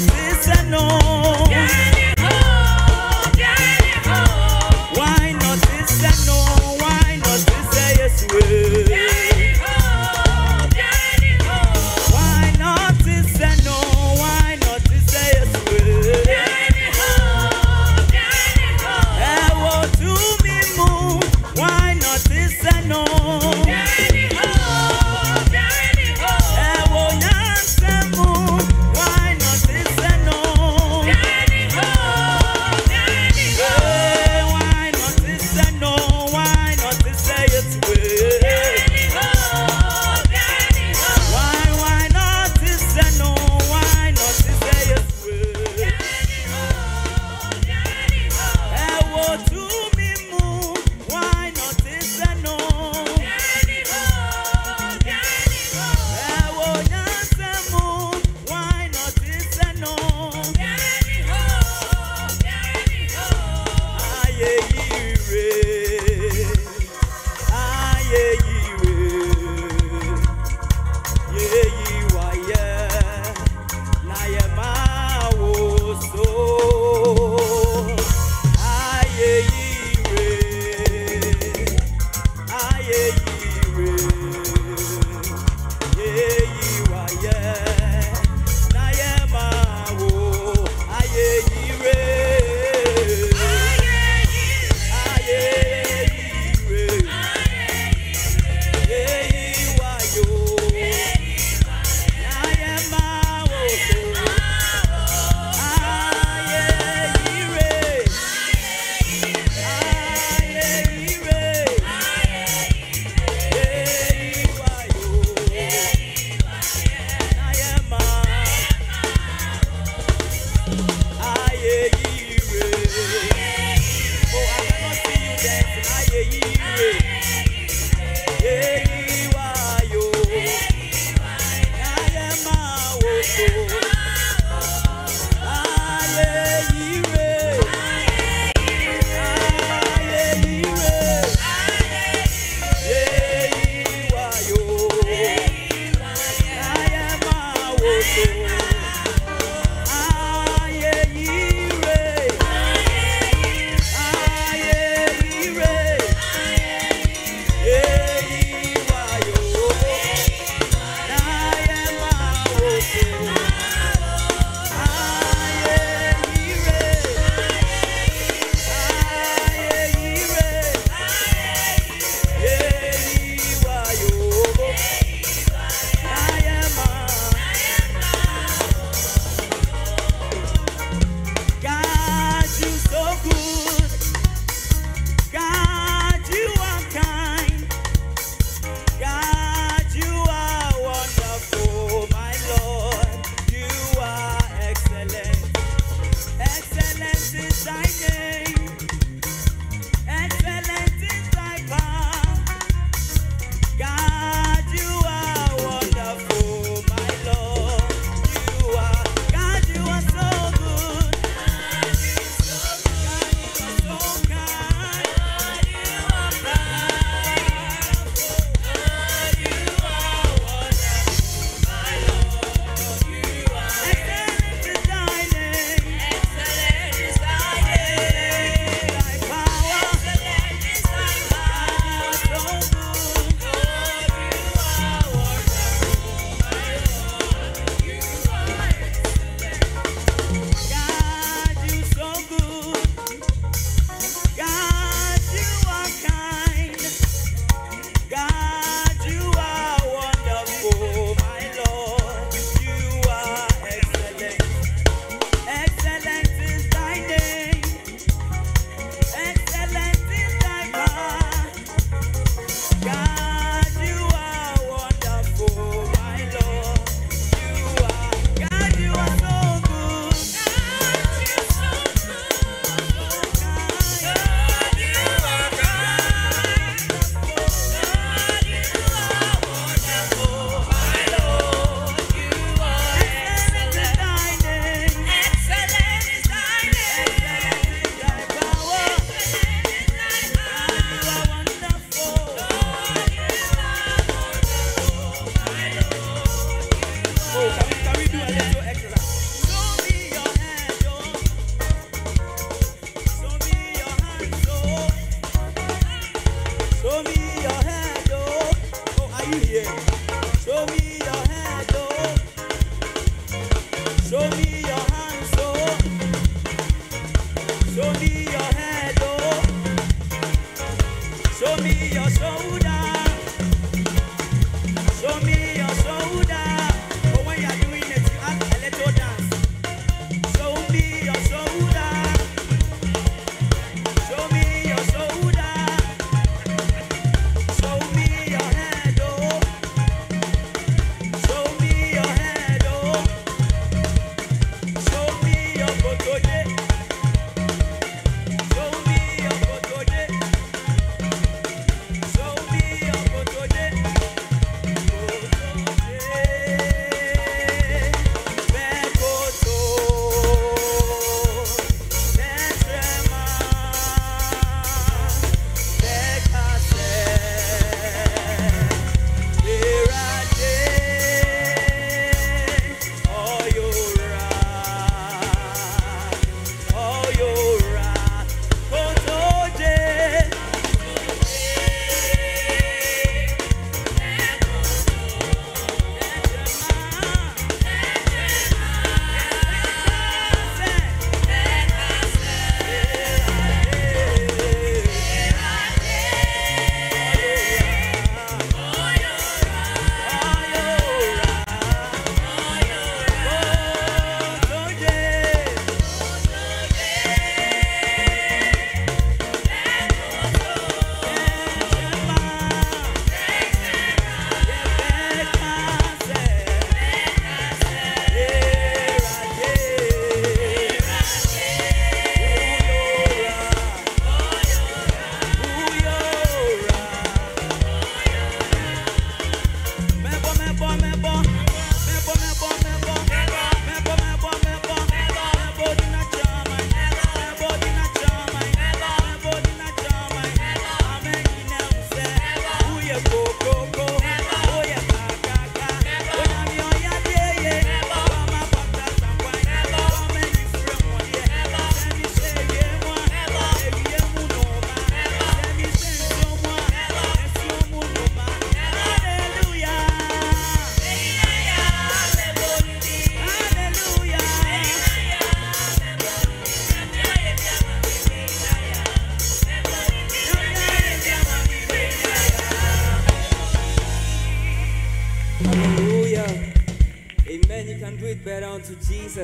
not this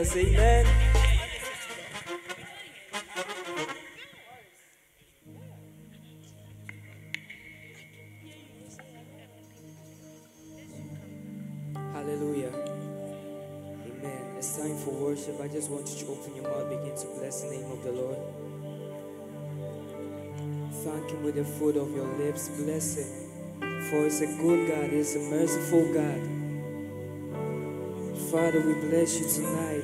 Jesus. Amen. Hallelujah. Amen. It's time for worship. I just want you to open your mouth, begin to bless the name of the Lord. Thank Him with the fruit of your lips. Bless Him. For He's a good God, He's a merciful God. Father, we bless you tonight.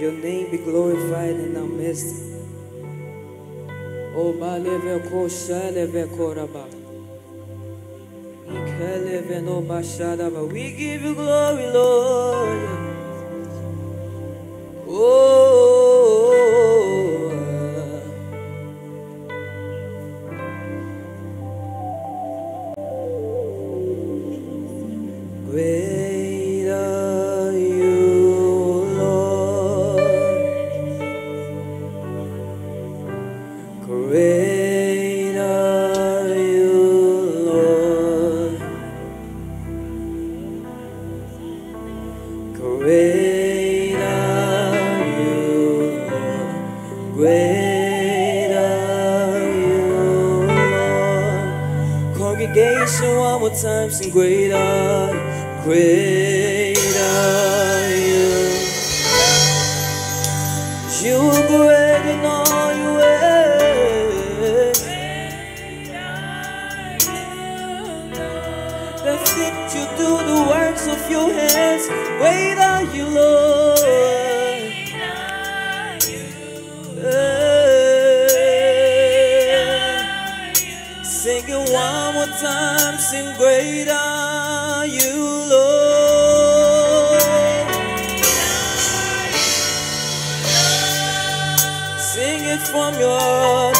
Your name be glorified in our midst. O baleve koshadeve koraba. Ikeleve no bashadaba. We give you glory, Lord. Congregation, one more time, sing great are, great are you. You are great in all your ways. The things you do, the works of your hands, great are you, Lord. Time, sing great you, Lord. Sing it from your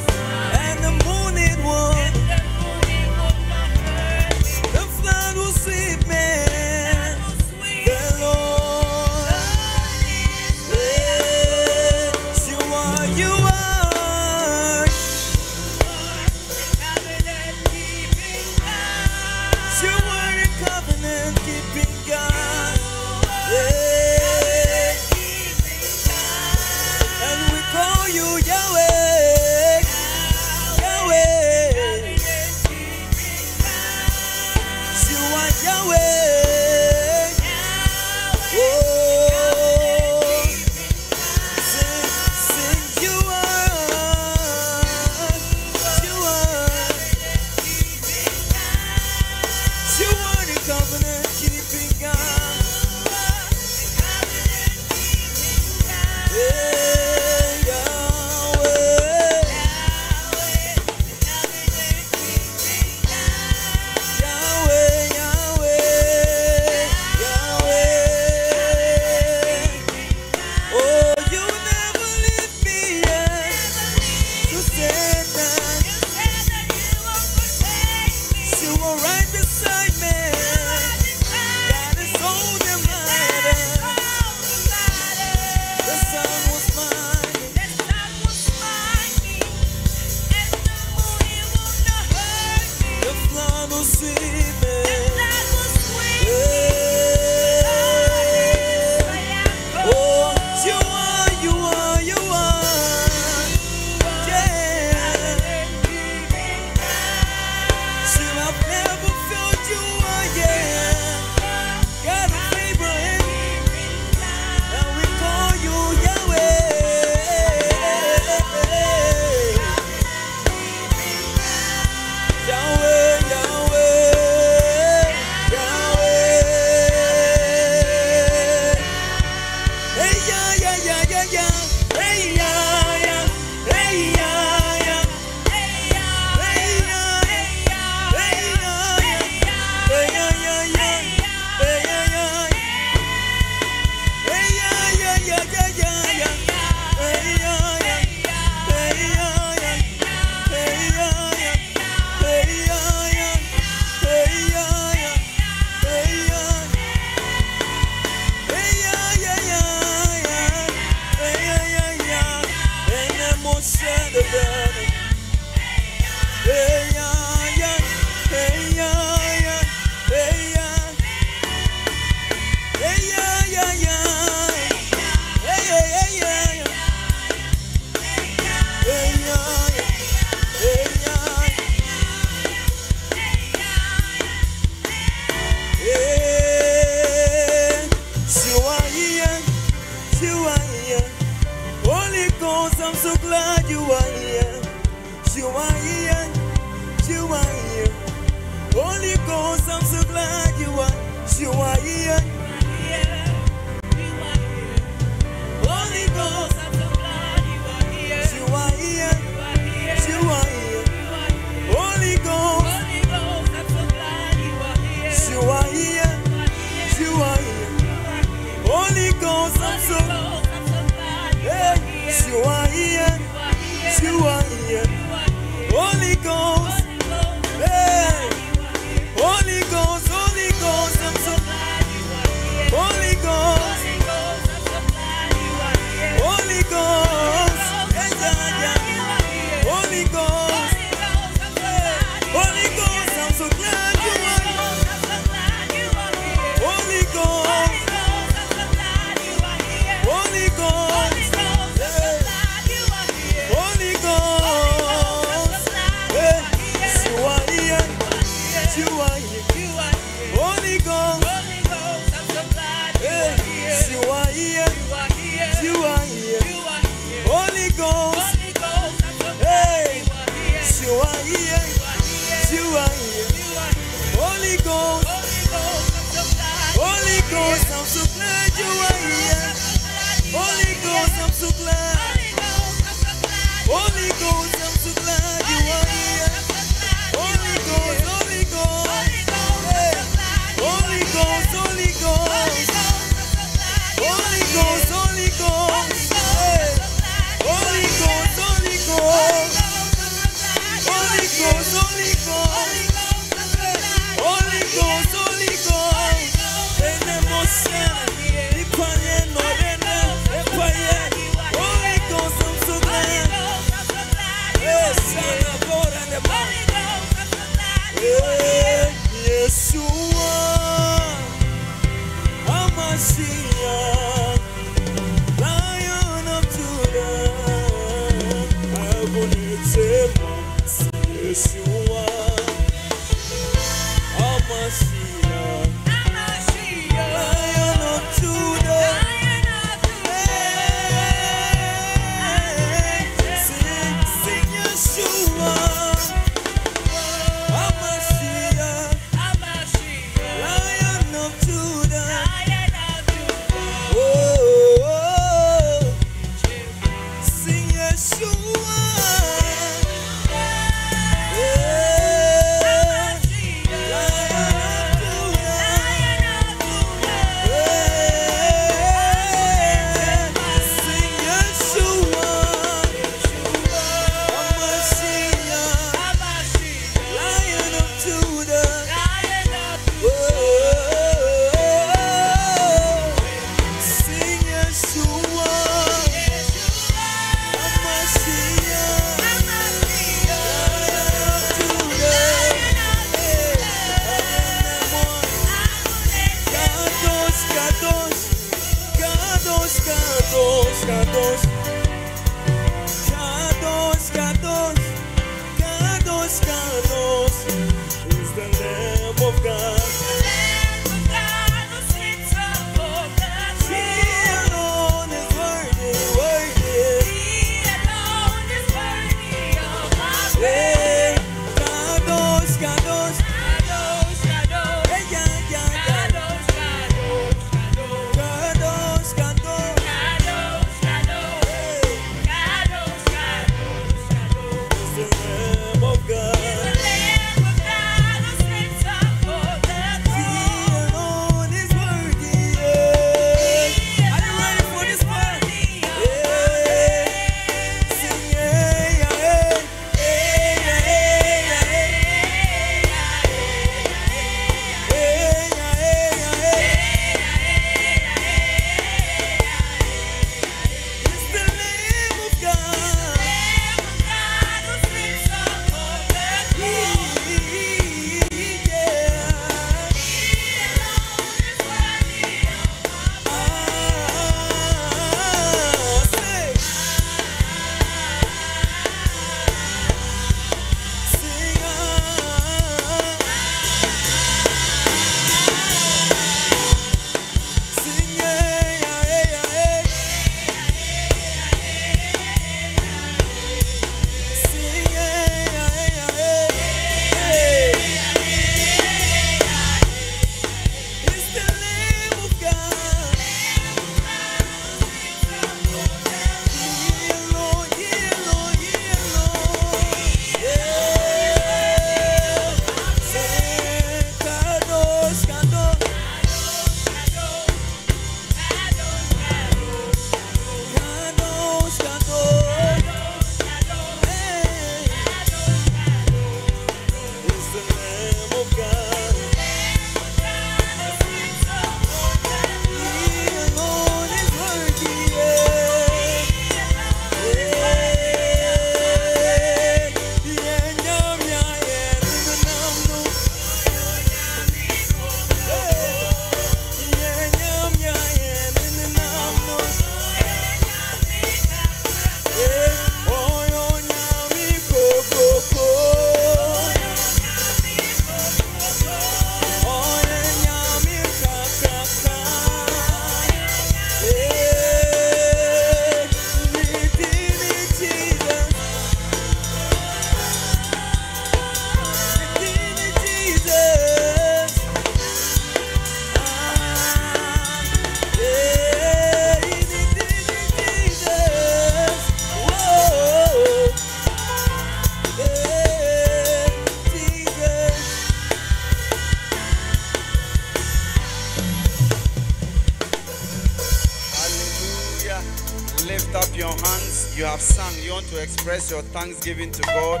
your thanksgiving to God.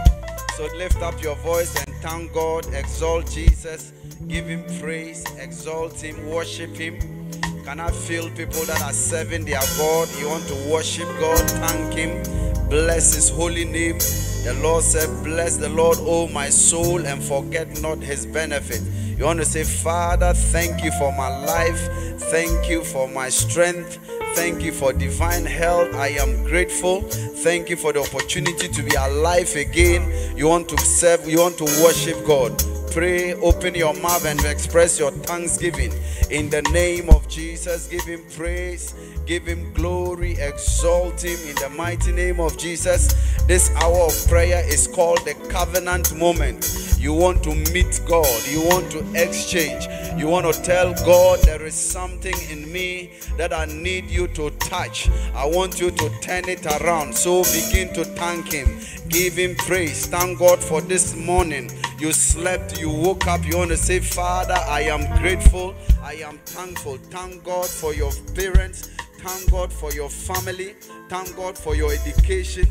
So lift up your voice and thank God, exalt Jesus, give Him praise, exalt Him, worship Him. Can I feel people that are serving their God? You want to worship God, thank Him, bless His holy name. The Lord said, Bless the Lord, O my soul, and forget not His benefit. You want to say, Father, thank you for my life, thank you for my strength. Thank you for divine health. I am grateful. Thank you for the opportunity to be alive again. You want to serve, you want to worship God. Pray, open your mouth and express your thanksgiving in the name of Jesus. Give him praise, give him glory, exalt him in the mighty name of Jesus. This hour of prayer is called the covenant moment. You want to meet God, you want to exchange, you want to tell God there is something in me that I need you to touch. I want you to turn it around. So begin to thank Him, give Him praise. Thank God for this morning. You slept, you woke up, you want to say, Father, I am grateful, I am thankful. Thank God for your parents, thank God for your family, thank God for your education,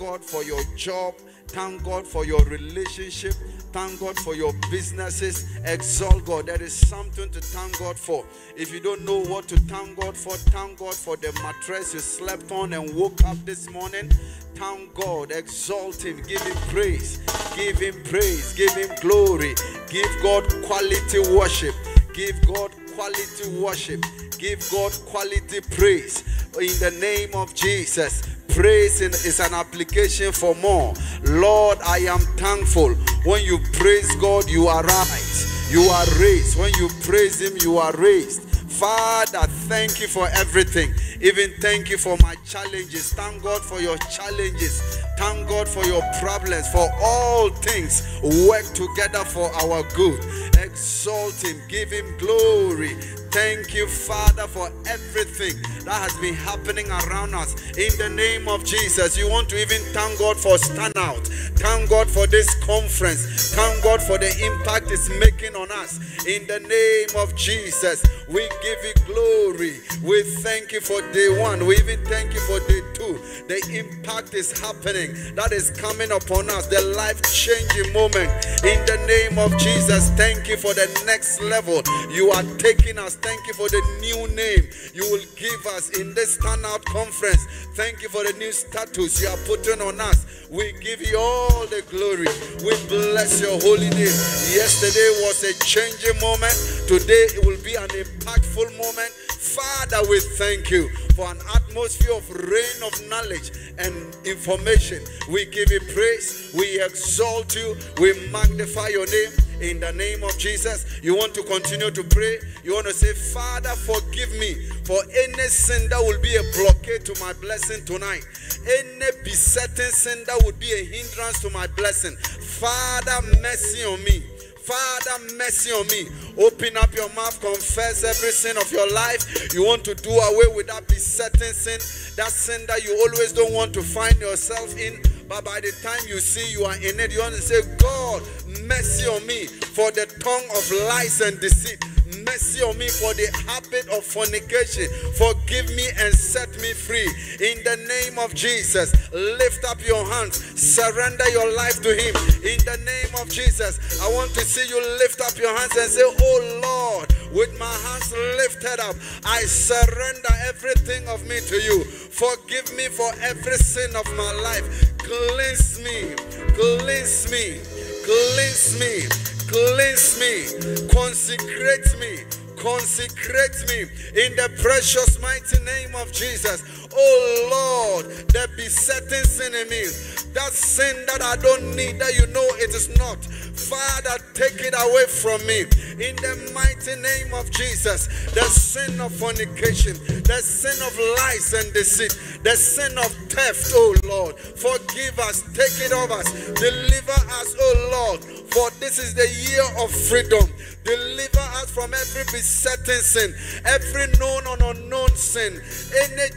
God for your job. Thank God for your relationship. Thank God for your businesses. Exalt God. There is something to thank God for. If you don't know what to thank God for, thank God for the mattress you slept on and woke up this morning. Thank God. Exalt Him. Give Him praise. Give Him praise. Give Him glory. Give God quality worship. Give God quality worship. Give God quality praise in the name of Jesus. Praise is an application for more. Lord, I am thankful. When you praise God, you are. You are raised. When you praise Him, you are raised. Father, thank you for everything. Even thank you for my challenges. Thank God for your challenges. Thank God for your problems. For all things work together for our good. Exalt Him. Give Him glory. Thank you, Father, for everything that has been happening around us. In the name of Jesus, you want to even thank God for stand out. Thank God for this conference. Thank God for the impact it's making on us. In the name of Jesus, we give you glory. We thank you for day one. We even thank you for day two. The impact is happening. That is coming upon us. The life changing moment. In the name of Jesus, thank you for the next level. You are taking us Thank you for the new name you will give us in this turnout conference. Thank you for the new status you are putting on us. We give you all the glory. We bless your holy name. Yesterday was a changing moment. Today it will be an impactful moment. Father, we thank you for an atmosphere of rain of knowledge and information. We give you praise. We exalt you. We magnify your name in the name of Jesus. You want to continue to pray. You want to say, Father, forgive me for any sin that will be a blockade to my blessing tonight. Any besetting sin that would be a hindrance to my blessing. Father, mercy on me. Father, mercy on me. Open up your mouth, confess every sin of your life. You want to do away with that besetting sin, that sin that you always don't want to find yourself in. But by the time you see you are in it, you want to say, God, mercy on me for the tongue of lies and deceit mercy on me for the habit of fornication. Forgive me and set me free. In the name of Jesus, lift up your hands. Surrender your life to Him. In the name of Jesus, I want to see you lift up your hands and say, Oh Lord, with my hands lifted up, I surrender everything of me to you. Forgive me for every sin of my life. Cleanse me, cleanse me, cleanse me Cleanse me, consecrate me, consecrate me. In the precious mighty name of Jesus. Oh Lord, there be certain sin in me. That sin that I don't need, that you know it is not. Father, take it away from me. In the mighty name of Jesus, the sin of fornication, the sin of lies and deceit, the sin of theft, oh Lord, forgive us, take it off us, deliver us, oh Lord for this is the year of freedom. Deliver us from every besetting sin, every known and unknown sin, any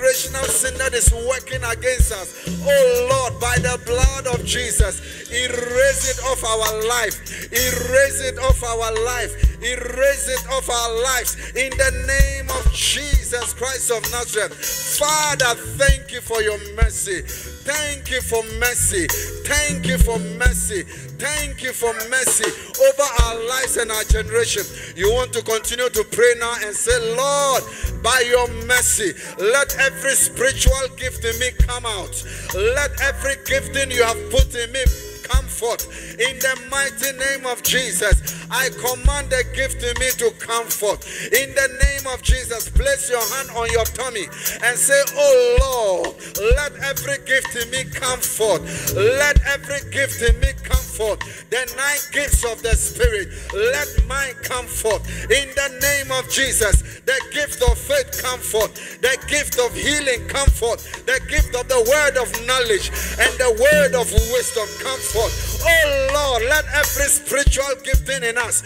generational sin that is working against us. Oh Lord, by the blood of Jesus, erase it off our life, erase it off our life, erase it off our lives in the name of Jesus. Jesus Christ of Nazareth. Father, thank you for your mercy. Thank you for mercy. Thank you for mercy. Thank you for mercy over our lives and our generation. You want to continue to pray now and say, Lord, by your mercy, let every spiritual gift in me come out. Let every gifting you have put in me come forth in the mighty name of Jesus. I command the gift in me to come forth in the name of Jesus. Place your hand on your tummy and say, Oh Lord, let every gift in me come forth. Let every gift in me come forth. The nine gifts of the Spirit, let mine come forth in the name of Jesus. The gift of faith come forth. The gift of healing come forth. The gift of the word of knowledge and the word of wisdom come forth. Oh Lord, let every spiritual gifting in us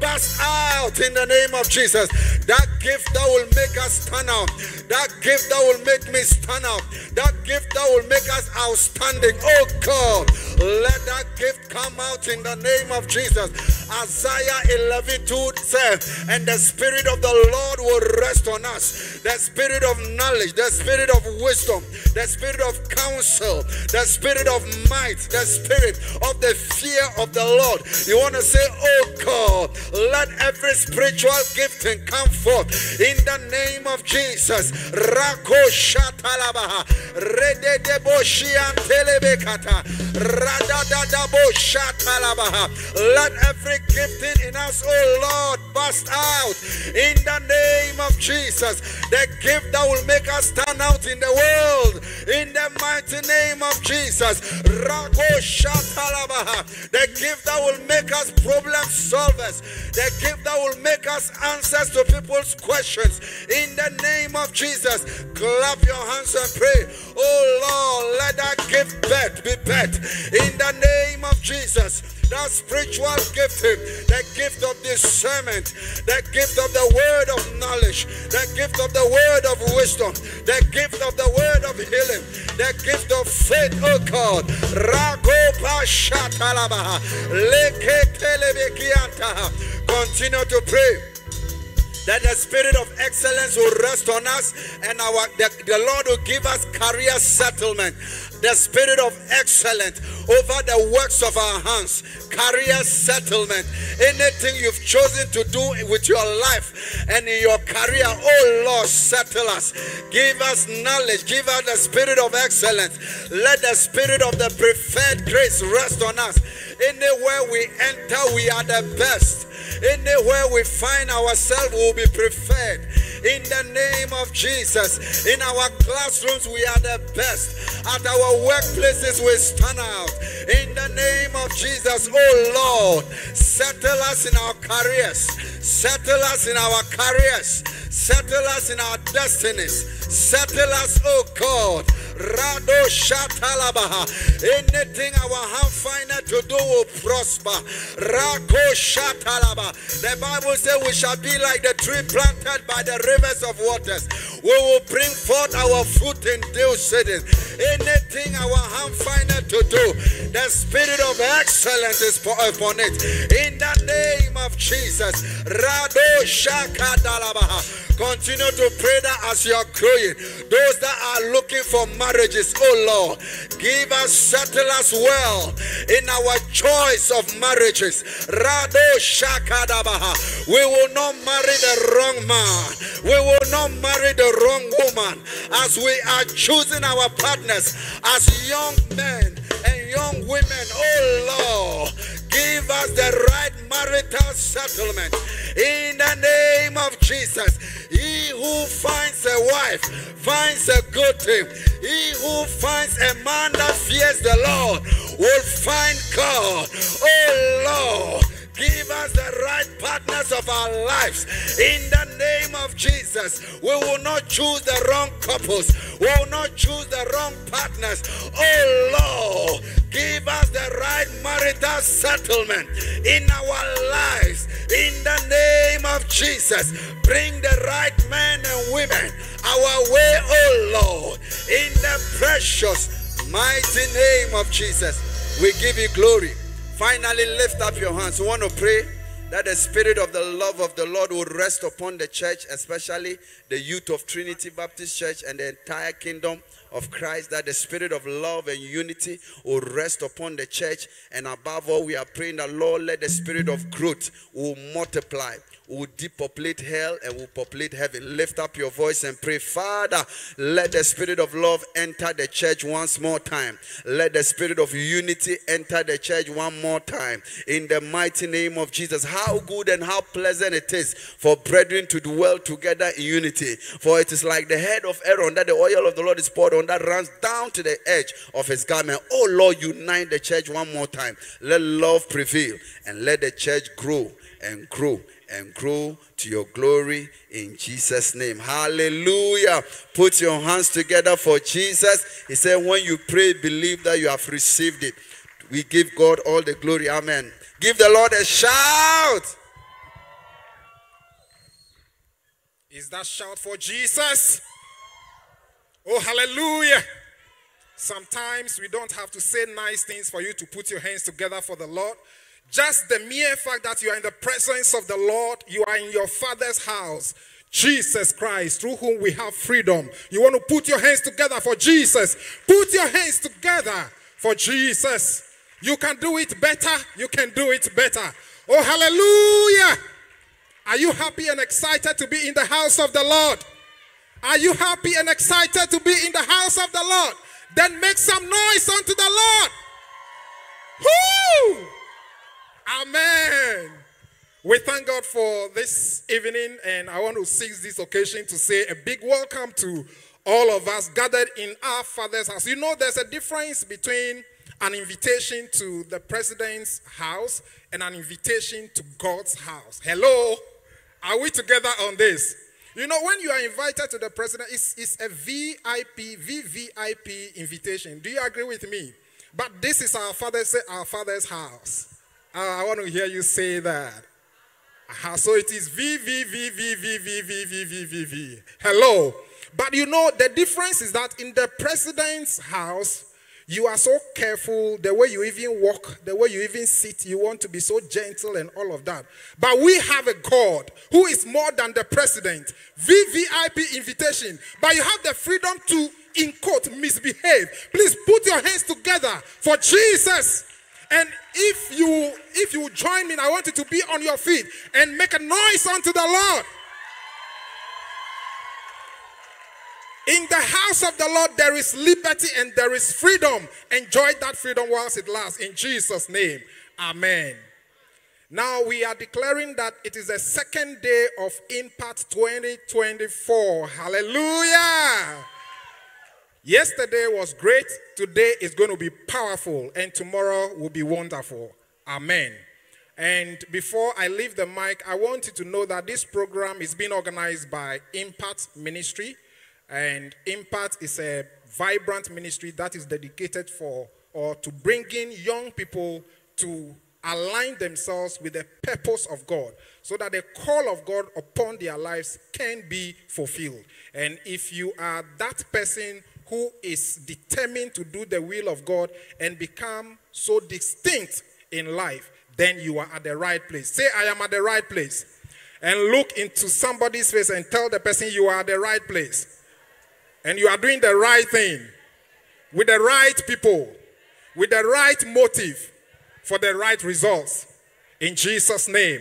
burst out in the name of Jesus. That gift that will make us stand out. That gift that will make me stand out. That gift that will make us outstanding. Oh God, let that gift come out in the name of Jesus. Isaiah 11 2 says, And the Spirit of the Lord will rest on us. The Spirit of knowledge, the Spirit of wisdom, the Spirit of counsel, the Spirit of might, the Spirit of the fear of the Lord. You want to say, Oh God, let every spiritual gifting come forth in the name of Jesus. Rako shatalabaha. Shiantelebekata. Radadadabo shatalabaha. Let every gifting in us, oh Lord, bust out in the name of Jesus. The gift that will make us stand out in the world in the mighty name of Jesus. Rako shatalabaha. The gift that will make us problem solvers. The gift that will make us answers to people's questions in the name of Jesus. Clap your hands and pray. Oh Lord, let that gift be bet in the name of Jesus. That spiritual gifting, the gift of discernment, the gift of the word of knowledge, the gift of the word of wisdom, the gift of the word of healing, the gift of faith, oh God. Continue to pray that the spirit of excellence will rest on us and our the, the Lord will give us career settlement. The spirit of excellence over the works of our hands, career settlement, anything you've chosen to do with your life and in your career, oh Lord, settle us. Give us knowledge, give us the spirit of excellence. Let the spirit of the preferred grace rest on us. Anywhere we enter, we are the best. Anywhere we find ourselves, we will be preferred. In the name of Jesus. In our classrooms, we are the best. At our workplaces, will stand out. In the name of Jesus, oh Lord, settle us in our careers. Settle us in our careers. Settle us in our destinies. Settle us, oh God. Rado Shatalabaha. Anything our hand find to do will prosper. Rako Shatalaba. The Bible says we shall be like the tree planted by the rivers of waters. We will bring forth our fruit in due season. Anything our hand find to do, the spirit of excellence is upon it. In the name of Jesus. Rado Shakadalabaha. Continue to pray that as you are growing. Those that are looking for marriages, oh Lord, give us, settle us well in our choice of marriages. Rado Shakadabaha. We will not marry the wrong man. We will not marry the wrong woman as we are choosing our partners as young men and young women. Oh Lord, give us the right marital settlement in the name of Jesus. He who finds a wife finds a good thing. He who finds a man that fears the Lord will find God. Oh Lord. Give us the right partners of our lives in the name of Jesus. We will not choose the wrong couples. We will not choose the wrong partners. Oh Lord, give us the right marital settlement in our lives in the name of Jesus. Bring the right men and women our way, oh Lord, in the precious mighty name of Jesus. We give you glory. Finally, lift up your hands. You want to pray? that the spirit of the love of the Lord will rest upon the church, especially the youth of Trinity Baptist Church and the entire kingdom of Christ, that the spirit of love and unity will rest upon the church. And above all, we are praying that Lord, let the spirit of growth will multiply will depopulate hell and will populate heaven. Lift up your voice and pray, Father, let the spirit of love enter the church once more time. Let the spirit of unity enter the church one more time. In the mighty name of Jesus. How good and how pleasant it is for brethren to dwell together in unity. For it is like the head of Aaron that the oil of the Lord is poured on that runs down to the edge of his garment. Oh Lord, unite the church one more time. Let love prevail and let the church grow and grow and grow to your glory in Jesus' name. Hallelujah. Put your hands together for Jesus. He said, When you pray, believe that you have received it. We give God all the glory. Amen. Give the Lord a shout. Is that shout for Jesus? Oh, hallelujah. Sometimes we don't have to say nice things for you to put your hands together for the Lord. Just the mere fact that you are in the presence of the Lord, you are in your Father's house. Jesus Christ, through whom we have freedom. You want to put your hands together for Jesus. Put your hands together for Jesus. You can do it better. You can do it better. Oh, hallelujah. Are you happy and excited to be in the house of the Lord? Are you happy and excited to be in the house of the Lord? Then make some noise unto the Lord. Whoo! Amen. We thank God for this evening, and I want to seize this occasion to say a big welcome to all of us gathered in our Father's house. You know, there's a difference between an invitation to the president's house and an invitation to God's house. Hello? Are we together on this? You know, when you are invited to the president, it's, it's a VIP, VVIP invitation. Do you agree with me? But this is our father's, our father's house. Uh, I want to hear you say that. Uh, so it is V, V, V, V, V, V, V, V, V, V, V. Hello. But you know, the difference is that in the president's house, you are so careful, the way you even walk, the way you even sit, you want to be so gentle and all of that. But we have a God who is more than the president. VVIP invitation. But you have the freedom to, in quote, misbehave. Please put your hands together for Jesus. And if you if you join me, I want you to be on your feet and make a noise unto the Lord. In the house of the Lord, there is liberty and there is freedom. Enjoy that freedom whilst it lasts. In Jesus' name, Amen. Now we are declaring that it is the second day of Impact 2024. Hallelujah. Yesterday was great. Today is going to be powerful. And tomorrow will be wonderful. Amen. And before I leave the mic, I want you to know that this program is being organized by Impact Ministry. And Impact is a vibrant ministry that is dedicated for or to bringing young people to align themselves with the purpose of God so that the call of God upon their lives can be fulfilled. And if you are that person who is determined to do the will of God and become so distinct in life, then you are at the right place. Say, I am at the right place. And look into somebody's face and tell the person you are at the right place. And you are doing the right thing with the right people, with the right motive for the right results. In Jesus' name.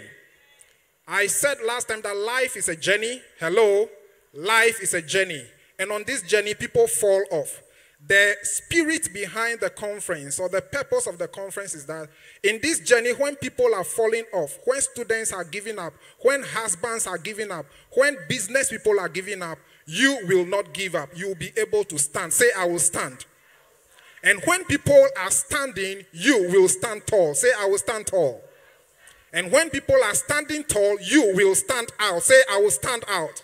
I said last time that life is a journey. Hello? Life is a journey. And on this journey, people fall off. The spirit behind the conference or the purpose of the conference is that in this journey, when people are falling off, when students are giving up, when husbands are giving up, when business people are giving up, you will not give up. You will be able to stand. Say, I will stand. And when people are standing, you will stand tall. Say, I will stand tall. And when people are standing tall, you will stand out. Say, I will stand out.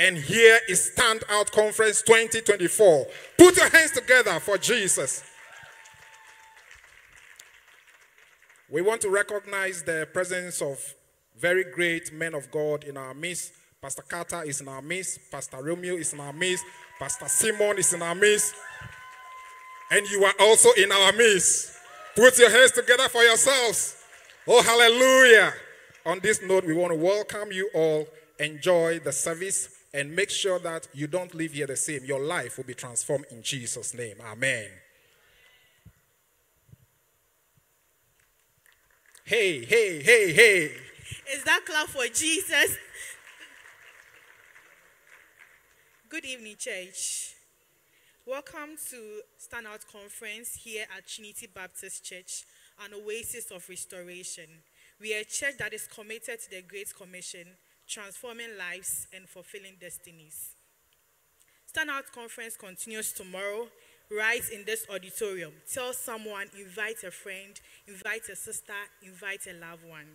And here is Stand Out Conference 2024. Put your hands together for Jesus. We want to recognize the presence of very great men of God in our midst. Pastor Carter is in our midst. Pastor Romeo is in our midst. Pastor Simon is in our midst. And you are also in our midst. Put your hands together for yourselves. Oh, hallelujah. On this note, we want to welcome you all. Enjoy the service and make sure that you don't live here the same. Your life will be transformed in Jesus' name. Amen. Hey, hey, hey, hey. Is that clap for Jesus? Good evening, church. Welcome to Standout Conference here at Trinity Baptist Church, an oasis of restoration. We are a church that is committed to the Great Commission, transforming lives and fulfilling destinies. Standout Conference continues tomorrow, right in this auditorium. Tell someone, invite a friend, invite a sister, invite a loved one.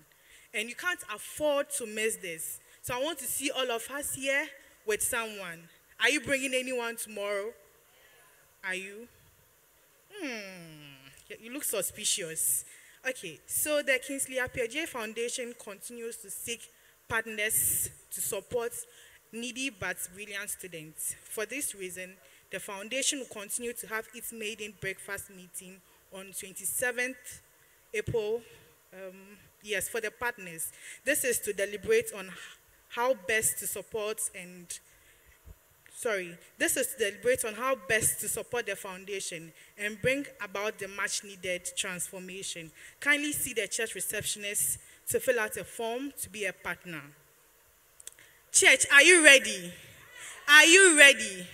And you can't afford to miss this. So I want to see all of us here with someone. Are you bringing anyone tomorrow? Are you? Hmm, you look suspicious. Okay, so the Kingsley Appiagyei Foundation continues to seek partners to support needy but brilliant students. For this reason, the foundation will continue to have its maiden breakfast meeting on 27th April. Um, yes, for the partners. This is to deliberate on how best to support and sorry, this is to deliberate on how best to support the foundation and bring about the much needed transformation. Kindly see the church receptionist to fill out a form to be a partner. Church, are you ready? Are you ready?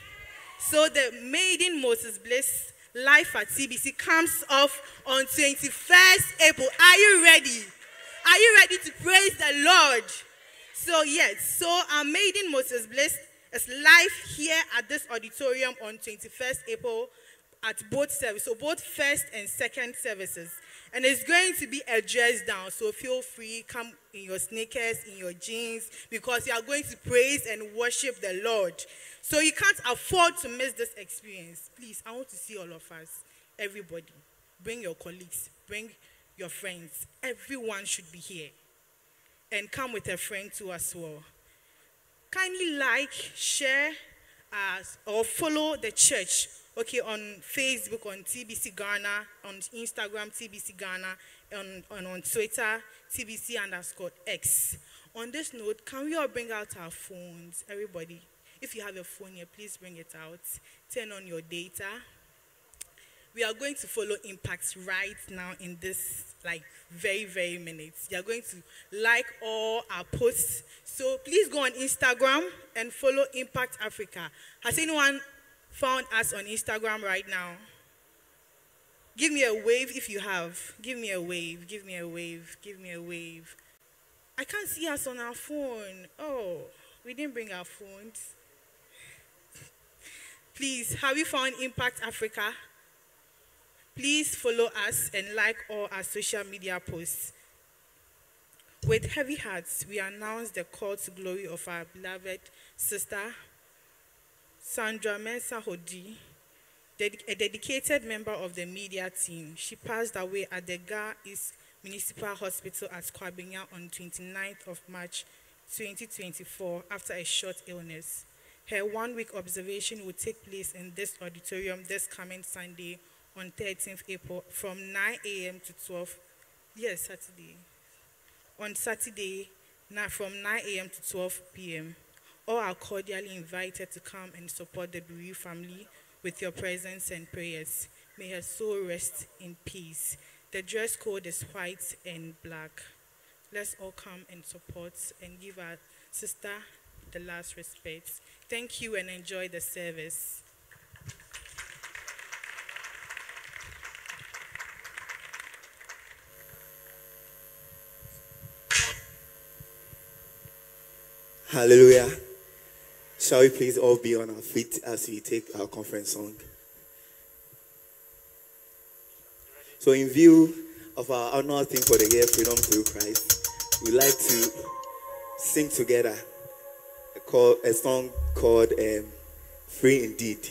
So the maiden Moses Bliss life at TBC comes off on 21st April. Are you ready? Are you ready to praise the Lord? So yes, so our maiden Moses Bliss is live here at this auditorium on 21st April at both services, so both first and second services. And it's going to be a dress down, so feel free, come in your sneakers, in your jeans, because you are going to praise and worship the Lord. So you can't afford to miss this experience. Please, I want to see all of us, everybody. Bring your colleagues, bring your friends. Everyone should be here. And come with a friend too as well. Kindly like, share, uh, or follow the church okay, on Facebook, on TBC Ghana, on Instagram, TBC Ghana, on, on, on Twitter, TBC underscore X. On this note, can we all bring out our phones, everybody? If you have a phone here, please bring it out. Turn on your data. We are going to follow impacts right now in this like very, very minutes. You are going to like all our posts. So please go on Instagram and follow Impact Africa. Has anyone found us on Instagram right now? Give me a wave if you have. Give me a wave. Give me a wave. Give me a wave. I can't see us on our phone. Oh, we didn't bring our phones. Please, have you found Impact Africa? Please follow us and like all our social media posts. With heavy hearts, we announce the call to glory of our beloved sister, Sandra Mensah Hodi, a dedicated member of the media team. She passed away at the Ga East Municipal Hospital at Kwabenya on 29th of March 2024 after a short illness. Her one-week observation will take place in this auditorium this coming Sunday on 13th April from 9 a.m. to 12, yes, Saturday. On Saturday, now from 9 a.m. to 12 p.m. All are cordially invited to come and support the bereaved family with your presence and prayers. May her soul rest in peace. The dress code is white and black. Let's all come and support and give our sister the last respect. Thank you and enjoy the service. Hallelujah. Shall we please all be on our feet as we take our conference song? So, in view of our annual theme for the year, Freedom Through Christ, we'd like to sing together a, call, a song called um, Free Indeed.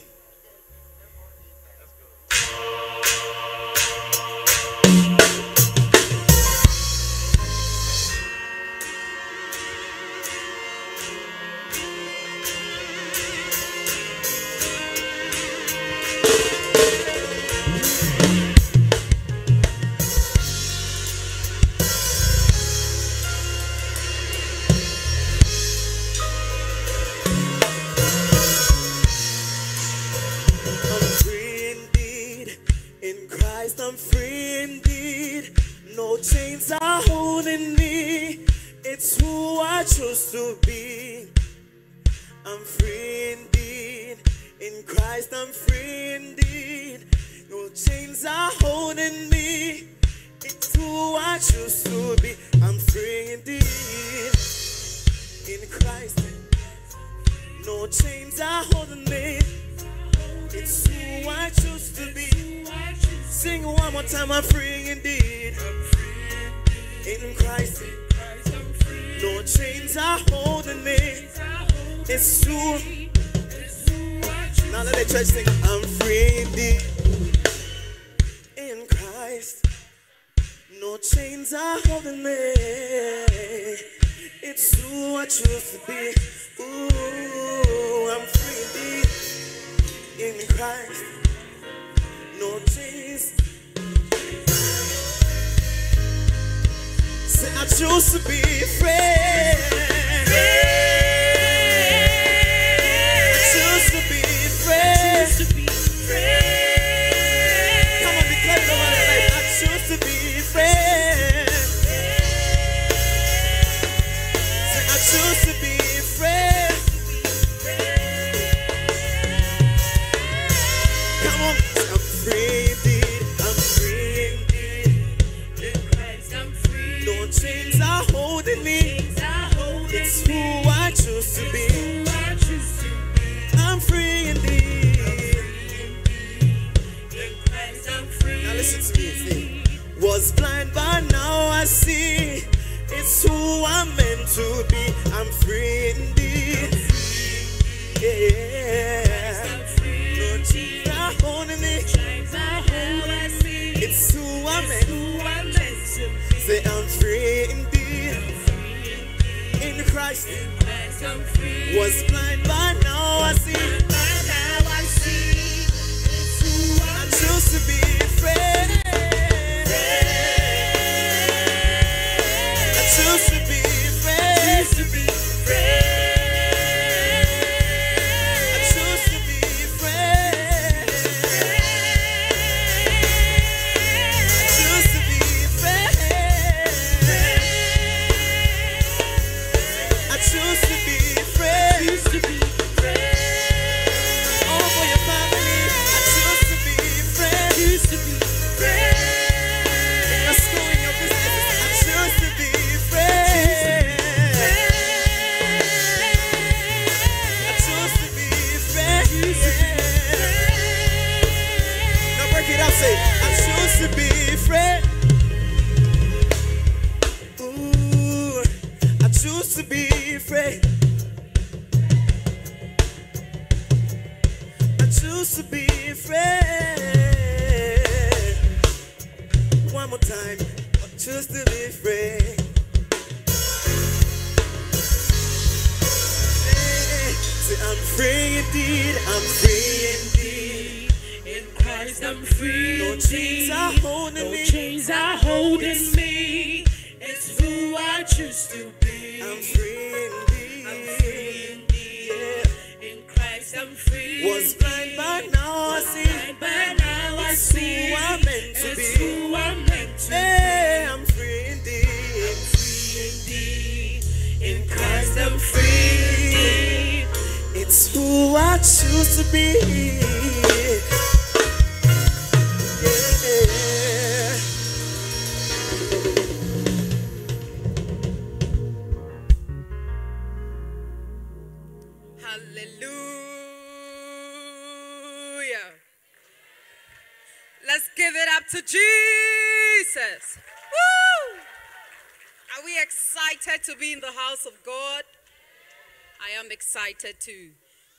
to.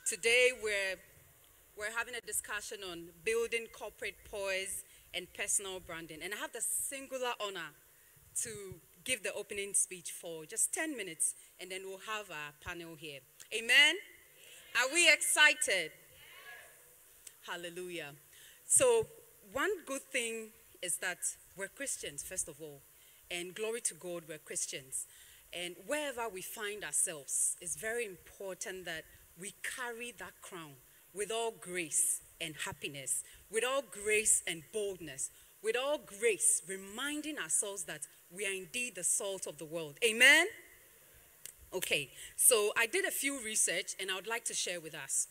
Today we're, we're having a discussion on building corporate poise and personal branding. And I have the singular honor to give the opening speech for just 10 minutes and then we'll have our panel here. Amen? Are we excited? Yes. Hallelujah. So, one good thing is that we're Christians, first of all. And glory to God, we're Christians. And wherever we find ourselves, it's very important that we carry that crown with all grace and happiness, with all grace and boldness, with all grace, reminding ourselves that we are indeed the salt of the world. Amen? Okay, so I did a few research and I would like to share with us.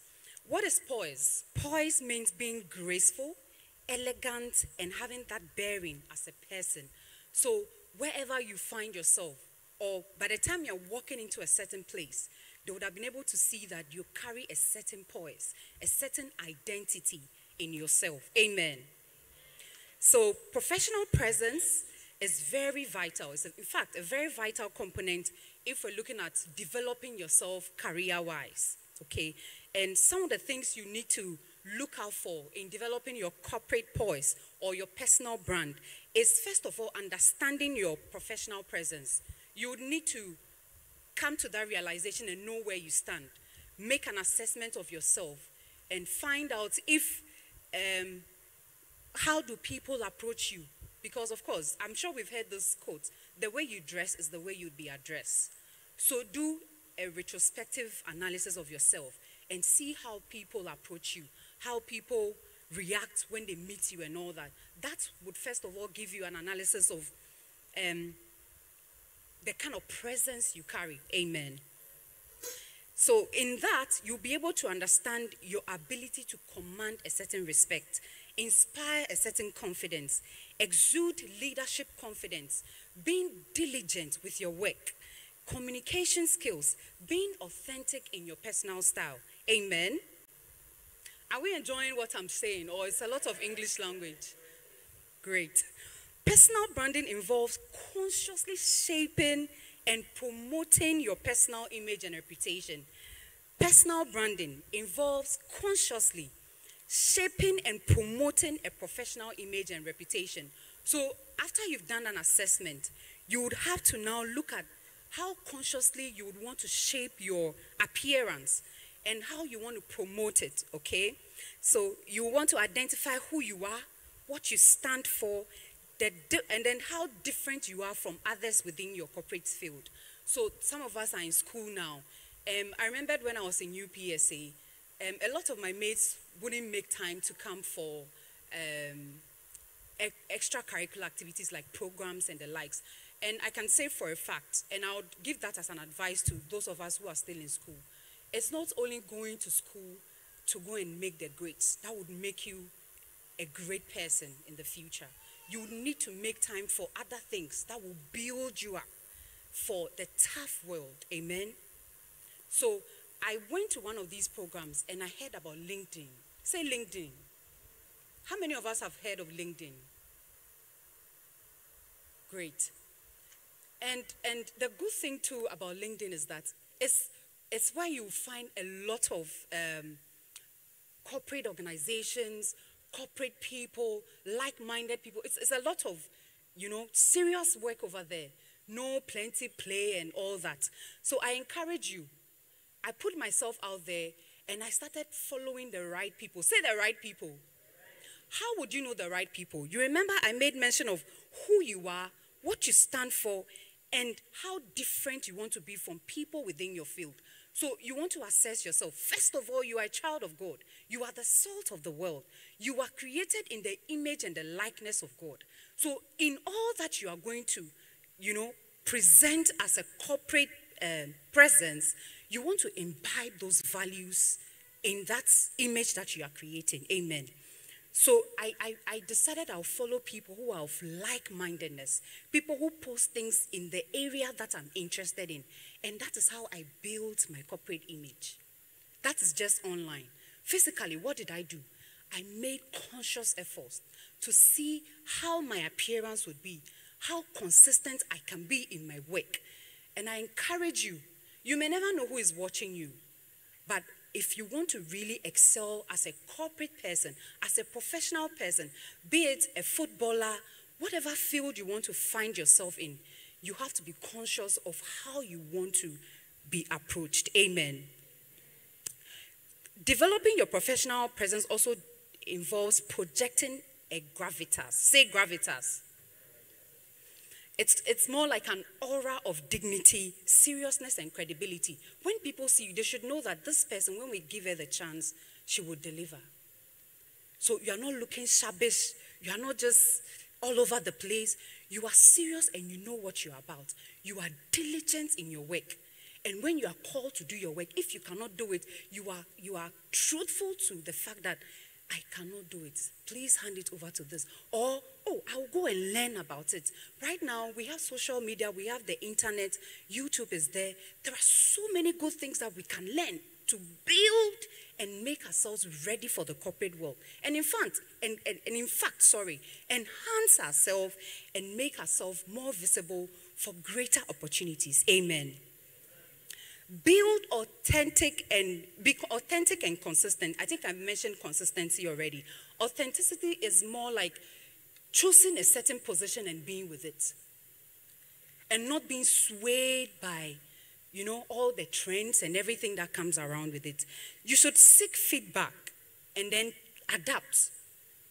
What is poise? Poise means being graceful, elegant, and having that bearing as a person. So, wherever you find yourself, or by the time you're walking into a certain place, they would have been able to see that you carry a certain poise, a certain identity in yourself. Amen. So, professional presence is very vital. It's, in fact, a very vital component if we're looking at developing yourself career wise. Okay. And some of the things you need to look out for in developing your corporate poise or your personal brand is, first of all, understanding your professional presence. You need to come to that realization and know where you stand. Make an assessment of yourself and find out if um, how do people approach you? Because of course, I'm sure we've heard this quote: "The way you dress is the way you'd be addressed." So do a retrospective analysis of yourself and see how people approach you, how people react when they meet you, and all that. That would first of all give you an analysis of um, the kind of presence you carry. Amen. So, in that, you'll be able to understand your ability to command a certain respect, inspire a certain confidence, exude leadership confidence, being diligent with your work, communication skills, being authentic in your personal style. Amen. Are we enjoying what I'm saying, or it's a lot of English language? Great. Personal branding involves consciously shaping and promoting your personal image and reputation. Personal branding involves consciously shaping and promoting a professional image and reputation. So, after you've done an assessment, you would have to now look at how consciously you would want to shape your appearance and how you want to promote it, okay? So, you want to identify who you are, what you stand for, the and then how different you are from others within your corporate field. So some of us are in school now. Um, I remembered when I was in UPSA, um, a lot of my mates wouldn't make time to come for um, e- extracurricular activities like programs and the likes. And I can say for a fact, and I would give that as an advice to those of us who are still in school. It's not only going to school to go and make the grades, that would make you a great person in the future. You need to make time for other things that will build you up for the tough world. Amen. So I went to one of these programs and I heard about LinkedIn. Say LinkedIn. How many of us have heard of LinkedIn? Great. And and the good thing too about LinkedIn is that it's it's where you find a lot of um, corporate organizations, corporate people, like-minded people. It's, it's a lot of, you know, serious work over there. No plenty play and all that. So I encourage you. I put myself out there and I started following the right people. Say the right people. How would you know the right people? You remember I made mention of who you are, what you stand for, and how different you want to be from people within your field. So you want to assess yourself. First of all, you are a child of God. You are the salt of the world. You are created in the image and the likeness of God. So in all that you are going to, you know, present as a corporate um, presence, you want to imbibe those values in that image that you are creating. Amen. So I, I, I decided I'll follow people who are of like-mindedness, people who post things in the area that I'm interested in. And that is how I built my corporate image. That is just online. Physically, what did I do? I made conscious efforts to see how my appearance would be, how consistent I can be in my work. And I encourage you, you may never know who is watching you, but if you want to really excel as a corporate person, as a professional person, be it a footballer, whatever field you want to find yourself in, you have to be conscious of how you want to be approached. Amen. Developing your professional presence also involves projecting a gravitas. Say gravitas. It's, it's more like an aura of dignity, seriousness, and credibility. When people see you, they should know that this person, when we give her the chance, she will deliver. So you are not looking shabbish. You are not just all over the place. You are serious and you know what you are about. You are diligent in your work. And when you are called to do your work, if you cannot do it, you are you are truthful to the fact that I cannot do it. Please hand it over to this. Or, oh, I'll go and learn about it. Right now, we have social media, we have the internet, YouTube is there. There are so many good things that we can learn to build and make ourselves ready for the corporate world. And in fact, and, and, and in fact, sorry, enhance ourselves and make ourselves more visible for greater opportunities. Amen build authentic and be authentic and consistent. I think i mentioned consistency already. Authenticity is more like choosing a certain position and being with it. And not being swayed by you know all the trends and everything that comes around with it. You should seek feedback and then adapt.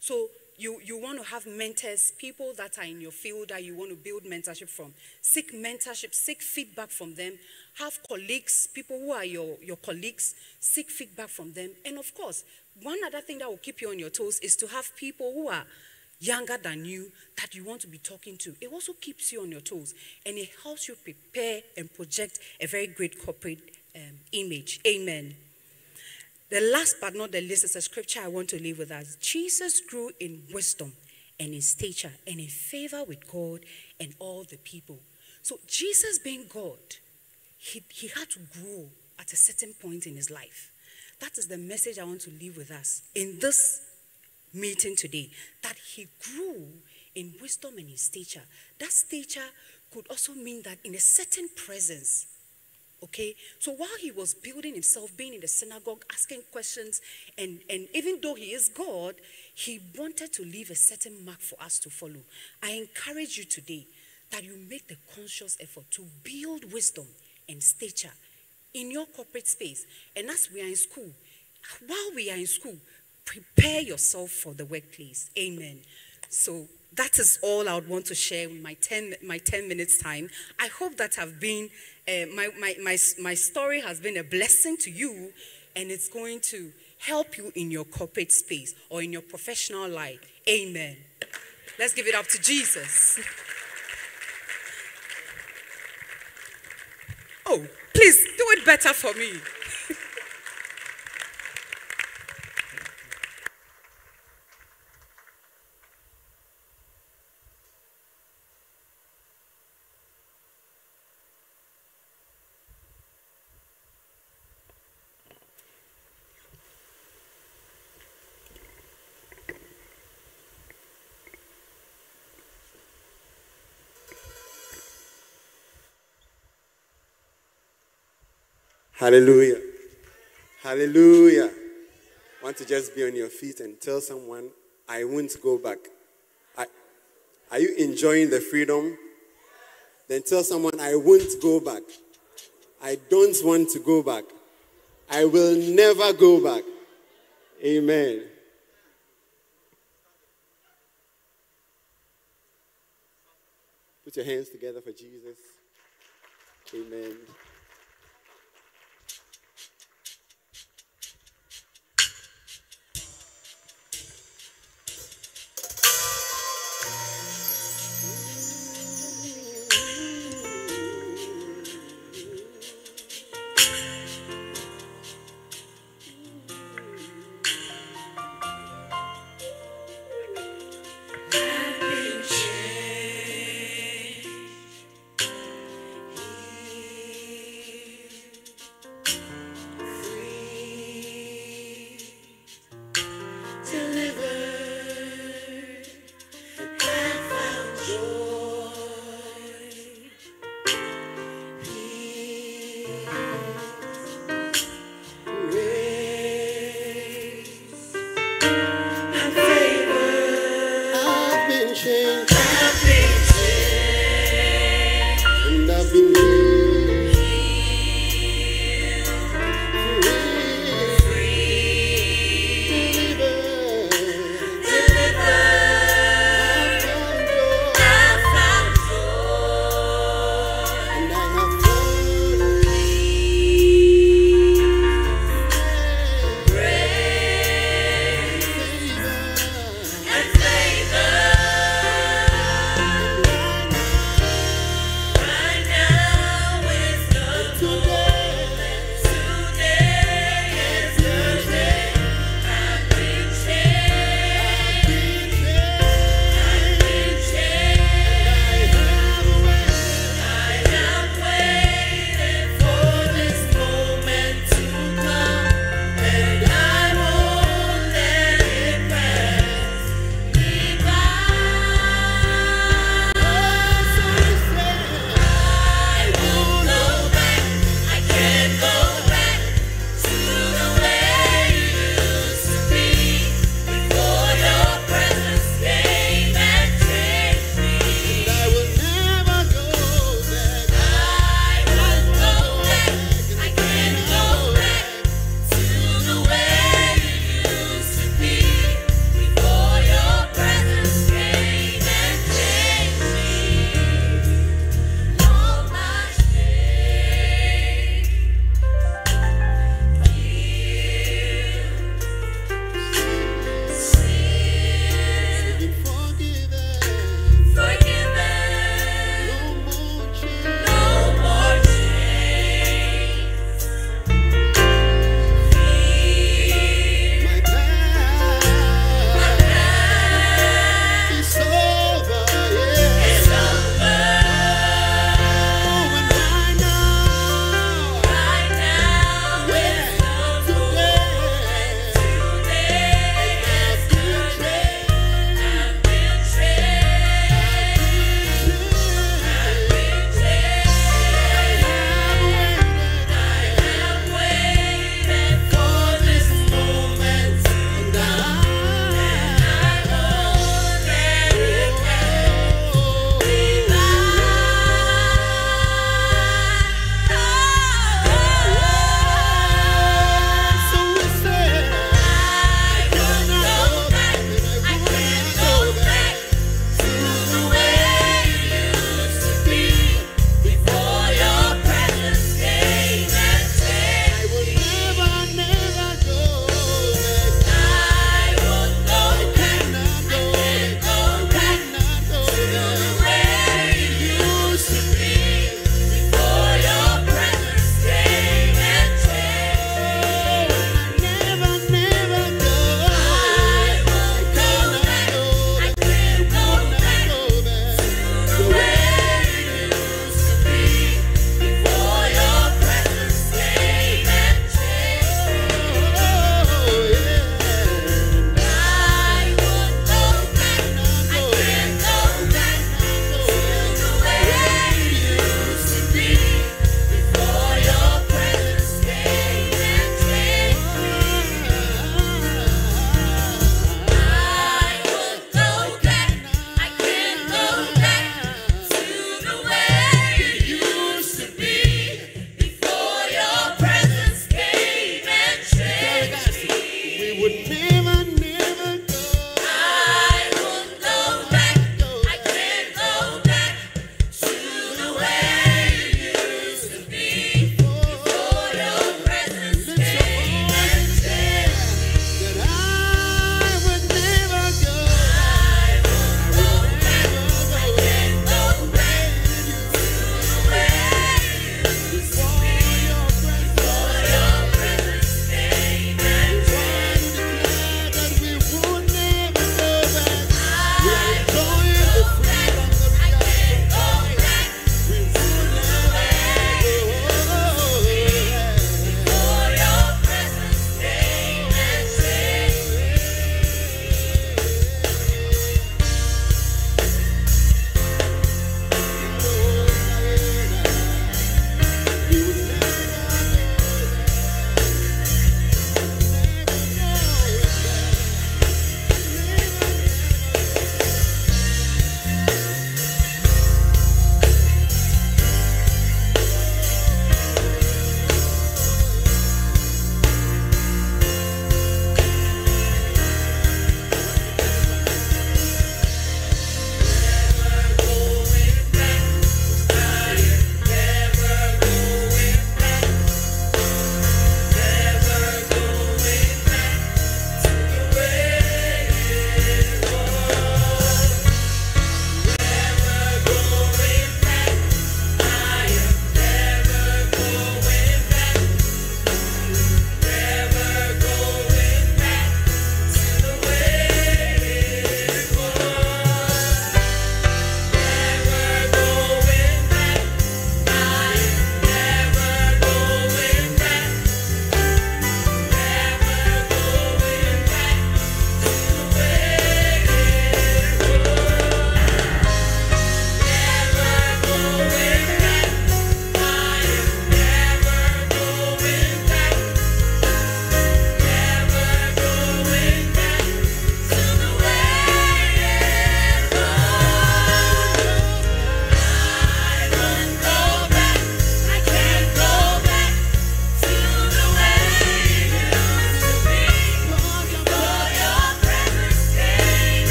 So you, you want to have mentors, people that are in your field that you want to build mentorship from. Seek mentorship, seek feedback from them. Have colleagues, people who are your, your colleagues, seek feedback from them. And of course, one other thing that will keep you on your toes is to have people who are younger than you that you want to be talking to. It also keeps you on your toes and it helps you prepare and project a very great corporate um, image. Amen. The last but not the least is a scripture I want to leave with us. Jesus grew in wisdom and in stature and in favor with God and all the people. So, Jesus being God, he, he had to grow at a certain point in his life. That is the message I want to leave with us in this meeting today. That he grew in wisdom and in stature. That stature could also mean that in a certain presence, Okay? So while he was building himself, being in the synagogue, asking questions, and, and even though he is God, he wanted to leave a certain mark for us to follow. I encourage you today that you make the conscious effort to build wisdom and stature in your corporate space. And as we are in school, while we are in school, prepare yourself for the workplace. Amen. So that is all I would want to share in my 10, my 10 minutes time. I hope that I've been, uh, my, my, my, my story has been a blessing to you and it's going to help you in your corporate space or in your professional life. Amen. Let's give it up to Jesus. Oh, please do it better for me. Hallelujah. Hallelujah. Want to just be on your feet and tell someone, I won't go back. I, are you enjoying the freedom? Then tell someone, I won't go back. I don't want to go back. I will never go back. Amen. Put your hands together for Jesus. Amen.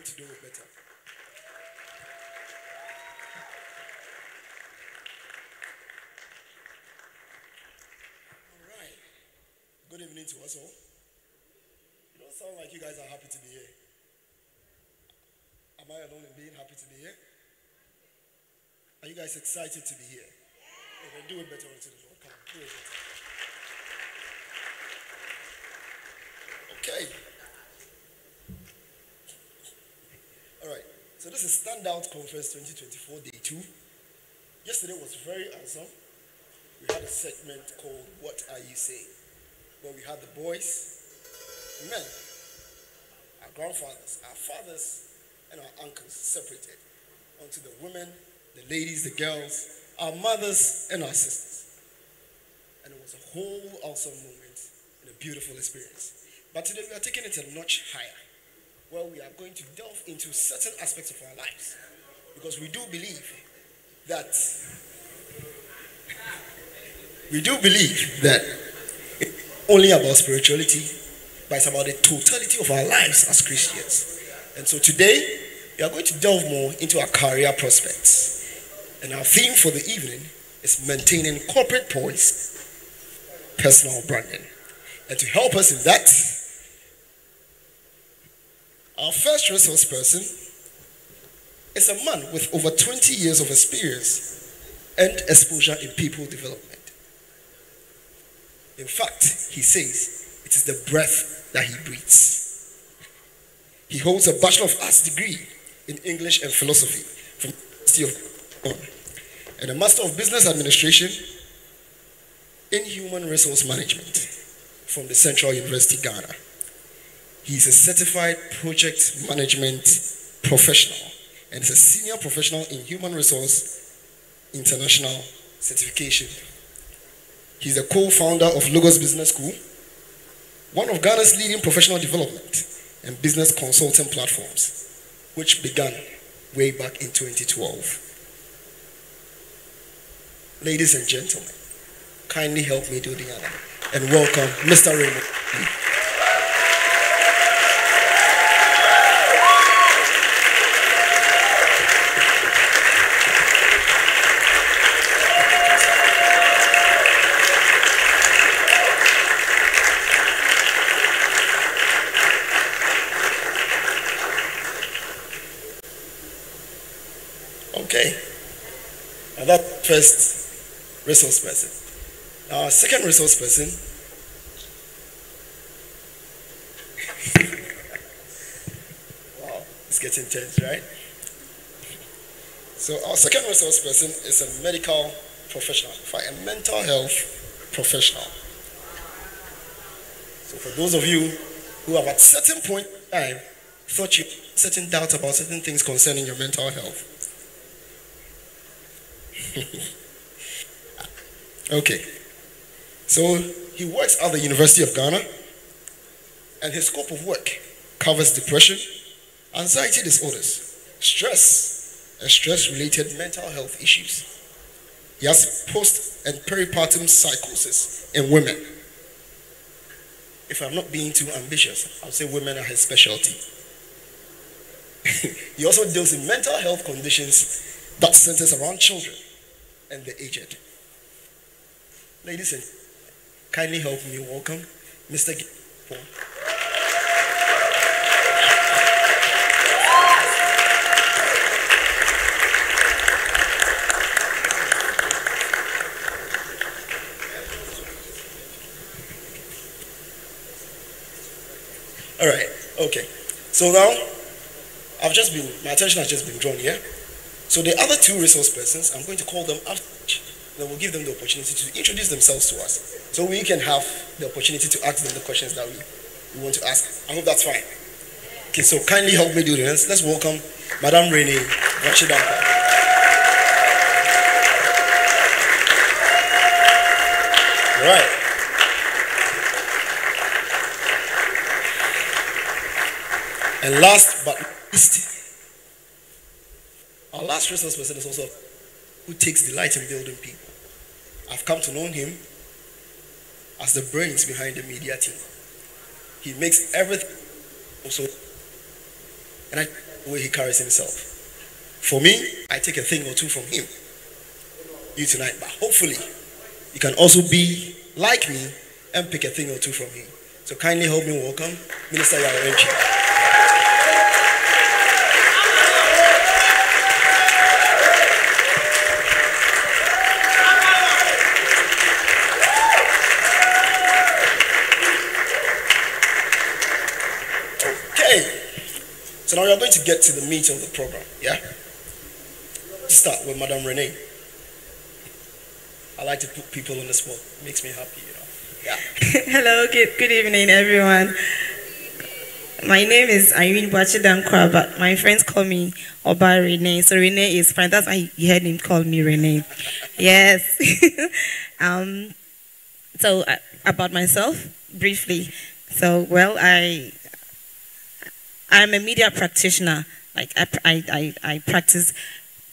Going to do it better. All right. Good evening to us all. You don't sound like you guys are happy to be here. Am I alone in being happy to be here? Are you guys excited to be here? Yeah. do it better unto the Lord. Come do it better. Okay. All right. So this is Standout Conference 2024, day two. Yesterday was very awesome. We had a segment called What Are You Saying? Where we had the boys, men, our grandfathers, our fathers, and our uncles separated onto the women, the ladies, the girls, our mothers, and our sisters. And it was a whole awesome moment and a beautiful experience. But today we are taking it a notch higher, where we are going to delve into certain aspects of our lives. Because we do believe that we do believe that only about spirituality, but it's about the totality of our lives as Christians. And so today we are going to delve more into our career prospects. And our theme for the evening is maintaining corporate poise, personal branding. And to help us in that, our first resource person is a man with over 20 years of experience and exposure in people development. In fact, he says it is the breath that he breathes. He holds a Bachelor of Arts degree in English and Philosophy from the University of and a Master of Business Administration in Human Resource Management from the Central University, Ghana. He is a certified project management professional and is a senior professional in human resource international certification. He's the co-founder of Logos Business School, one of Ghana's leading professional development and business consulting platforms, which began way back in 2012. Ladies and gentlemen, kindly help me do the honor and welcome Mr. Raymond. Okay. Now that first resource person. Our second resource person. wow, it's getting tense, right? So our second resource person is a medical professional, a mental health professional. So for those of you who have at certain point in time thought you certain doubts about certain things concerning your mental health, okay. So he works at the University of Ghana, and his scope of work covers depression, anxiety disorders, stress, and stress related mental health issues. He has post and peripartum psychosis in women. If I'm not being too ambitious, I'll say women are his specialty. he also deals in mental health conditions that centers around children and the aged. Ladies and kindly help me welcome Mr. G-. All right, okay. So now, I've just been, my attention has just been drawn here. So the other two resource persons, I'm going to call them after. Then we'll give them the opportunity to introduce themselves to us. So we can have the opportunity to ask them the questions that we, we want to ask. I hope that's fine. Okay, so kindly help me do this. Let's welcome Madame Renee Rachidanko. All right. And last but not least, last resource person is also who takes delight in building people. I've come to know him as the brains behind the media team. He makes everything also, and I the way he carries himself. For me, I take a thing or two from him. You tonight, but hopefully, you can also be like me and pick a thing or two from him. So kindly help me welcome Minister Yarenchi. Okay. So now we are going to get to the meat of the program. Yeah? Let's start with Madame Renee. I like to put people on the spot. It makes me happy, you know. Yeah. Hello, good, good evening, everyone. My name is Irene Bachidankwa, but my friends call me Oba Renee. So Renee is fine. That's why you heard him call me Renee. Yes. um, so uh, about myself, briefly. So well, I I'm a media practitioner. Like I, I, I, I practice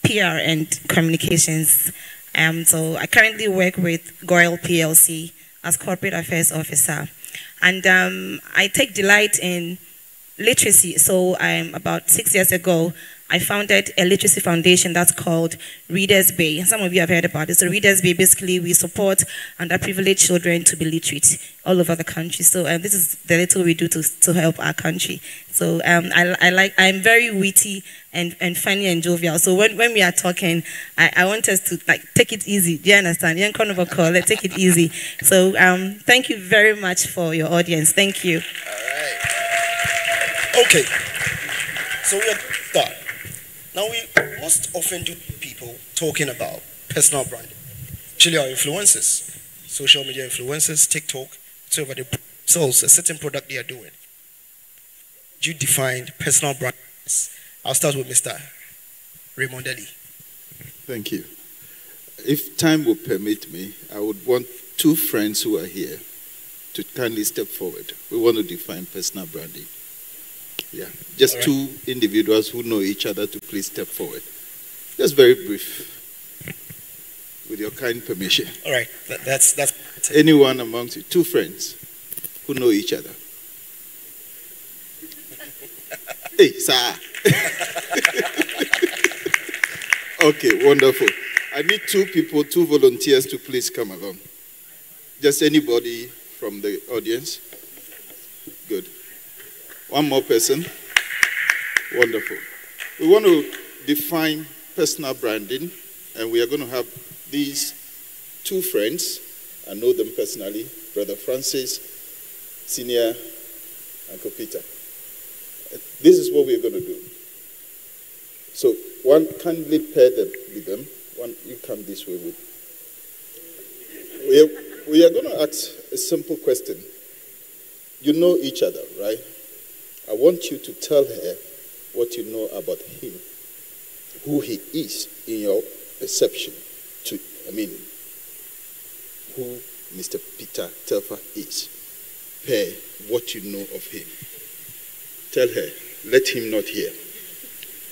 PR and communications. Um, so I currently work with GOIL PLC as corporate affairs officer, and um, I take delight in literacy. So um, about six years ago, I founded a literacy foundation that's called Readers Bay. Some of you have heard about it. So Readers Bay, basically, we support underprivileged children to be literate all over the country. So um, this is the little we do to, to help our country. So um, I, I like, I'm very witty and, and funny and jovial. So when, when we are talking, I, I want us to like take it easy. Do you understand? Let's take it easy. So um, thank you very much for your audience. Thank you. Okay. So we are done. Now we most often do people talking about personal branding. Actually, our influencers, social media influencers, TikTok, so over the sells a certain product they are doing. You defined personal brand. I'll start with Mr. Raymondelli. Thank you. If time will permit me, I would want two friends who are here to kindly step forward. We want to define personal branding. Yeah, just right. two individuals who know each other to please step forward. Just very brief, with your kind permission. All right, that, that's that's Anyone amongst you, two friends who know each other. Hey, sir. okay, wonderful. I need two people, two volunteers to please come along. Just anybody from the audience? Good. One more person? Wonderful. We want to define personal branding, and we are going to have these two friends. I know them personally Brother Francis, Senior, Uncle Peter. This is what we're going to do. So, one kindly pair them with them. One, you come this way with. We are, we are going to ask a simple question. You know each other, right? I want you to tell her what you know about him, who he is in your perception. To, I mean, who Mr. Peter Telfer is. Per what you know of him. Tell her, let him not hear.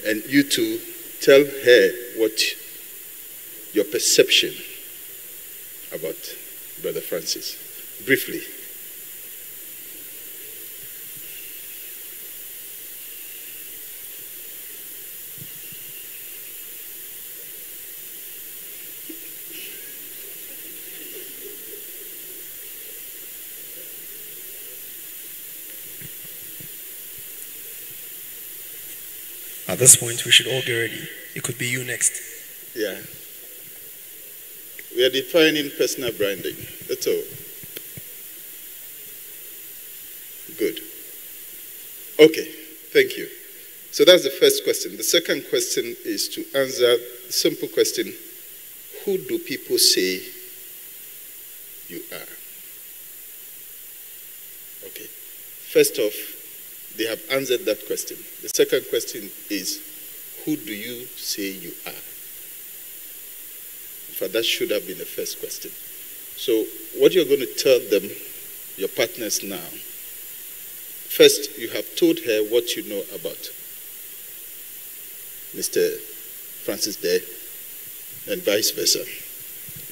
And you too, tell her what your perception about Brother Francis. Briefly. At this point, we should all be ready. It could be you next. Yeah. We are defining personal branding. That's all. Good. Okay, thank you. So that's the first question. The second question is to answer the simple question Who do people say you are? Okay. First off, they have answered that question. The second question is Who do you say you are? In fact, that should have been the first question. So, what you're going to tell them, your partners now, first, you have told her what you know about Mr. Francis Day and vice versa.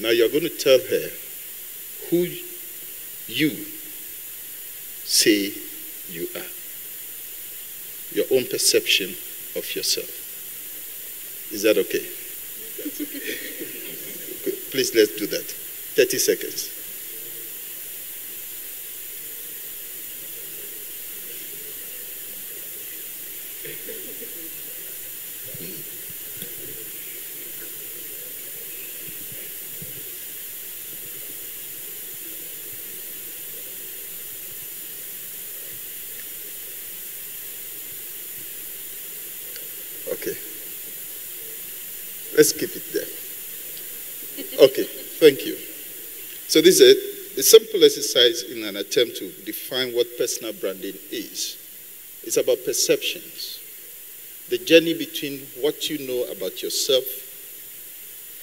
Now, you're going to tell her who you say you are. Your own perception of yourself. Is that okay? Good. Please let's do that. 30 seconds. Okay. Let's keep it there. Okay, thank you. So this is a, a simple exercise in an attempt to define what personal branding is. It's about perceptions. The journey between what you know about yourself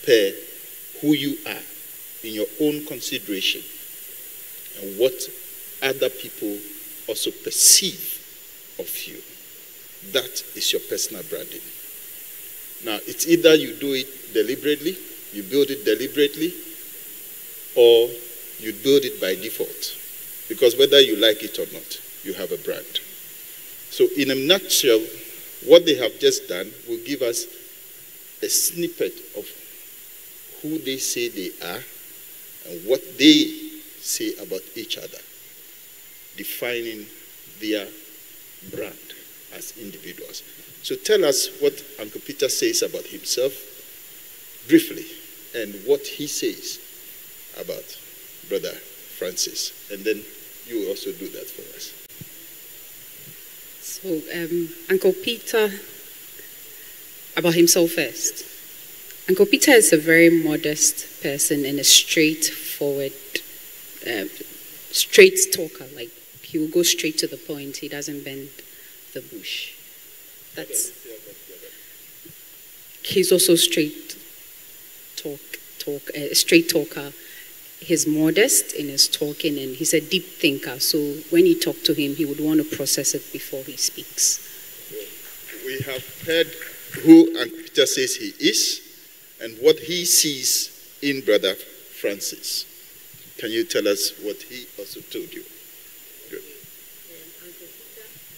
per who you are in your own consideration and what other people also perceive of you. That is your personal branding. Now, it's either you do it deliberately, you build it deliberately, or you build it by default. Because whether you like it or not, you have a brand. So, in a nutshell, what they have just done will give us a snippet of who they say they are and what they say about each other, defining their brand as individuals. So tell us what Uncle Peter says about himself briefly and what he says about Brother Francis. And then you also do that for us. So, um, Uncle Peter, about himself first. Uncle Peter is a very modest person and a straightforward, uh, straight talker. Like, he will go straight to the point, he doesn't bend the bush. That's. He's also straight talk, talk, a straight talker. He's modest in his talking, and he's a deep thinker. So when you talk to him, he would want to process it before he speaks. We have heard who Uncle Peter says he is and what he sees in Brother Francis. Can you tell us what he also told you? Good. Um,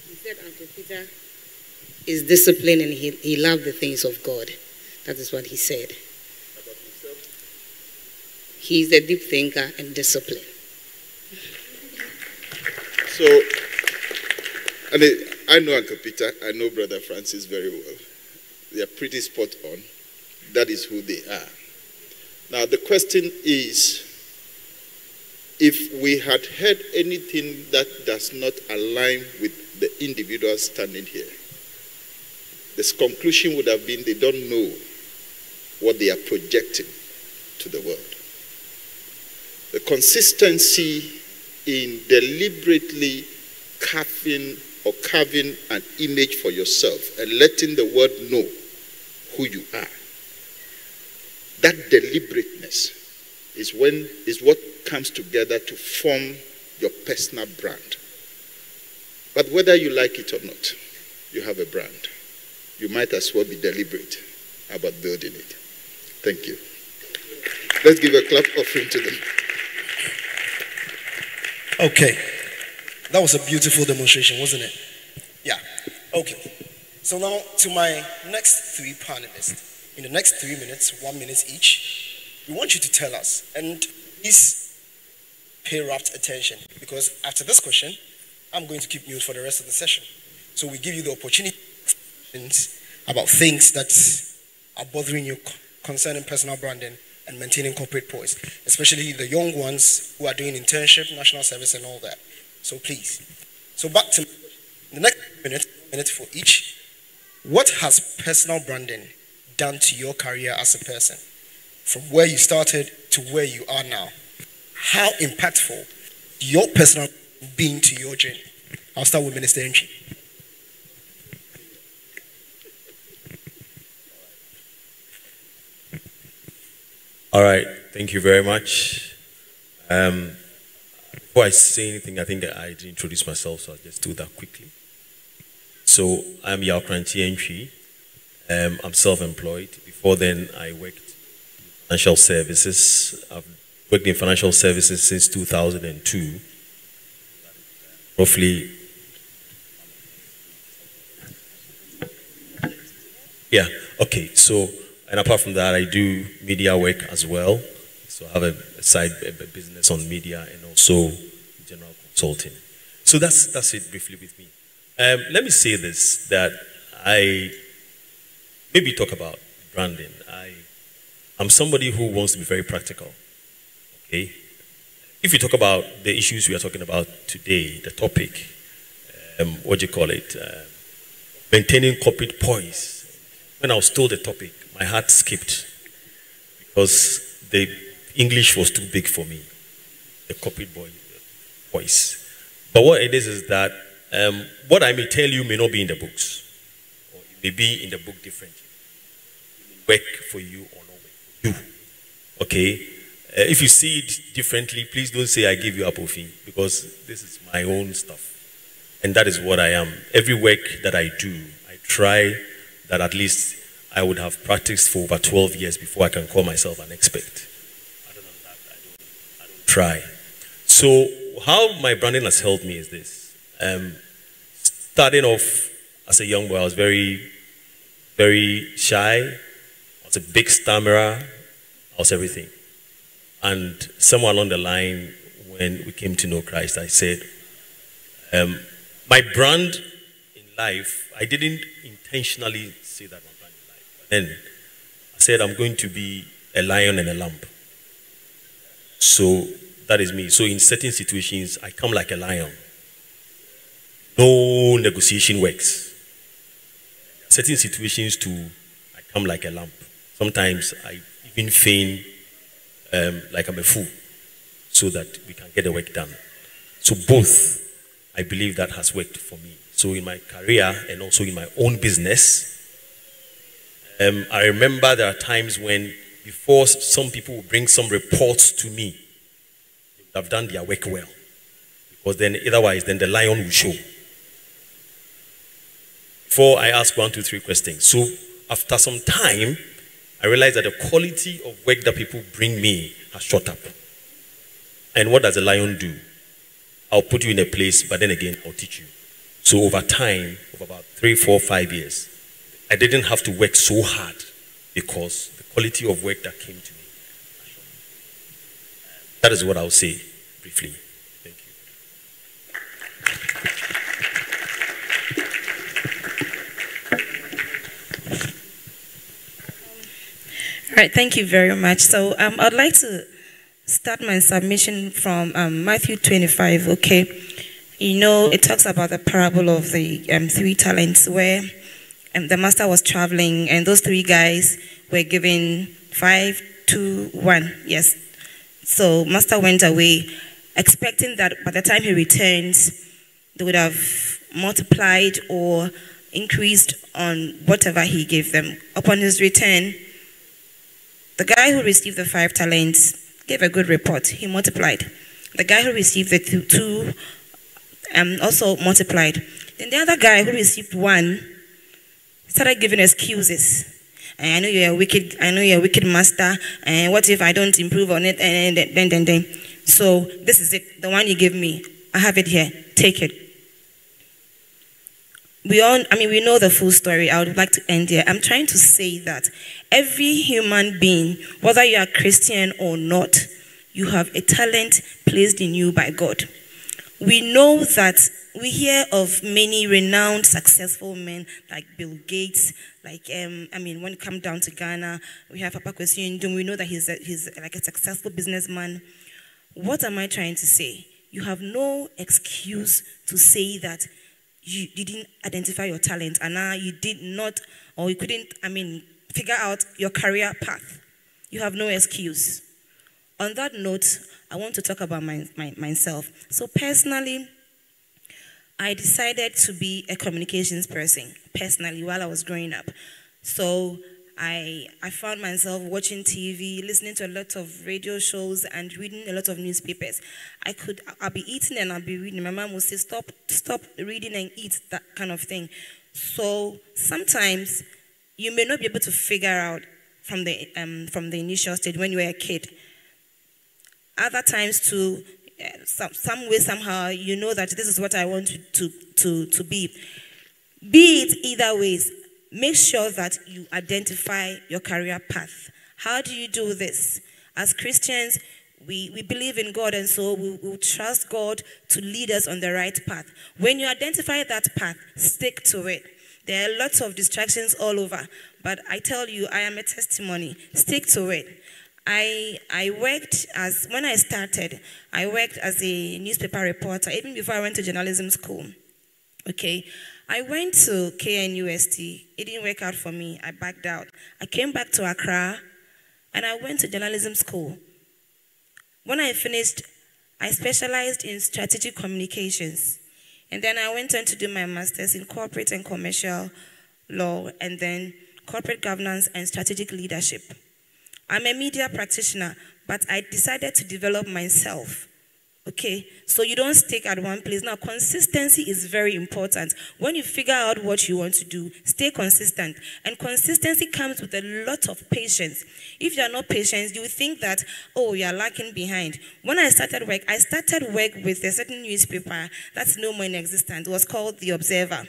he said Uncle Peter is disciplined and he, he loved the things of God. That is what he said. He's a deep thinker and disciplined. So, I know Uncle Peter, I know Brother Francis very well. They are pretty spot on. That is who they are. Now, the question is if we had heard anything that does not align with the individual standing here, this conclusion would have been they don't know what they are projecting to the world. The consistency in deliberately carving or carving an image for yourself and letting the world know who you are. That deliberateness is when is what comes together to form your personal brand. But whether you like it or not, you have a brand. You might as well be deliberate about building it. Thank you. Let's give a clap offering to them. Okay. That was a beautiful demonstration, wasn't it? Yeah. Okay. So now to my next three panelists. In the next three minutes, one minute each, we want you to tell us, and please pay rapt attention because after this question, I'm going to keep mute for the rest of the session. So we give you the opportunity about things that are bothering you concerning personal branding and maintaining corporate poise, especially the young ones who are doing internship, national service, and all that. So please. So back to the next minute, minute for each. What has personal branding done to your career as a person? From where you started to where you are now. How impactful your personal being to your journey? I'll start with Minister Entry. All right, thank you very much. Um, before I say anything, I think I did introduce myself, so I'll just do that quickly. So I'm Yaokranti Entry. Um, I'm self-employed. Before then, I worked in financial services. I've worked in financial services since 2002. Roughly, yeah, okay. So, and apart from that, I do media work as well. So I have a side a business on media and also general consulting. So that's that's it briefly with me. Um, let me say this that I maybe talk about branding. I I'm somebody who wants to be very practical. Okay? If you talk about the issues we are talking about today, the topic, um, what do you call it? Uh, maintaining corporate poise. When I was told the topic, my heart skipped because the English was too big for me, the corporate boy voice. But what it is is that um, what I may tell you may not be in the books, or it may be in the book differently. It may work for you or not work for you. Okay? Uh, if you see it differently, please don't say I give you apophy because this is my own stuff. And that is what I am. Every work that I do, I try that at least I would have practiced for over 12 years before I can call myself an expert. Other than that, I don't, I don't try. So, how my branding has helped me is this. Um, starting off as a young boy, I was very, very shy. I was a big stammerer. I was everything. And somewhere along the line, when we came to know Christ, I said, um, my brand in life, I didn't intentionally then I said, I'm going to be a lion and a lamb. So that is me. So in certain situations, I come like a lion. No negotiation works. Certain situations too, I come like a lamb. Sometimes I even feign um, like I'm a fool so that we can get the work done. So both, I believe that has worked for me. So in my career and also in my own business, um, I remember there are times when before some people will bring some reports to me, they would have done their work well. Because then otherwise, then the lion will show. Before I ask one, two, three questions. So after some time, I realized that the quality of work that people bring me has shot up. And what does a lion do? I'll put you in a place, but then again, I'll teach you. So over time, over about three, four, five years, I didn't have to work so hard because the quality of work that came to me. That is what I'll say briefly. Thank you. All right, thank you very much. So um, I'd like to start my submission from um, Matthew 25, okay? You know, it talks about the parable of the um, three talents where um, the master was traveling and those three guys were given five, two, one. Yes. So master went away expecting that by the time he returns, they would have multiplied or increased on whatever he gave them. Upon his return, the guy who received the five talents gave a good report. He multiplied. The guy who received the two um, also multiplied. Then the other guy who received one started giving excuses. Eh, I know you're a wicked. I know you're a wicked master. And what if I don't improve on it? And then, then, then, then. So this is it. The one you give me. I have it here. Take it. We all, I mean, we know the full story. I would like to end here. I'm trying to say that every human being, whether you are Christian or not, you have a talent placed in you by God. We know that we hear of many renowned, successful men like Bill Gates, like um, I mean, when you come down to Ghana, we have Papa Kwesi. We know that he's a, he's like a successful businessman. What am I trying to say? You have no excuse to say that you, you didn't identify your talent and now you did not or you couldn't i mean figure out your career path you have no excuse on that note i want to talk about my, my, myself so personally i decided to be a communications person personally while i was growing up so I, I found myself watching TV, listening to a lot of radio shows, and reading a lot of newspapers. I could, I'll be eating and I'll be reading. My mom would say, "Stop, stop reading and eat," that kind of thing. So sometimes you may not be able to figure out from the um, from the initial stage when you were a kid Other times, to uh, Uh, some, some way, somehow, you know that this is what I want to, to, to, to be. Be it either ways, make sure that you identify your career path. How do you do this? As Christians, we, we believe in God and so we will trust God to lead us on the right path. When you identify that path, stick to it. There are lots of distractions all over, but I tell you, I am a testimony. Stick to it. I, I worked as, when I started, I worked as a newspaper reporter, even before I went to journalism school. Okay, I went to KNUST. It didn't work out for me. I backed out. I came back to Accra and I went to journalism school. When I finished, I specialized in strategic communications. And then I went on to do my master's in corporate and commercial law and then corporate governance and strategic leadership. I'm a media practitioner, but I decided to develop myself. Okay, so you don't stick at one place. Now, consistency is very important. When you figure out what you want to do, stay consistent. And consistency comes with a lot of patience. If you are not patient, you think that, oh, you are lacking behind. When I started work, I started work with a certain newspaper that's no more in existence. It was called The Observer.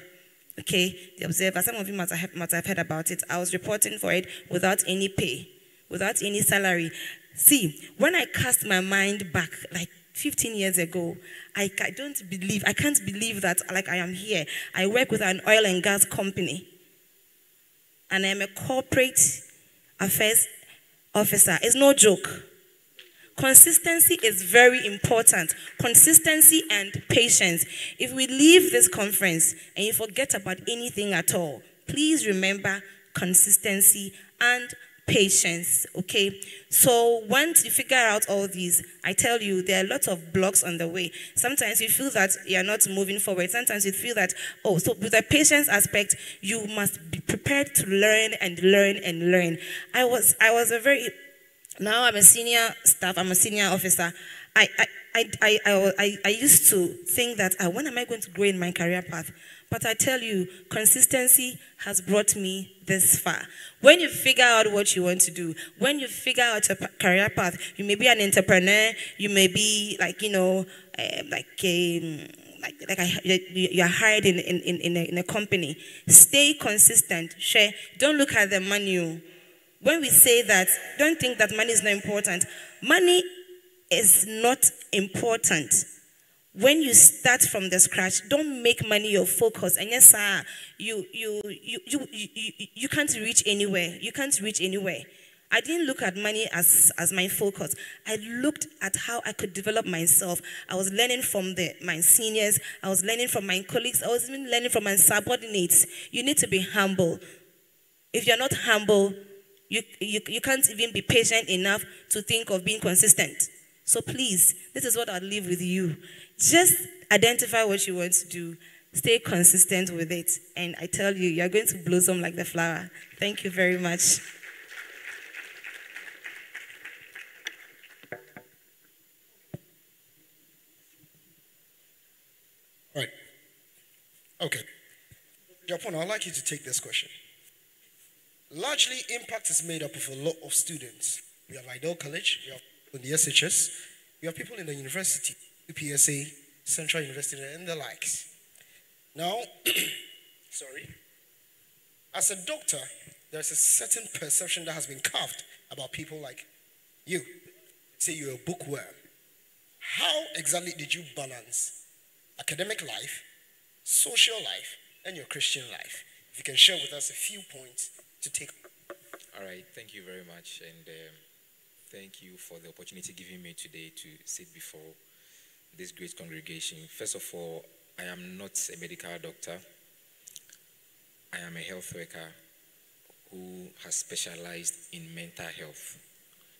Okay, The Observer. Some of you have, must have heard about it. I was reporting for it without any pay, without any salary. See, when I cast my mind back, like 15 years ago. I, I don't believe, I can't believe that like I am here. I work with an oil and gas company. And I'm a corporate affairs officer. It's no joke. Consistency is very important. Consistency and patience. If we leave this conference and you forget about anything at all, please remember consistency and patience. Okay, so once you figure out all these, I tell you there are lots of blocks on the way. Sometimes you feel that you're not moving forward. Sometimes you feel that oh, so with the patience aspect, you must be prepared to learn and learn and learn. I was I was a very now I'm a senior staff. I'm a senior officer. I I I I, I, I used to think that uh, when am I going to grow in my career path? But I tell you, consistency has brought me this far. When you figure out what you want to do, when you figure out a career path, you may be an entrepreneur, you may be like, you know, uh, like a like, like I, you're hired in, in, in, a, in a company. Stay consistent. Share. Don't look at the money. When we say that, don't think that money is not important. Money is not important when you start from the scratch, don't make money your focus. And yes, sir, you, you, you, you, you, you can't reach anywhere. You can't reach anywhere. I didn't look at money as, as my focus. I looked at how I could develop myself. I was learning from the, my seniors. I was learning from my colleagues. I was even learning from my subordinates. You need to be humble. If you're not humble, you, you, you can't even be patient enough to think of being consistent. So please, this is what I'll leave with you. Just identify what you want to do. Stay consistent with it. And I tell you, you're going to blossom like the flower. Thank you very much. Right. Okay. Japan, I'd like you to take this question. Largely, impact is made up of a lot of students. We have Idol College, we have in the SHS, we have people in the university, UPSA, Central University, and the likes. Now, sorry, as a doctor, there's a certain perception that has been carved about people like you. Say you're a bookworm. How exactly did you balance academic life, social life, and your Christian life? If you can share with us a few points to take. All right, thank you very much. And um, thank you for the opportunity given me today to sit before this great congregation. First of all, I am not a medical doctor. I am a health worker who has specialized in mental health.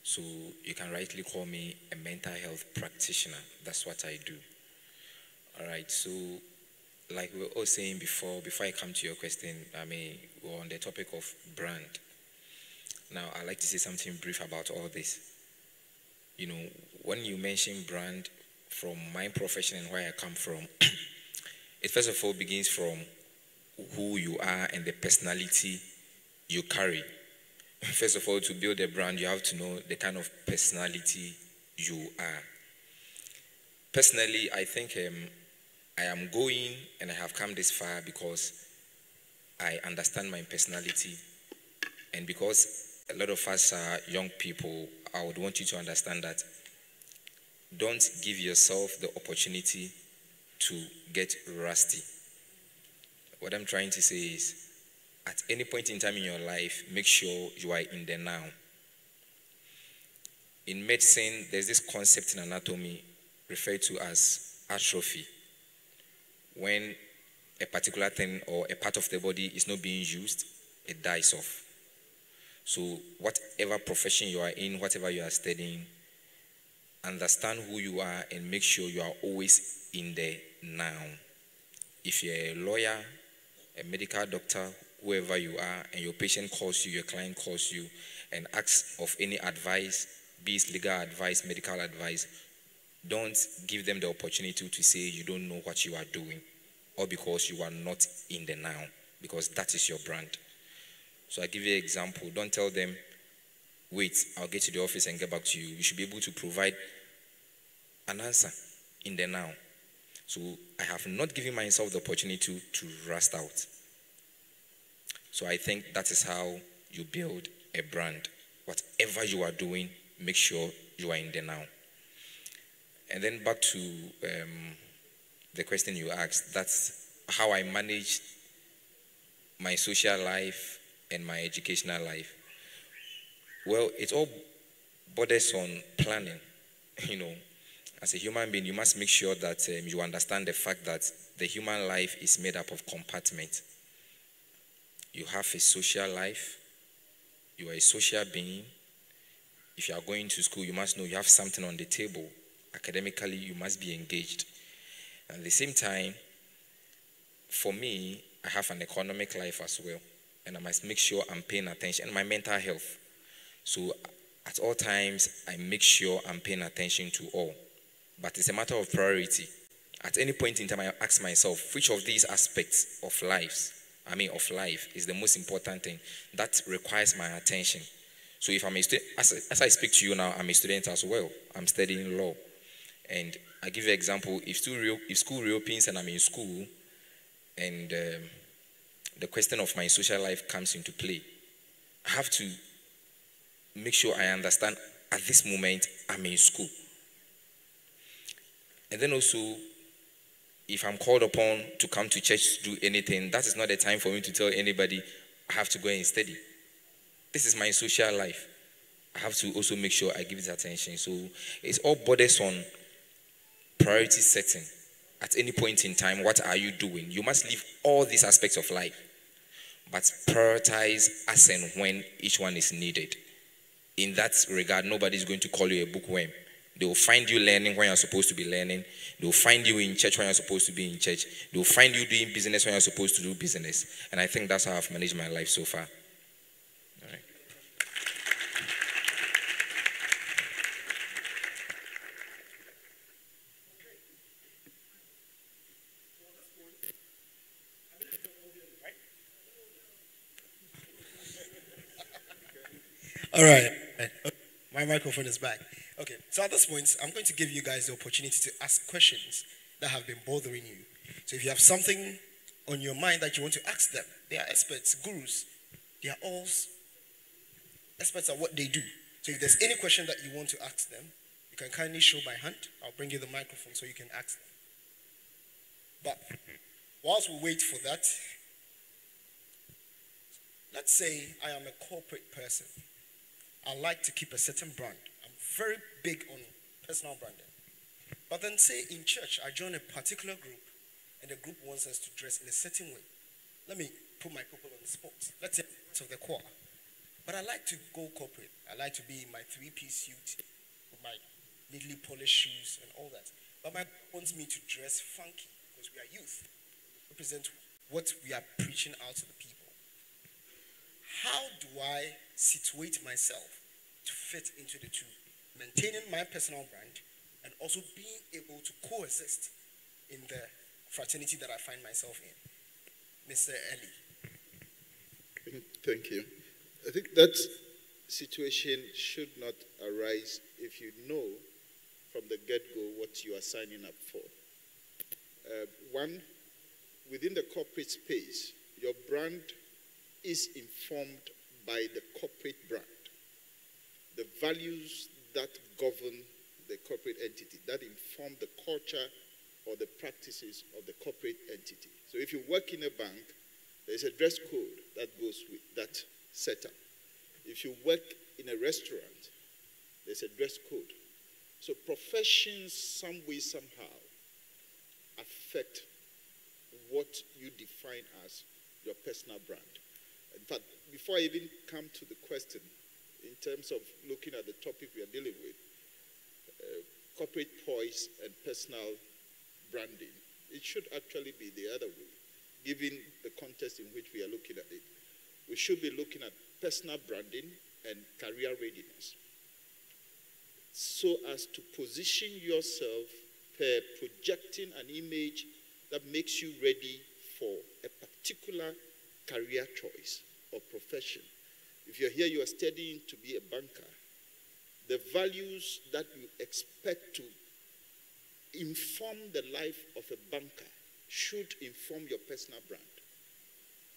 So you can rightly call me a mental health practitioner. That's what I do. All right, so like we were all saying before, before I come to your question, I mean, we're on the topic of brand. Now, I'd like to say something brief about all this. You know, when you mention brand from my profession and where I come from, it first of all begins from who you are and the personality you carry. First of all, to build a brand, you have to know the kind of personality you are. Personally, I think um, I am going and I have come this far because I understand my personality. And because a lot of us are young people, I would want you to understand that don't give yourself the opportunity to get rusty. What I'm trying to say is, at any point in time in your life, make sure you are in the now. In medicine, there's this concept in anatomy referred to as atrophy. When a particular thing or a part of the body is not being used, it dies off. So, whatever profession you are in, whatever you are studying, understand who you are and make sure you are always in the now. If you're a lawyer, a medical doctor, whoever you are, and your patient calls you, your client calls you, and asks of any advice, be it legal advice, medical advice, don't give them the opportunity to say you don't know what you are doing or because you are not in the now, because that is your brand. So I give you an example. Don't tell them, wait, I'll get to the office and get back to you. You should be able to provide an answer in the now. So I have not given myself the opportunity to, to rust out. So I think that is how you build a brand. Whatever you are doing, make sure you are in the now. And then back to um, the question you asked, that's how I manage my social life and my educational life. Well, it all borders on planning. You know, as a human being, you must make sure that um, you understand the fact that the human life is made up of compartments. You have a social life, you are a social being. If you are going to school, you must know you have something on the table. Academically, you must be engaged. At the same time, for me, I have an economic life as well. And I must make sure I'm paying attention and my mental health. So at all times, I make sure I'm paying attention to all. But it's a matter of priority. At any point in time, I ask myself, which of these aspects of lives, I mean, of life, is the most important thing that requires my attention? So if I'm a student, as, as I speak to you now, I'm a student as well. I'm studying law. And I give you an example. If school, if school reopens and I'm in school, and um, the question of my social life comes into play, I have to make sure I understand at this moment I'm in school. And then also, if I'm called upon to come to church to do anything, that is not the time for me to tell anybody I have to go and study. This is my social life. I have to also make sure I give it attention. So it's all borders on priority setting. At any point in time, what are you doing? You must leave all these aspects of life, but prioritize as and when each one is needed. In that regard, nobody is going to call you a bookworm. They will find you learning when you're supposed to be learning. They will find you in church when you're supposed to be in church. They will find you doing business when you're supposed to do business. And I think that's how I've managed my life so far. All right. My microphone is back. Okay, so at this point, I'm going to give you guys the opportunity to ask questions that have been bothering you. So if you have something on your mind that you want to ask them, they are experts, gurus. They are all experts at what they do. So if there's any question that you want to ask them, you can kindly show by hand. I'll bring you the microphone so you can ask them. But whilst we wait for that, let's say I am a corporate person. I like to keep a certain brand. I'm very big on personal branding. But then, say in church, I join a particular group, and the group wants us to dress in a certain way. Let me put my people on the spot. Let's say of the choir. But I like to go corporate. I like to be in my three-piece suit with my neatly polished shoes and all that. But my wants me to dress funky because we are youth. Represent what we are preaching out to the people. How do I situate myself to fit into the two, maintaining my personal brand and also being able to coexist in the fraternity that I find myself in. Mr. Ellie. Thank you. I think that situation should not arise if you know from the get go what you are signing up for. Uh, one, within the corporate space, your brand is informed by the corporate brand. The values that govern the corporate entity, that inform the culture or the practices of the corporate entity. So if you work in a bank, there's a dress code that goes with that setup. If you work in a restaurant, there's a dress code. So professions, some way, somehow, affect what you define as your personal brand. In fact, before I even come to the question, in terms of looking at the topic we are dealing with, uh, corporate poise and personal branding, it should actually be the other way, given the context in which we are looking at it. We should be looking at personal branding and career readiness so as to position yourself per projecting an image that makes you ready for a particular career choice or profession. If you're here, you are studying to be a banker, the values that you expect to inform the life of a banker should inform your personal brand.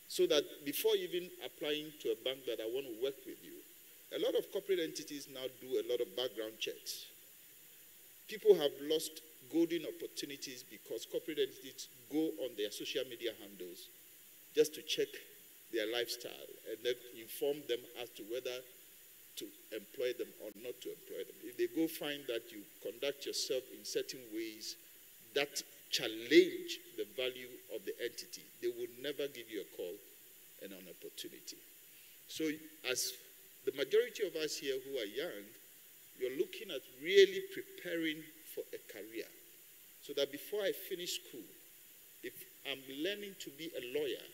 So that before even applying to a bank that I want to work with you, a lot of corporate entities now do a lot of background checks. People have lost golden opportunities because corporate entities go on their social media handles just to check their lifestyle and then inform them as to whether to employ them or not to employ them. If they go find that you conduct yourself in certain ways that challenge the value of the entity, they will never give you a call and an opportunity. So, as the majority of us here who are young, you're looking at really preparing for a career. So that before I finish school, if I'm learning to be a lawyer,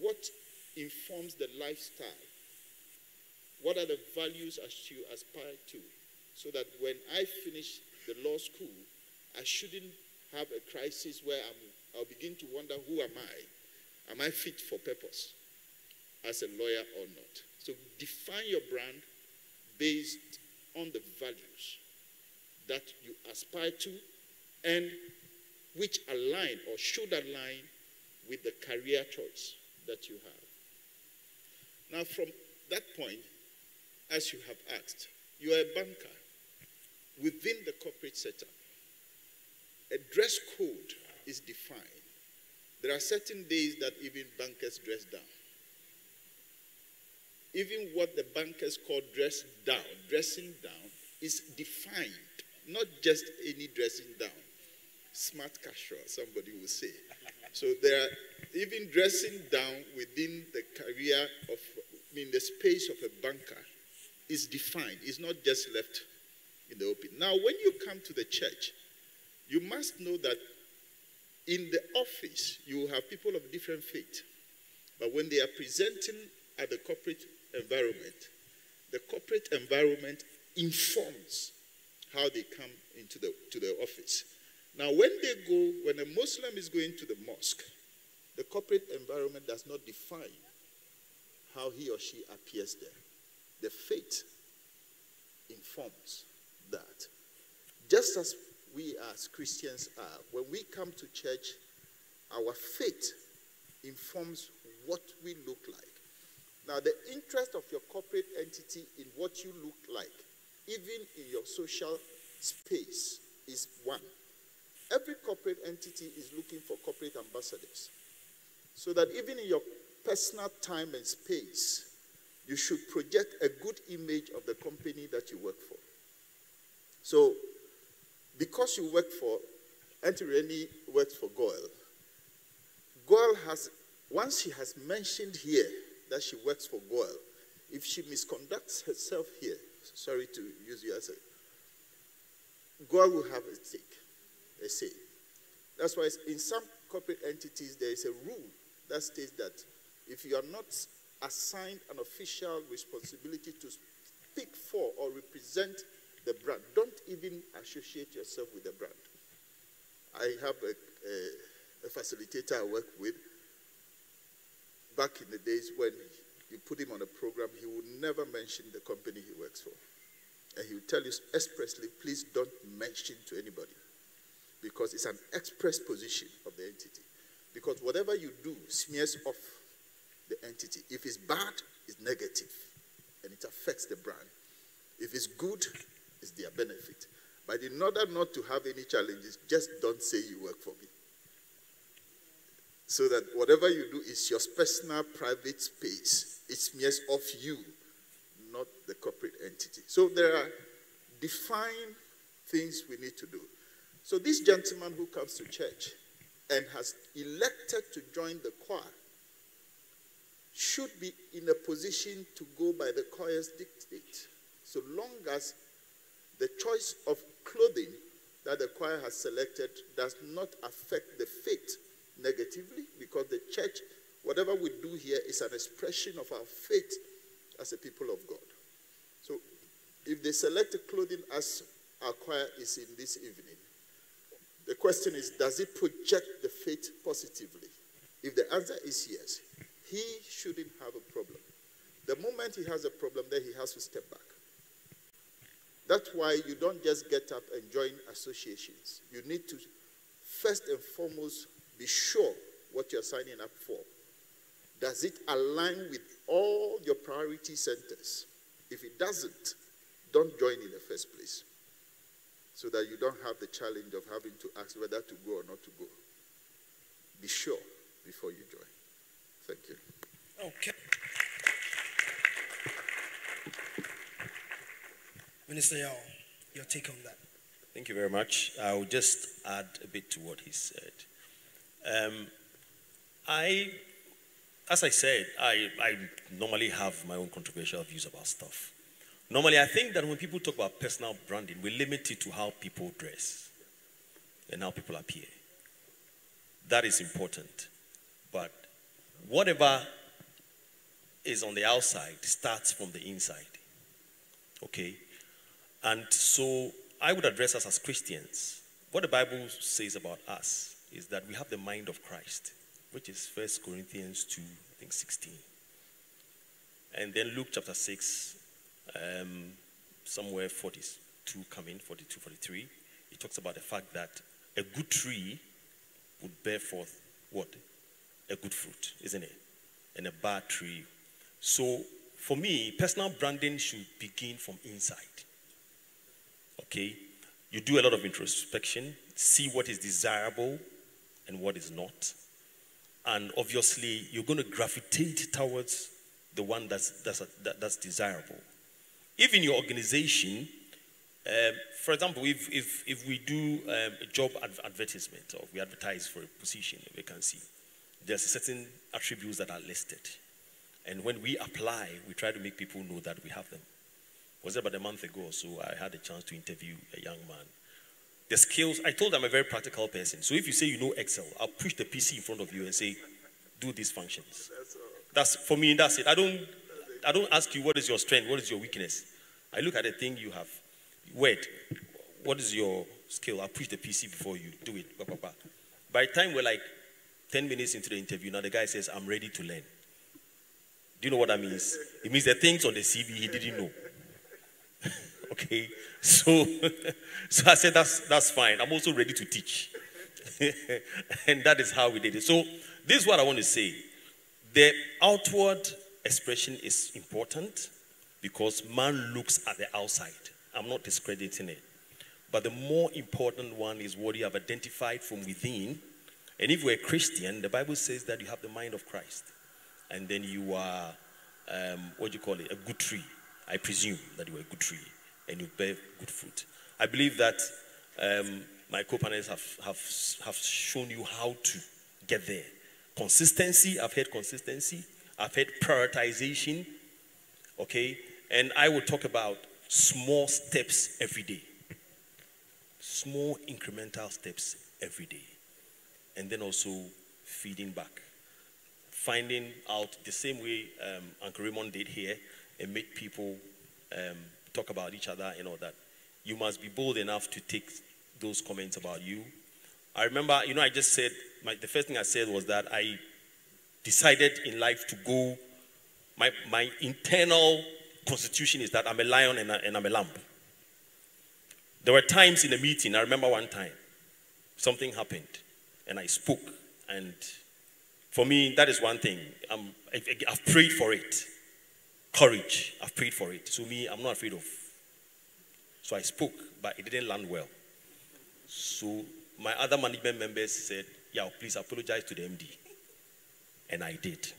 what informs the lifestyle? What are the values I should aspire to? So that when I finish the law school, I shouldn't have a crisis where I'm, I'll begin to wonder who am I? Am I fit for purpose as a lawyer or not? So define your brand based on the values that you aspire to and which align or should align with the career choice that you have. Now, from that point, as you have asked, you are a banker within the corporate setup. A dress code is defined. There are certain days that even bankers dress down. Even what the bankers call dress down, dressing down, is defined, not just any dressing down. Smart casual, somebody will say. So there are even dressing down within the career of, I mean, the space of a banker is defined. It's not just left in the open. Now, when you come to the church, you must know that in the office, you have people of different faith. But when they are presenting at the corporate environment, the corporate environment informs how they come into the, to the office. Now, when they go, when a Muslim is going to the mosque, the corporate environment does not define how he or she appears there. The faith informs that. Just as we as Christians are, when we come to church, our faith informs what we look like. Now, the interest of your corporate entity in what you look like, even in your social space, is one. Every corporate entity is looking for corporate ambassadors. So that even in your personal time and space, you should project a good image of the company that you work for. So, because you work for, Auntie Rennie works for GOIL. GOIL has, once she has mentioned here that she works for GOIL, if she misconducts herself here, sorry to use you as a, GOIL will have a stake, a say. That's why in some corporate entities there is a rule that states that if you are not assigned an official responsibility to speak for or represent the brand, don't even associate yourself with the brand. I have a, a, a facilitator I work with. Back in the days when you put him on a program, he would never mention the company he works for. And he will tell you expressly, please don't mention to anybody. Because it's an express position of the entity. Because whatever you do smears off the entity. If it's bad, it's negative and it affects the brand. If it's good, it's their benefit. But in order not to have any challenges, just don't say you work for me. So that whatever you do is your personal private space. It smears off you, not the corporate entity. So there are defined things we need to do. So this gentleman who comes to church and has elected to join the choir should be in a position to go by the choir's dictate, so long as the choice of clothing that the choir has selected does not affect the faith negatively, because the church, whatever we do here, is an expression of our faith as a people of God. So if they select clothing as our choir is in this evening, the question is, does it project the faith positively? If the answer is yes, he shouldn't have a problem. The moment he has a problem, then he has to step back. That's why you don't just get up and join associations. You need to, first and foremost, be sure what you're signing up for. Does it align with all your priority centers? If it doesn't, don't join in the first place so that you don't have the challenge of having to ask whether to go or not to go. Be sure before you join. Thank you. Okay. Minister Yao, your take on that. Thank you very much. I will just add a bit to what he said. Um, I, as I said, I, I normally have my own controversial views about stuff. Normally, I think that when people talk about personal branding, we limit it to how people dress and how people appear. That is important. But whatever is on the outside starts from the inside. Okay? And so I would address us as Christians. What the Bible says about us is that we have the mind of Christ, which is 1 Corinthians 2, I think 16. And then Luke chapter 6, um, somewhere 42 coming, 42, 43. It talks about the fact that a good tree would bear forth what? A good fruit, isn't it? And a bad tree. So for me, personal branding should begin from inside. Okay? You do a lot of introspection, see what is desirable and what is not. And obviously, you're going to gravitate towards the one that's, that's, that's desirable. In your organization, um, for example, if, if, if we do um, a job adv- advertisement or we advertise for a position, a vacancy, there's certain attributes that are listed. And when we apply, we try to make people know that we have them. Was it about a month ago so? I had a chance to interview a young man. The skills, I told him I'm a very practical person. So if you say you know Excel, I'll push the PC in front of you and say, do these functions. That's for me, that's it. I don't I don't ask you what is your strength, what is your weakness. I look at the thing you have. Wait, what is your skill? I'll push the PC before you do it. By the time we're like 10 minutes into the interview, now the guy says, I'm ready to learn. Do you know what that means? It means the things on the CV he didn't know. okay, so so I said that's that's fine. I'm also ready to teach, and that is how we did it. So this is what I want to say: the outward expression is important because man looks at the outside. I'm not discrediting it, but the more important one is what you have identified from within. And if you're a Christian, the Bible says that you have the mind of Christ, and then you are um, what do you call it? A good tree. I presume that you are a good tree and you bear good fruit. I believe that um, my co-panelists have, have, have shown you how to get there. Consistency, I've heard consistency. I've heard prioritization, okay? And I will talk about small steps every day. Small incremental steps every day. And then also feeding back. Finding out the same way um, Uncle Raymond did here and make people um, talk about each other and all that. You must be bold enough to take those comments about you. I remember, you know, I just said, my, the first thing I said was that I decided in life to go, my, my internal constitution is that I'm a lion and, I, and I'm a lamb. There were times in a meeting, I remember one time, something happened, and I spoke. And for me, that is one thing. I'm, I, I've prayed for it. Courage. I've prayed for it. So me, I'm not afraid of. So I spoke, but it didn't land well. So my other management members said, "Yeah, please apologize to the MD," and I did.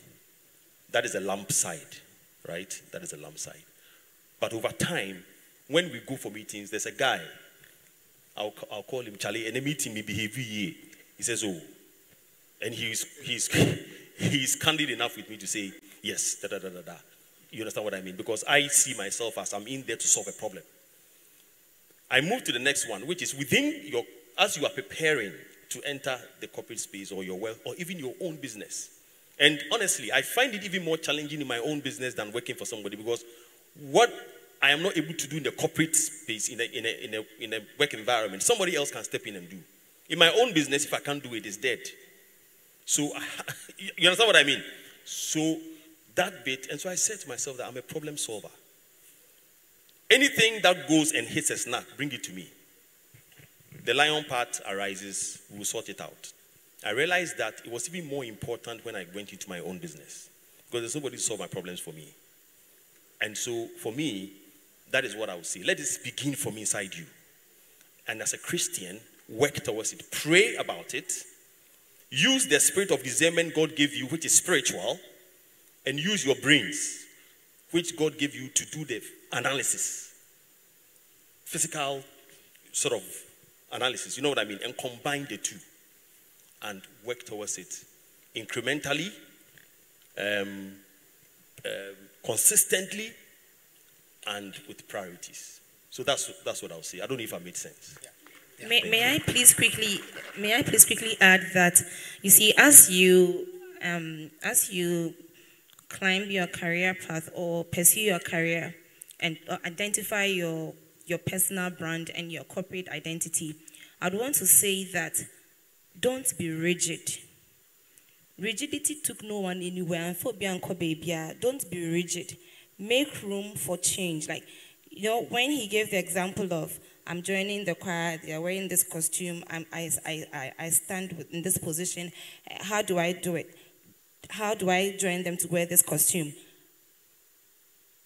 That is a lump side, right? That is a lump side. But over time, when we go for meetings, there's a guy. I'll, I'll call him Charlie. And a meeting, me behave He says, "Oh," and he's he's he's candid enough with me to say, "Yes, da da da da da." You understand what I mean? Because I see myself as I'm in there to solve a problem. I move to the next one, which is within your, as you are preparing to enter the corporate space or your wealth or even your own business. And honestly, I find it even more challenging in my own business than working for somebody because what I am not able to do in the corporate space, in a, in a, in a, in a work environment, somebody else can step in and do. In my own business, if I can't do it, it's dead. So, you understand what I mean? So, that bit, and so I said to myself that I'm a problem solver. Anything that goes and hits a snag, bring it to me. The lion part arises, we'll sort it out. I realized that it was even more important when I went into my own business because there's nobody to solve my problems for me. And so, for me, that is what I would say. Let this begin from inside you. And as a Christian, work towards it. Pray about it. Use the spirit of discernment God gave you, which is spiritual, and use your brains, which God gave you to do the analysis, physical sort of analysis. You know what I mean? And combine the two and work towards it incrementally, um, uh, consistently, and with priorities. So that's that's what I'll say. I don't know if I made sense. Yeah. May, may I please quickly may I please quickly add that you see as you um, as you climb your career path or pursue your career and uh, identify your your personal brand and your corporate identity, I'd want to say that don't be rigid. Rigidity took no one anywhere, and for baby, don't be rigid. Make room for change. Like, you know, when he gave the example of I'm joining the choir, they're wearing this costume, I'm, I, I, I stand in this position. How do I do it? How do I join them to wear this costume?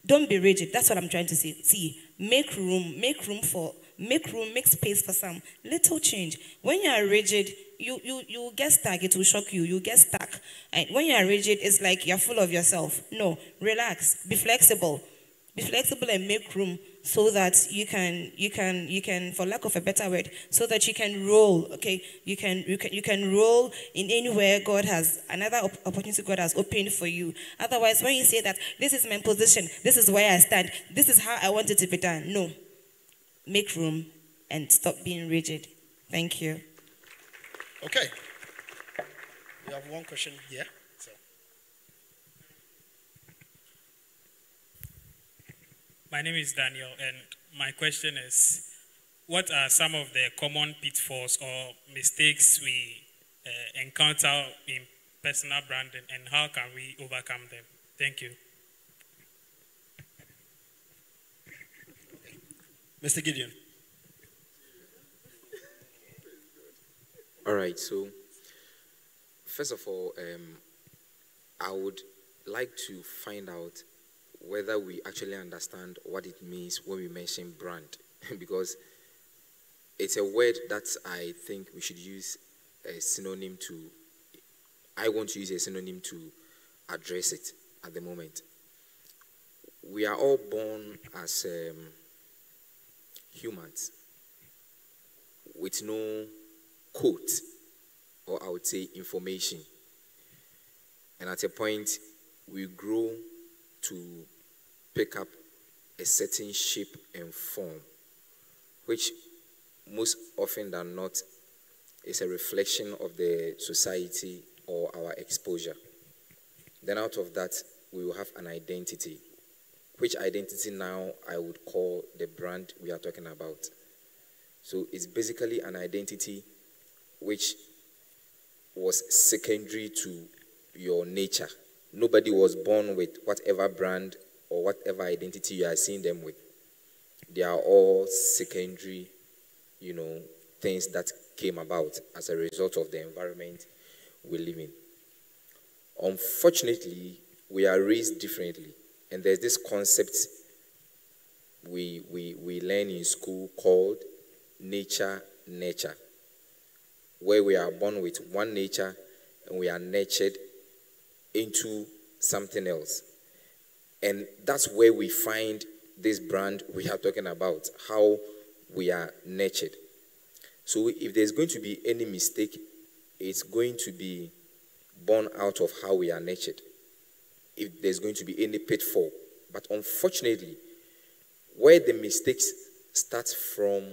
Don't be rigid. That's what I'm trying to say. See, make room, make room for, make room, make space for some little change. When you are rigid, you you you get stuck. It will shock you. You get stuck. And when you are rigid, it's like you're full of yourself. No, relax. Be flexible. Be flexible and make room so that you can you can you can for lack of a better word so that you can roll okay you can you can you can roll in anywhere god has another opportunity god has opened for you otherwise when you say that this is my position this is where i stand this is how i want it to be done no make room and stop being rigid thank you okay we have one question here So. My name is Daniel, and my question is What are some of the common pitfalls or mistakes we uh, encounter in personal branding, and how can we overcome them? Thank you. Mr. Gideon. All right, so first of all, um, I would like to find out whether we actually understand what it means when we mention brand because it's a word that I think we should use a synonym to I want to use a synonym to address it at the moment. We are all born as um, humans with no code or I would say information. And at a point, we grow to pick up a certain shape and form, which most often than not is a reflection of the society or our exposure. Then out of that, we will have an identity, which identity now I would call the brand we are talking about. So it's basically an identity which was secondary to your nature. Nobody was born with whatever brand or whatever identity you are seeing them with. They are all secondary you know, things that came about as a result of the environment we live in. Unfortunately, we are raised differently. And there's this concept we, we, we learn in school called nature nurture, where we are born with one nature and we are nurtured into something else. And that's where we find this brand we are talking about, how we are nurtured. So if there's going to be any mistake, it's going to be born out of how we are nurtured. If there's going to be any pitfall. But unfortunately, where the mistakes start from,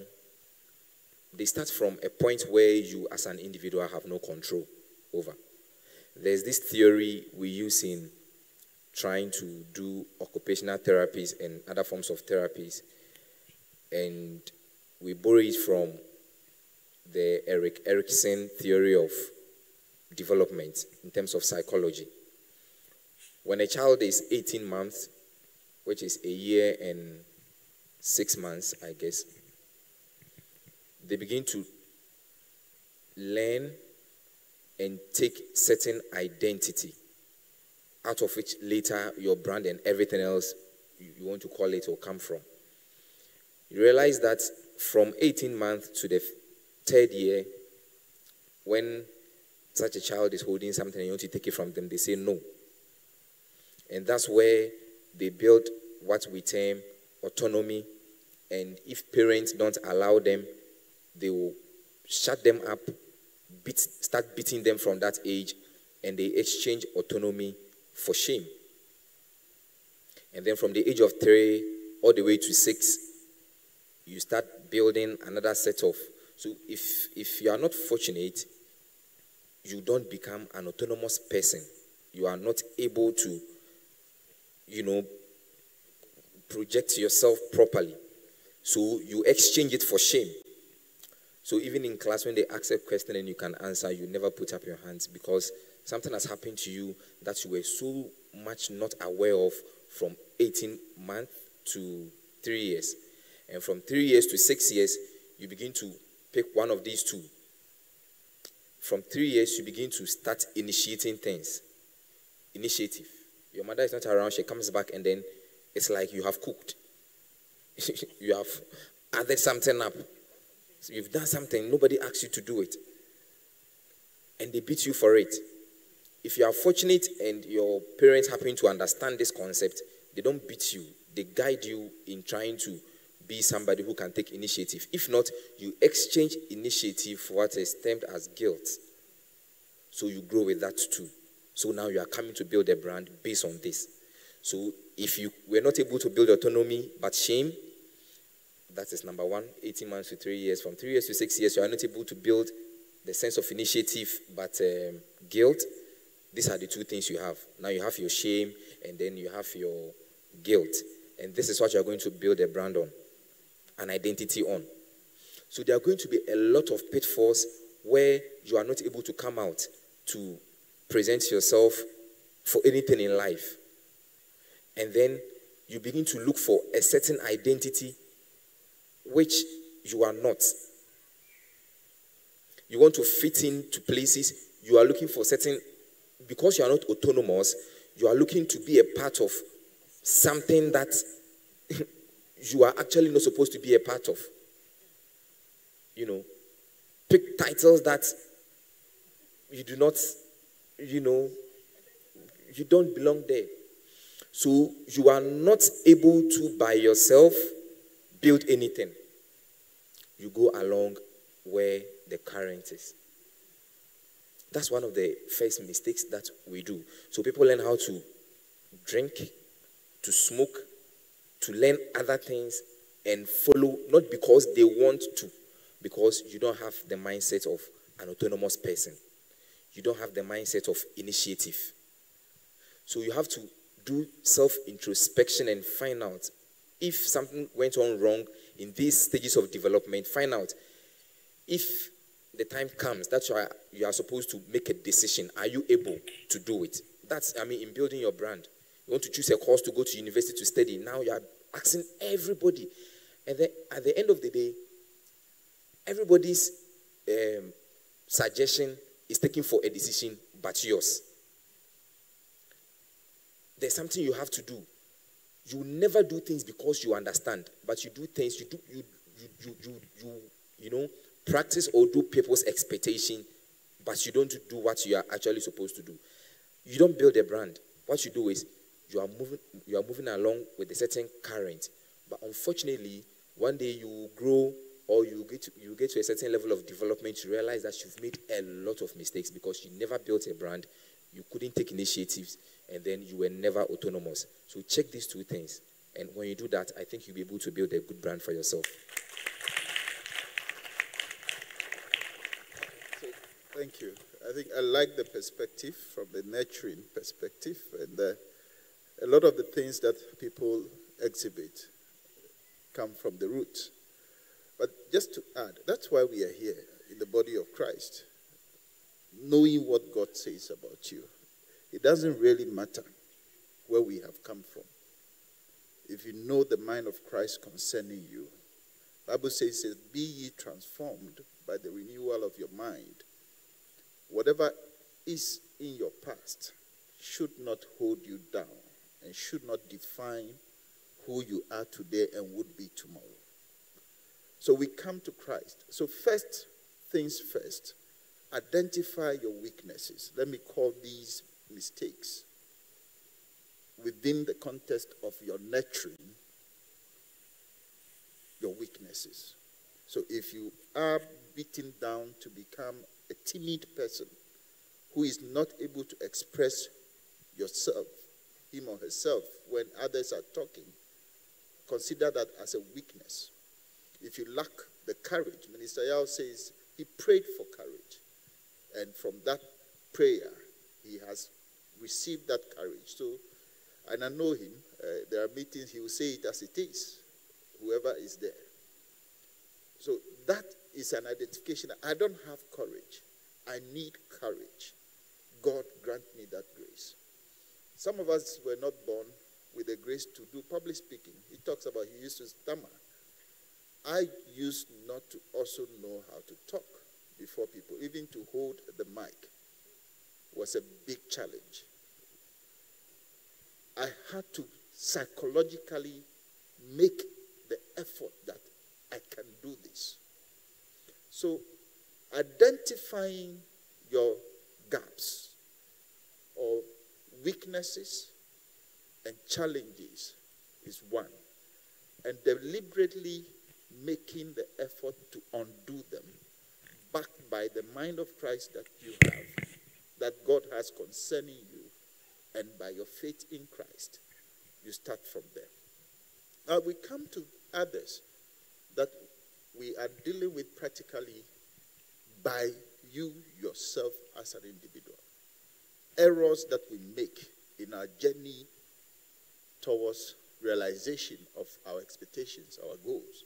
they start from a point where you as an individual have no control over. There's this theory we use in trying to do occupational therapies and other forms of therapies. And we borrow it from the Erik Erikson theory of development in terms of psychology. When a child is 18 months, which is a year and six months, I guess, they begin to learn and take certain identity out of which later your brand and everything else you want to call it will come from. You realize that from 18 months to the third year, when such a child is holding something and you want to take it from them, they say no. And that's where they build what we term autonomy. And if parents don't allow them, they will shut them up, beat, start beating them from that age, and they exchange autonomy for shame. And then from the age of three all the way to six, you start building another set of. So if if you are not fortunate, you don't become an autonomous person. You are not able to, you know, project yourself properly. So you exchange it for shame. So even in class, when they ask a question and you can answer, you never put up your hands because something has happened to you that you were so much not aware of from 18 months to three years. And from three years to six years, you begin to pick one of these two. From three years, you begin to start initiating things. Initiative. Your mother is not around, she comes back, and then it's like you have cooked. you have added something up. So you've done something, nobody asks you to do it. And they beat you for it. If you are fortunate and your parents happen to understand this concept, they don't beat you. They guide you in trying to be somebody who can take initiative. If not, you exchange initiative for what is termed as guilt. So you grow with that too. So now you are coming to build a brand based on this. So if you were not able to build autonomy but shame, that is number one, 18 months to three years. From three years to six years, you are not able to build the sense of initiative but um, guilt. These are the two things you have. Now you have your shame and then you have your guilt. And this is what you're going to build a brand on, an identity on. So there are going to be a lot of pitfalls where you are not able to come out to present yourself for anything in life. And then you begin to look for a certain identity which you are not. You want to fit into places, you are looking for certain, because you are not autonomous, you are looking to be a part of something that you are actually not supposed to be a part of. You know, pick titles that you do not, you know, you don't belong there. So you are not able to by yourself build anything. You go along where the current is. That's one of the first mistakes that we do. So people learn how to drink, to smoke, to learn other things and follow, not because they want to, because you don't have the mindset of an autonomous person. You don't have the mindset of initiative. So you have to do self introspection and find out if something went on wrong in these stages of development. Find out if the time comes that you are, you are supposed to make a decision. Are you able to do it? That's, I mean, in building your brand. You want to choose a course to go to university to study. Now you are asking everybody. And then at the end of the day, everybody's um, suggestion is taken for a decision but yours. There's something you have to do. You never do things because you understand, but you do things you do you you you you you, you know practice or do people's expectation, but you don't do what you are actually supposed to do. You don't build a brand. What you do is you are moving you are moving along with a certain current, but unfortunately, one day you grow or you get to, you get to a certain level of development, you realize that you've made a lot of mistakes because you never built a brand, you couldn't take initiatives, and then you were never autonomous. So check these two things, and when you do that, I think you'll be able to build a good brand for yourself. Thank you. I think I like the perspective from the nurturing perspective, and uh, a lot of the things that people exhibit come from the root. But just to add, that's why we are here in the body of Christ, knowing what God says about you. It doesn't really matter where we have come from. If you know the mind of Christ concerning you, Bible says, says, Be ye transformed by the renewal of your mind. Whatever is in your past should not hold you down and should not define who you are today and would be tomorrow. So we come to Christ. So, first things first, identify your weaknesses. Let me call these mistakes within the context of your nurturing your weaknesses. So, if you are beaten down to become a timid person who is not able to express yourself, him or herself, when others are talking, consider that as a weakness. If you lack the courage, Minister Yao says he prayed for courage. And from that prayer, he has received that courage. So, and I know him, uh, there are meetings, he will say it as it is, whoever is there. So that is an identification. I don't have courage. I need courage. God grant me that grace. Some of us were not born with the grace to do public speaking. He talks about he used to stammer. I used not to also know how to talk before people, even to hold the mic was a big challenge. I had to psychologically make the effort that I can do this. So, identifying your gaps or weaknesses and challenges is one, and deliberately making the effort to undo them, backed by the mind of Christ that you have, that God has concerning you, and by your faith in Christ, you start from there. Now we come to others that we are dealing with practically by you yourself as an individual. Errors that we make in our journey towards realization of our expectations, our goals.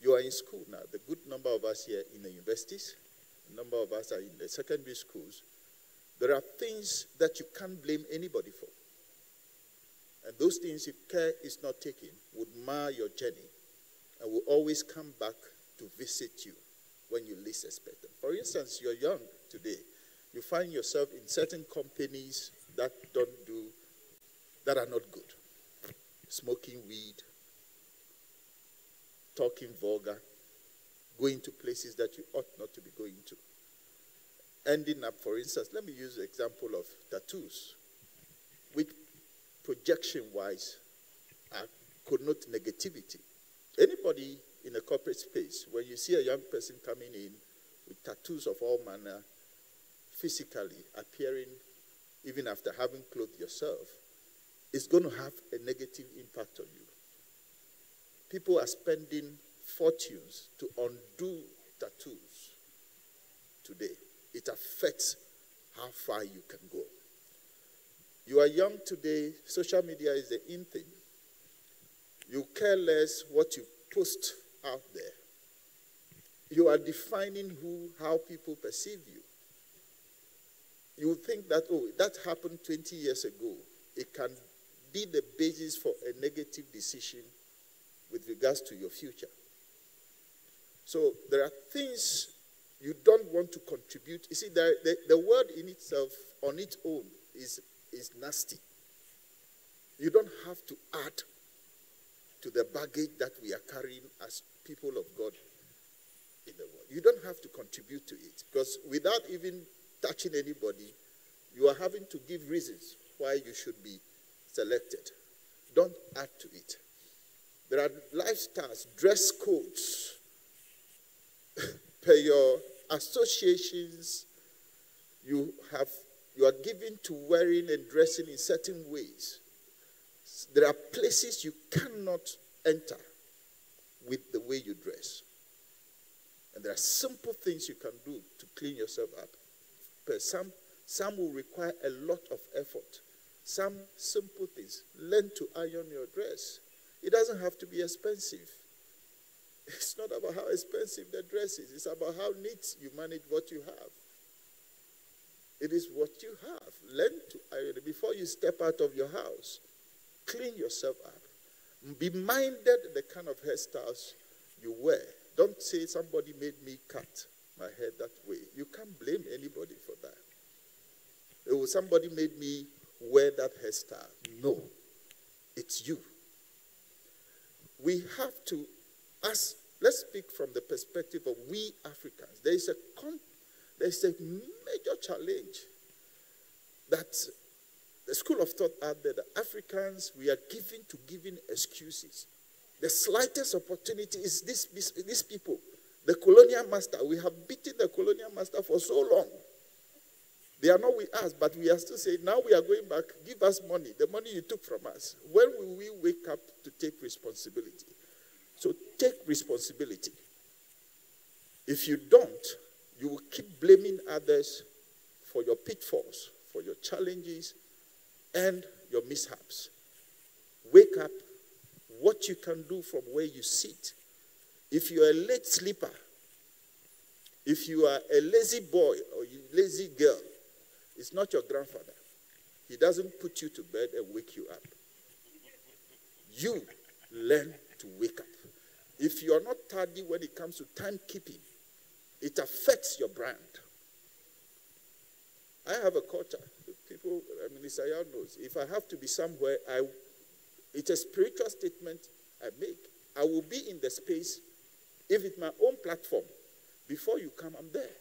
You are in school now. The good number of us here in the universities, a number of us are in the secondary schools. There are things that you can't blame anybody for. And those things, if care is not taken, would mar your journey and will always come back to visit you when you least expect them. For instance, you're young today. You find yourself in certain companies that don't do, that are not good. Smoking weed, talking vulgar, going to places that you ought not to be going to. Ending up, for instance, let me use the example of tattoos, which projection wise are connote negativity. Anybody in a corporate space, when you see a young person coming in with tattoos of all manner, physically appearing even after having clothed yourself, is going to have a negative impact on you. People are spending fortunes to undo tattoos today. It affects how far you can go. You are young today, social media is the in thing. You care less what you post out there. You are defining who, how people perceive you. You think that, oh, that happened 20 years ago. It can be the basis for a negative decision with regards to your future. So there are things you don't want to contribute. You see, the, the, the word in itself, on its own, is, is nasty. You don't have to add to the baggage that we are carrying as people of God in the world. You don't have to contribute to it because without even touching anybody, you are having to give reasons why you should be selected. Don't add to it. There are lifestyles, dress codes, per your associations, you have you are given to wearing and dressing in certain ways. There are places you cannot enter with the way you dress. And there are simple things you can do to clean yourself up. But some, some will require a lot of effort. Some simple things. Learn to iron your dress. It doesn't have to be expensive. It's not about how expensive the dress is, it's about how neat you manage what you have. It is what you have. Learn to before you step out of your house. Clean yourself up. Be minded the kind of hairstyles you wear. Don't say somebody made me cut my hair that way. You can't blame anybody for that. Oh, somebody made me wear that hairstyle. No, it's you. We have to ask, let's speak from the perspective of we Africans. There is a, there is a major challenge that the school of thought out there, the Africans, we are given to giving excuses. The slightest opportunity is this, these people, the colonial master. We have beaten the colonial master for so long. They are not with us, but we are still saying, now we are going back, give us money, the money you took from us. When will we wake up to take responsibility? So take responsibility. If you don't, you will keep blaming others for your pitfalls, for your challenges, and your mishaps. Wake up what you can do from where you sit. If you're a late sleeper, if you are a lazy boy or a lazy girl, it's not your grandfather. He doesn't put you to bed and wake you up. You learn to wake up. If you are not tardy when it comes to timekeeping, it affects your brand. I have a culture. People, I mean, Isaiah knows. If I have to be somewhere, I, it's a spiritual statement I make. I will be in the space. If it's my own platform, before you come, I'm there.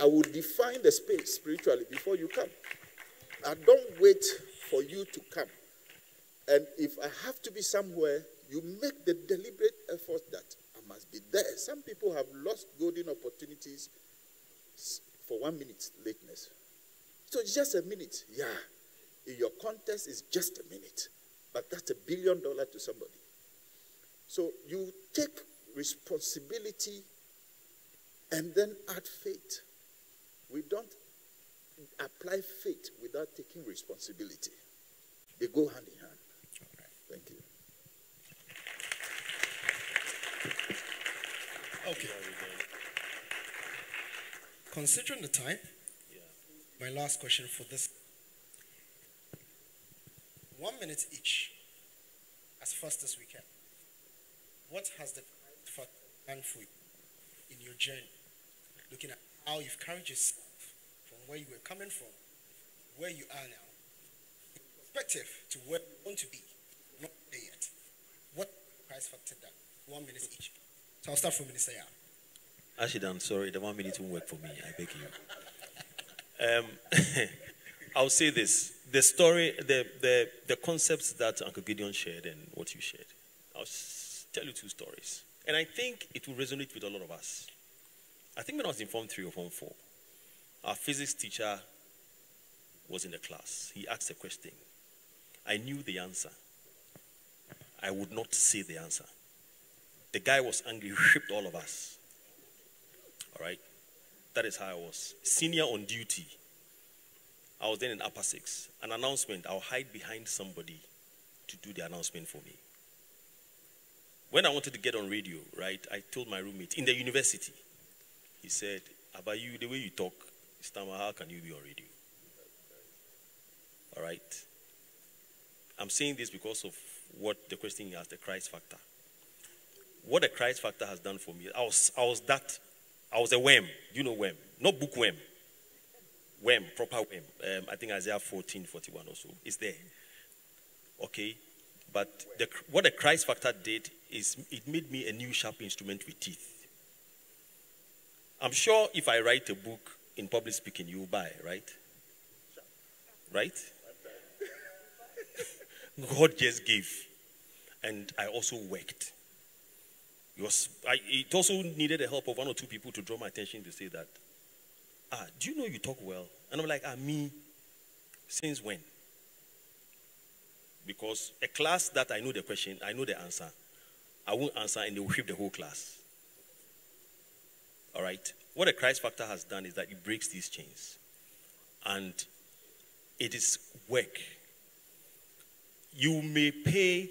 I will define the space spiritually before you come. I don't wait for you to come. And if I have to be somewhere, you make the deliberate effort that I must be there. Some people have lost golden opportunities for one minute lateness. So it's just a minute. Yeah. In your contest, it's just a minute. But that's a billion dollars to somebody. So you take responsibility and then add faith. We don't apply faith without taking responsibility. They go hand in hand. Thank you. Okay. Considering the time, my last question for this one minute each, as fast as we can. What has the done for you in your journey? Looking at how you've carried yourself from where you were coming from, where you are now, perspective to where you want to be, not there yet. What Christ factor done? One minute each. So I'll start from Minister Yao. I'm sorry, the one minute won't work for me. I beg you. Um, I'll say this: the story, the, the the concepts that Uncle Gideon shared and what you shared. I'll tell you two stories, and I think it will resonate with a lot of us. I think when I was in Form Three or Form Four, our physics teacher was in the class. He asked a question. I knew the answer. I would not say the answer. The guy was angry, whipped all of us. All right? That is how I was. Senior on duty. I was then in upper six. An announcement, I'll hide behind somebody to do the announcement for me. When I wanted to get on radio, right, I told my roommate in the university, he said, About you, the way you talk, Stama, how can you be on radio? All right? I'm saying this because of what the question asked, the Christ factor. What the Christ factor has done for me, I was, I was that, I was a worm. You know worm, not bookworm. Worm, proper worm. Um, I think Isaiah 14, 41 or so. There. Okay? But the, what the Christ factor did is it made me a new sharp instrument with teeth. I'm sure if I write a book in public speaking, you will buy, right? Right? God just gave. And I also worked. It, was, I, it also needed the help of one or two people to draw my attention to say that, ah, do you know you talk well? And I'm like, ah, me? Since when? Because a class that I know the question, I know the answer. I won't answer and they will whip the whole class. All right? What the Christ factor has done is that it breaks these chains. And it is work. You may pay,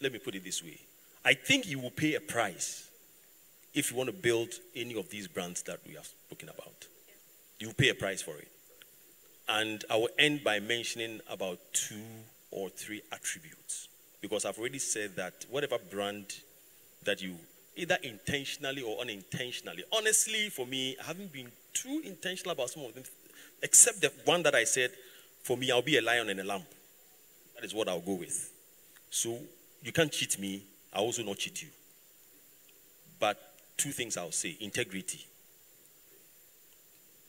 let me put it this way. I think you will pay a price if you want to build any of these brands that we have spoken about. You will pay a price for it. And I will end by mentioning about two or three attributes. Because I've already said that whatever brand that you, either intentionally or unintentionally, honestly, for me, I haven't been too intentional about some of them, except the one that I said, for me, I'll be a lion and a lamb. That is what I'll go with. So you can't cheat me, I also not cheat you. But two things I'll say integrity.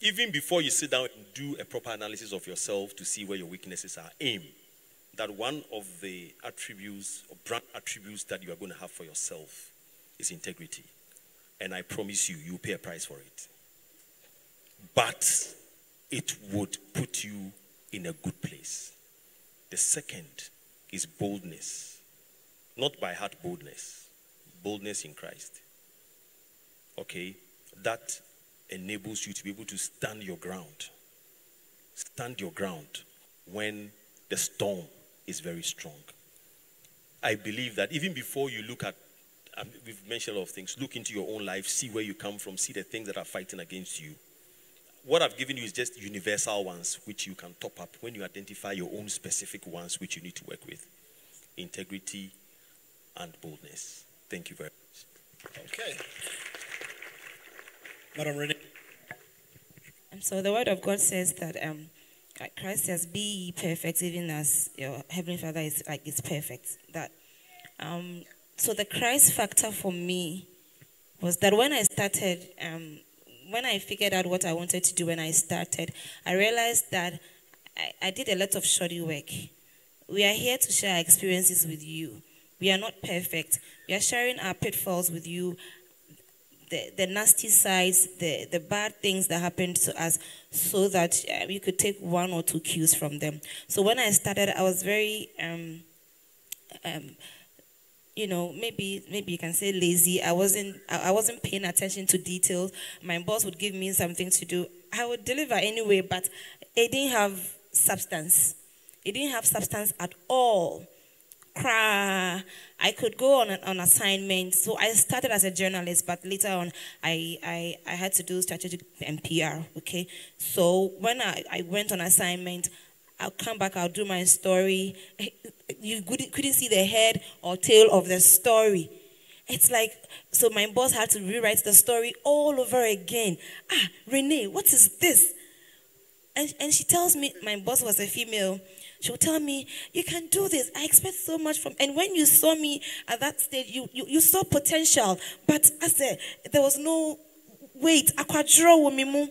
Even before you sit down and do a proper analysis of yourself to see where your weaknesses are, aim that one of the attributes or brand attributes that you are going to have for yourself is integrity. And I promise you, you pay a price for it. But it would put you in a good place. The second is boldness. Not by heart boldness, boldness in Christ. Okay? That enables you to be able to stand your ground. Stand your ground when the storm is very strong. I believe that even before you look at, um, we've mentioned a lot of things, look into your own life, see where you come from, see the things that are fighting against you. What I've given you is just universal ones which you can top up when you identify your own specific ones which you need to work with integrity and boldness. Thank you very much. Okay. Madam Renee. So the word of God says that um, Christ says, "Be ye perfect, even as your heavenly Father is like is perfect." That, um, so the Christ factor for me was that when I started, um, when I figured out what I wanted to do when I started, I realized that I, I did a lot of shoddy work. We are here to share experiences with you. We are not perfect. We are sharing our pitfalls with you, the, the nasty sides, the, the bad things that happened to us, so that uh, we could take one or two cues from them. So when I started, I was very, um, um, you know, maybe maybe you can say lazy. I wasn't I wasn't paying attention to details. My boss would give me something to do. I would deliver anyway, but it didn't have substance. It didn't have substance at all cry. I could go on an on assignment. So I started as a journalist, but later on, I, I, I had to do strategic and PR, okay? So when I, I went on assignment, I'll come back, I'll do my story. You couldn't, couldn't see the head or tail of the story. It's like, so my boss had to rewrite the story all over again. Ah, Renee, what is this? And, and she tells me, my boss was a female, she'll tell me, You can do this. I expect so much from and when you saw me at that stage, you you, you saw potential. But I said there was no womimu.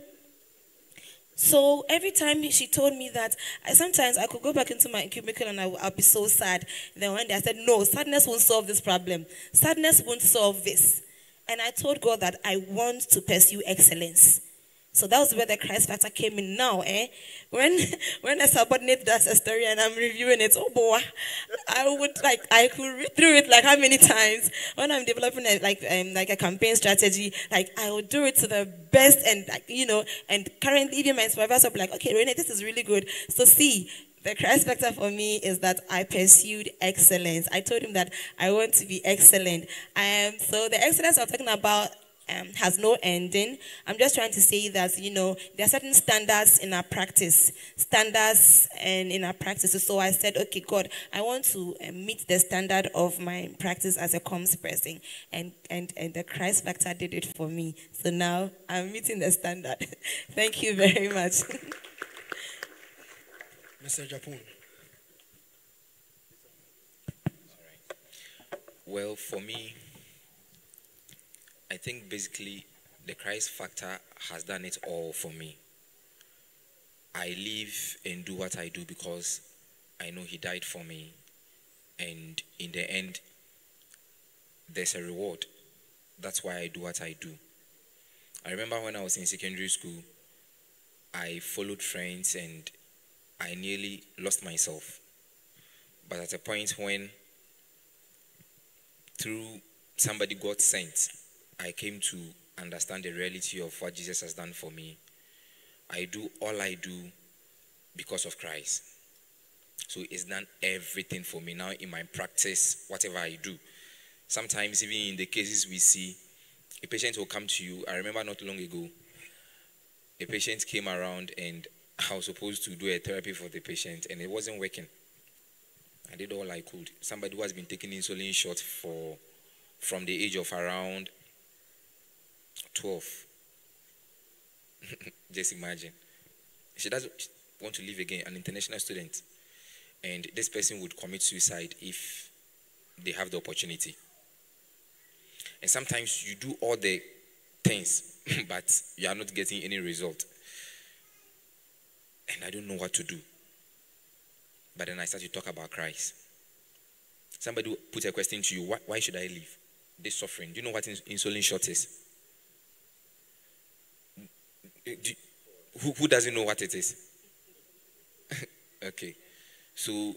So every time she told me that, I, sometimes I could go back into my cubicle and I, will be so sad. Then one day I said, No, sadness won't solve this problem. Sadness won't solve this. And I told God that I want to pursue excellence. So that was where the Christ factor came in now, eh? When when I subordinate a story and I'm reviewing it, oh boy, I would like I could read through it like how many times. When I'm developing a, like um, like a campaign strategy, like I would do it to the best and like you know, and currently even my supervisor will be like, okay, Renee, this is really good. So see, the Christ factor for me is that I pursued excellence. I told him that I want to be excellent. Um, so the excellence I'm talking about um, has no ending. I'm just trying to say that, you know, there are certain standards in our practice, standards and in our practice. So I said, okay, God, I want to uh, meet the standard of my practice as a comms person. And, and, and the Christ Factor did it for me. So now I'm meeting the standard. Thank you very much. Mr. Japon. Well, for me, I think basically the Christ factor has done it all for me. I live and do what I do because I know He died for me. And in the end, there's a reward. That's why I do what I do. I remember when I was in secondary school, I followed friends and I nearly lost myself. But at a point when, through somebody got sent, I came to understand the reality of what Jesus has done for me. I do all I do because of Christ. So it's done everything for me now in my practice, whatever I do. Sometimes, even in the cases we see, a patient will come to you. I remember not long ago, a patient came around and I was supposed to do a therapy for the patient and it wasn't working. I did all I could. Somebody who has been taking insulin shots for from the age of around 12. Just imagine. She doesn't want to live again, an international student. And this person would commit suicide if they have the opportunity. And sometimes you do all the things, but you are not getting any result. And I don't know what to do. But then I start to talk about Christ. Somebody put a question to you why, why should I live this suffering? Do you know what insulin shot is? Do, who, who doesn't know what it is? okay. So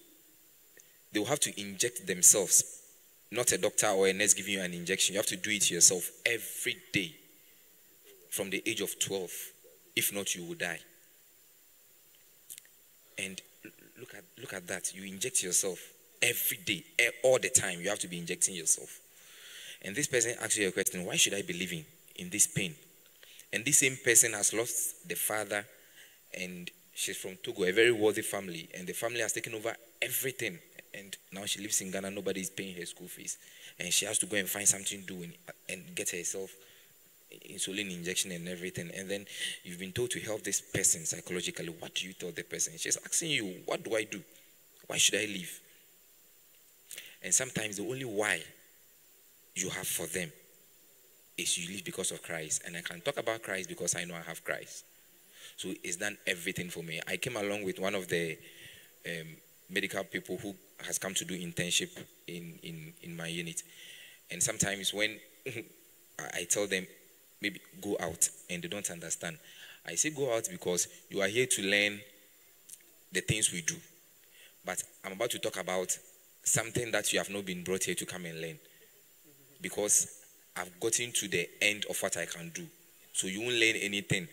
they will have to inject themselves, not a doctor or a nurse giving you an injection. You have to do it yourself every day from the age of 12. If not, you will die. And look at look at that. You inject yourself every day, all the time. You have to be injecting yourself. And this person asks you a question: Why should I be living in this pain? And this same person has lost the father, and she's from Togo, a very wealthy family, and the family has taken over everything. And now she lives in Ghana. Nobody is paying her school fees, and she has to go and find something to do and, and get herself insulin injection and everything, and then you've been told to help this person psychologically, what do you tell the person? She's asking you, What do I do? Why should I leave? And sometimes the only why you have for them is you live because of Christ. And I can talk about Christ because I know I have Christ. So it's done everything for me. I came along with one of the um, medical people who has come to do internship in, in, in my unit. And sometimes when I tell them, maybe go out and they don't understand. I say go out because you are here to learn the things we do. But I'm about to talk about something that you have not been brought here to come and learn. Because I've gotten to the end of what I can do. So you won't learn anything.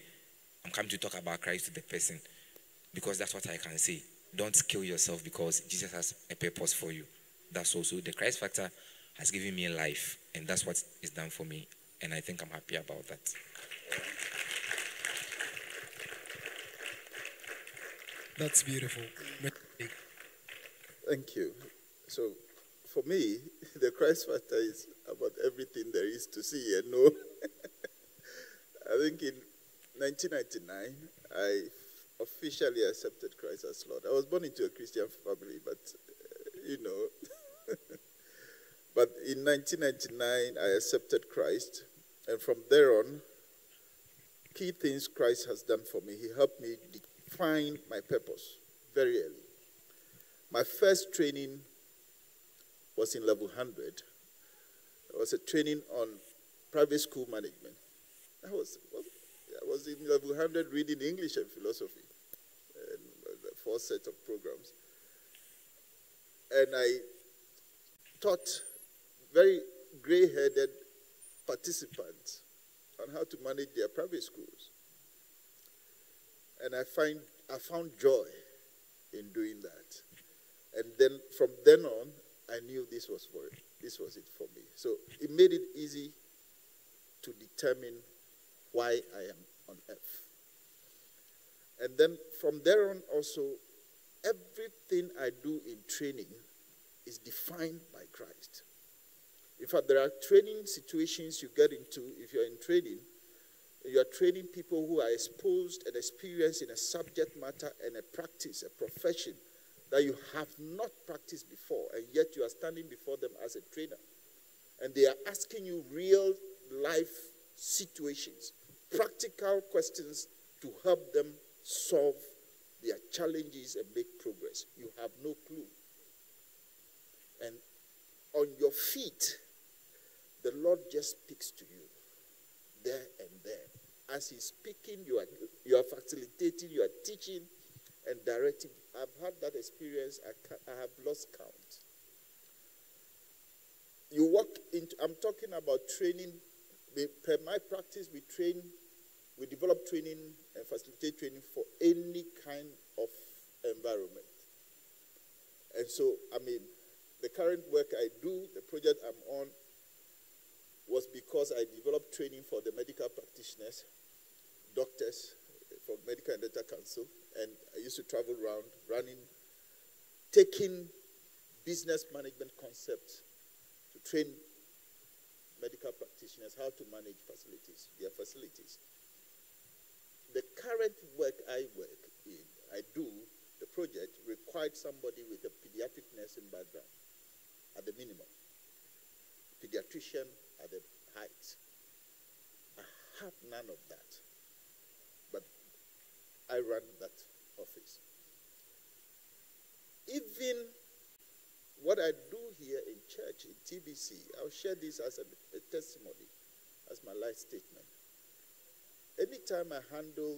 I'm coming to talk about Christ to the person. Because that's what I can say. Don't kill yourself because Jesus has a purpose for you. That's also the Christ factor has given me life, and that's what is done for me and I think I'm happy about that. That's beautiful. Thank you. So, for me, the Christ factor is about everything there is to see and know. I think in 1999, I officially accepted Christ as Lord. I was born into a Christian family, but uh, you know. but in 1999, I accepted Christ. And from there on, key things Christ has done for me, He helped me define my purpose very early. My first training was in level 100. It was a training on private school management. I was, I was in level 100 reading English and philosophy, and uh, the four sets of programs. And I taught very gray headed participants on how to manage their private schools. And I find I found joy in doing that. And then from then on, I knew this was for it. This was it for me. So it made it easy to determine why I am on earth. And then from there on, also, everything I do in training is defined by Christ. In fact, there are training situations you get into if you're in training. You are training people who are exposed and experienced in a subject matter and a practice, a profession that you have not practiced before, and yet you are standing before them as a trainer. And they are asking you real life situations, practical questions to help them solve their challenges and make progress. You have no clue. And on your feet, the Lord just speaks to you there and there. As He's speaking, you are, you are facilitating, you are teaching and directing. I've had that experience, I, ca- I have lost count. You walk into, I'm talking about training. Per my practice, we train, we develop training and facilitate training for any kind of environment. And so, I mean, the current work I do, the project I'm on, was because I developed training for the medical practitioners, doctors, for Medical and Dental Council, and I used to travel around running, taking business management concepts to train medical practitioners how to manage facilities, their facilities. The current work I work in, I do, the project required somebody with a pediatric nursing background at the minimum, pediatrician at the height. I have none of that, I run that office. Even what I do here in church, in TBC, I'll share this as a, a testimony, as my life statement. Anytime I handle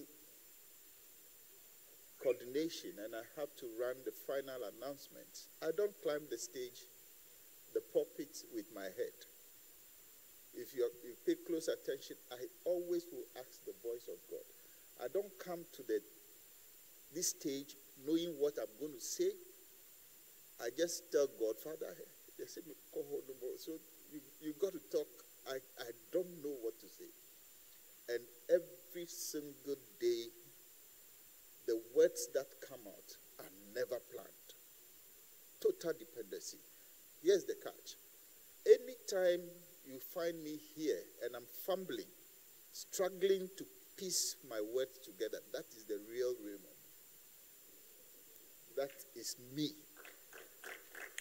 coordination and I have to run the final announcement, I don't climb the stage, the pulpit with my head. If you, you pay close attention, I always will ask the voice of God. I don't come to the this stage knowing what I'm going to say. I just tell God, Father, they say. So you you got to talk. I, I don't know what to say. And every single day, the words that come out are never planned. Total dependency. Here's the catch. Anytime you find me here and I'm fumbling, struggling to piece my words together, that is the real Raymond. That is me.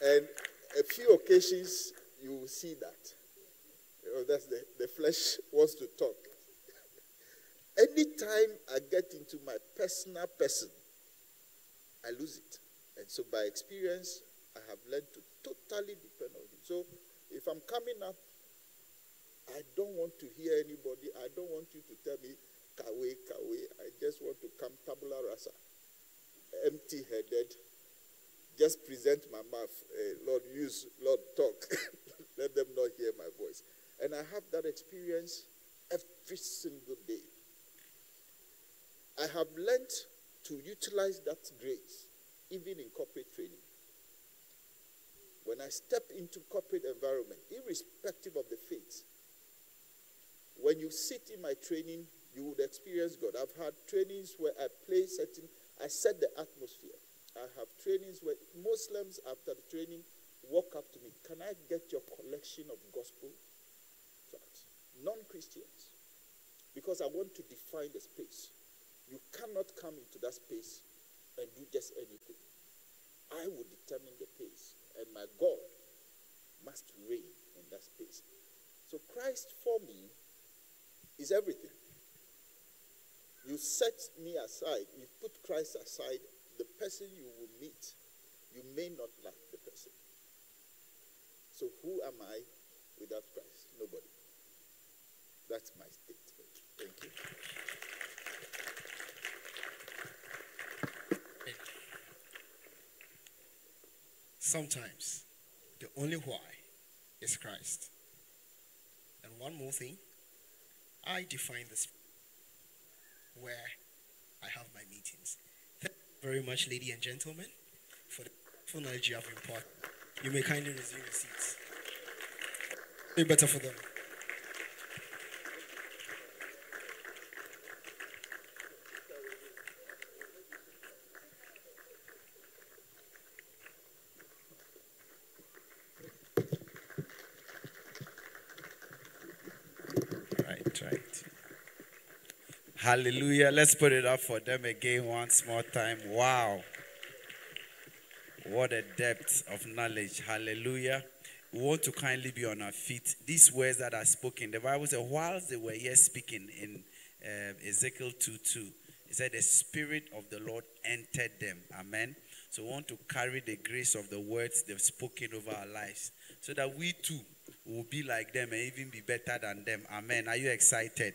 And a few occasions you will see that. You know, that's the, the flesh wants to talk. Anytime I get into my personal person, I lose it. And so by experience, I have learned to totally depend on him. So if I'm coming up, I don't want to hear anybody. I don't want you to tell me, Kawe, Kawe. I just want to come tabula rasa, empty headed. Just present my mouth. Eh, Lord, use, Lord, talk. Let them not hear my voice. And I have that experience every single day. I have learned to utilize that grace even in corporate training. When I step into corporate environment, irrespective of the faith, when you sit in my training, you would experience God. I've had trainings where I play certain, I set the atmosphere. I have trainings where Muslims, after the training, walk up to me. Can I get your collection of gospel tracts? Non Christians. Because I want to define the space. You cannot come into that space and do just anything. I will determine the pace, and my God must reign in that space. So Christ for me is everything. You set me aside, you put Christ aside, the person you will meet, you may not like the person. So who am I without Christ? Nobody. That's my statement. Thank you. Sometimes the only why is Christ. And one more thing, I define this where I have my meetings. Thank you very much, ladies and gentlemen, for the full knowledge you have imparted. You may kindly resume your seats. Be better for them. Hallelujah. Let's put it up for them again once more time. Wow. What a depth of knowledge. Hallelujah. We want to kindly be on our feet. These words that are spoken, the Bible says, whilst they were yet speaking in uh, Ezekiel 2 2, it said, The Spirit of the Lord entered them. Amen. So we want to carry the grace of the words they've spoken over our lives so that we too will be like them and even be better than them. Amen. Are you excited?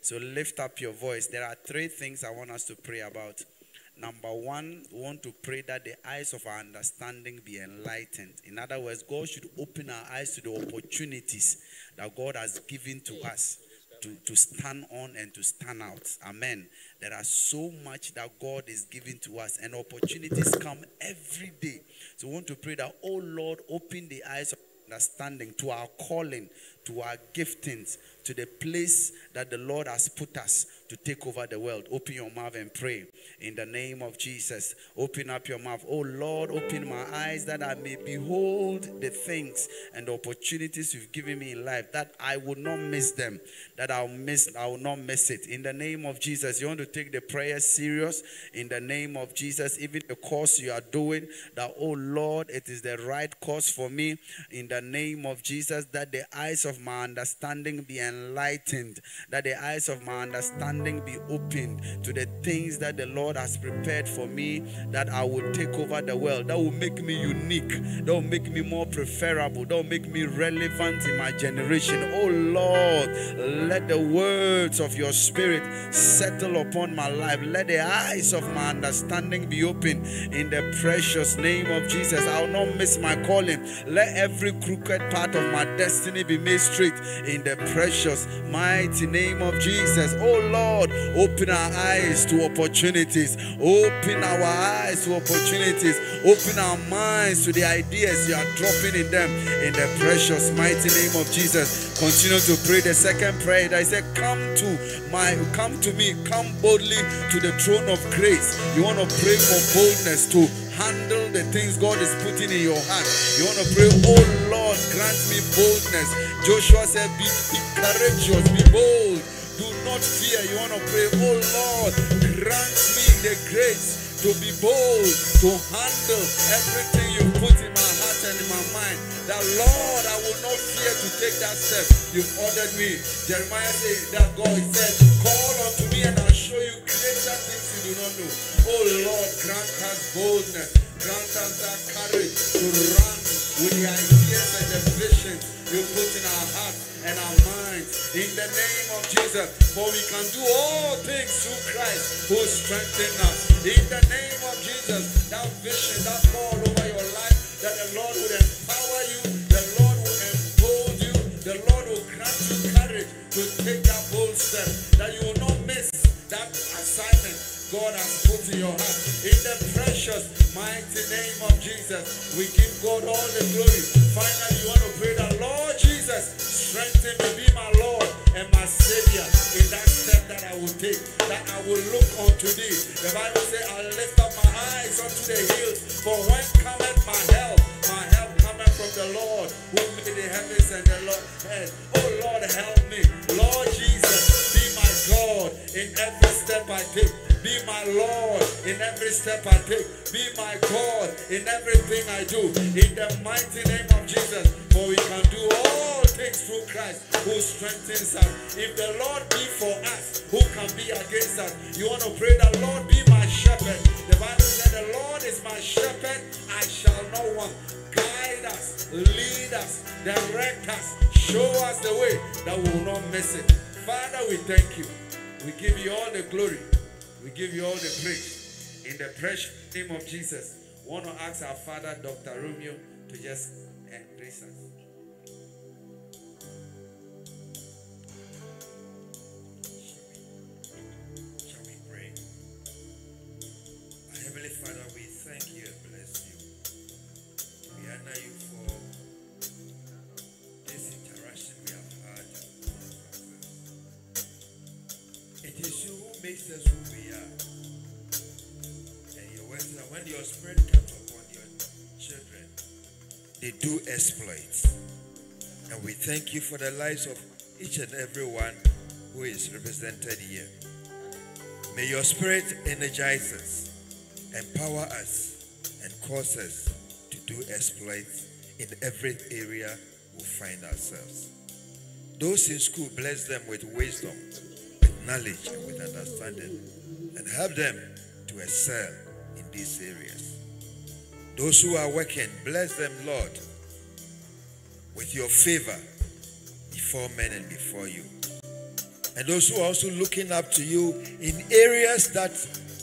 So lift up your voice. There are three things I want us to pray about. Number one, we want to pray that the eyes of our understanding be enlightened. In other words, God should open our eyes to the opportunities that God has given to us to, to stand on and to stand out. Amen. There are so much that God is giving to us, and opportunities come every day. So we want to pray that, oh Lord, open the eyes of understanding to our calling, to our giftings, to the place that the Lord has put us to take over the world. Open your mouth and pray in the name of Jesus. Open up your mouth. Oh Lord, open my eyes that I may behold the things and the opportunities you've given me in life, that I will not miss them, that I'll miss, I will not miss it. In the name of Jesus, you want to take the prayer serious in the name of Jesus, even the course you are doing, that oh Lord, it is the right course for me in the name of Jesus, that the eyes of my understanding be enlightened, that the eyes of my understanding be opened to the things that the Lord has prepared for me, that I will take over the world, that will make me unique, that will make me more preferable, that will make me relevant in my generation. Oh Lord, let the words of your spirit settle upon my life. Let the eyes of my understanding be open in the precious name of Jesus. I will not miss my calling. Let every crooked part of my destiny be made straight in the precious, mighty name of Jesus. Oh Lord, open our eyes to opportunities. Open our eyes to opportunities. Open our minds to the ideas you are dropping in them in the precious, mighty name of Jesus. Continue to pray the second prayer. I said, Come to my come to me, come boldly to the throne of grace. You want to pray for boldness to handle the things God is putting in your heart. You want to pray, oh Lord, grant me boldness. Joshua said, be, be courageous, be bold. Do not fear. You want to pray, oh Lord, grant me the grace to be bold, to handle everything you put in my heart and in my mind. That Lord, I will not fear to take that step. You've ordered me. Jeremiah said that God said, Call unto me and I'll show you greater things you do not know. Oh Lord, grant us boldness. Grant us that courage to run with the ideas and the visions you put in our hearts and our minds. In the name of Jesus. For we can do all things through Christ who strengthens us. In the name of Jesus. That vision, that call over your life, that the Lord will empower you, the Lord will empower you, the Lord will grant you courage to take that bold step, that you will God has put in your heart. In the precious, mighty name of Jesus, we give God all the glory. Finally, you want to pray that Lord Jesus, strengthen me, be my Lord and my Savior in that step that I will take, that I will look unto thee. The Bible says, I'll lift up my eyes unto the hills, for when cometh my help, my help cometh from the Lord who made the heavens and the Lord earth. Oh Lord, help God in every step I take. Be my Lord in every step I take. Be my God in everything I do. In the mighty name of Jesus. For we can do all things through Christ who strengthens us. If the Lord be for us, who can be against us? You want to pray that Lord be my shepherd. The Bible said the Lord is my shepherd, I shall not want. Guide us, lead us, direct us, show us the way that we will not miss it. Father, we thank you. We give you all the glory. We give you all the praise. In the precious name of Jesus, we want to ask our father, Dr. Romeo, to just embrace us. Shall we pray? Our Heavenly Father, exploits. And we thank you for the lives of each and every one who is represented here. May your spirit energize us, empower us, and cause us to do exploits in every area we find ourselves. Those in school, bless them with wisdom, with knowledge, and with understanding, and help them to excel in these areas. Those who are working, bless them, Lord, with your favor before men and before you. And those who are also looking up to you in areas that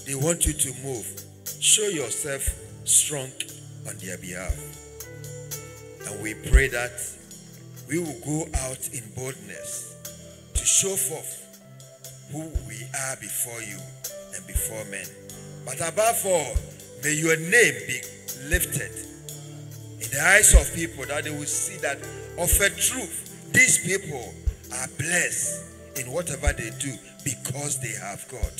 they want you to move, show yourself strong on their behalf. And we pray that we will go out in boldness to show forth who we are before you and before men. But above all, may your name be lifted in the eyes of people that they will see that of a truth, these people are blessed in whatever they do because they have God.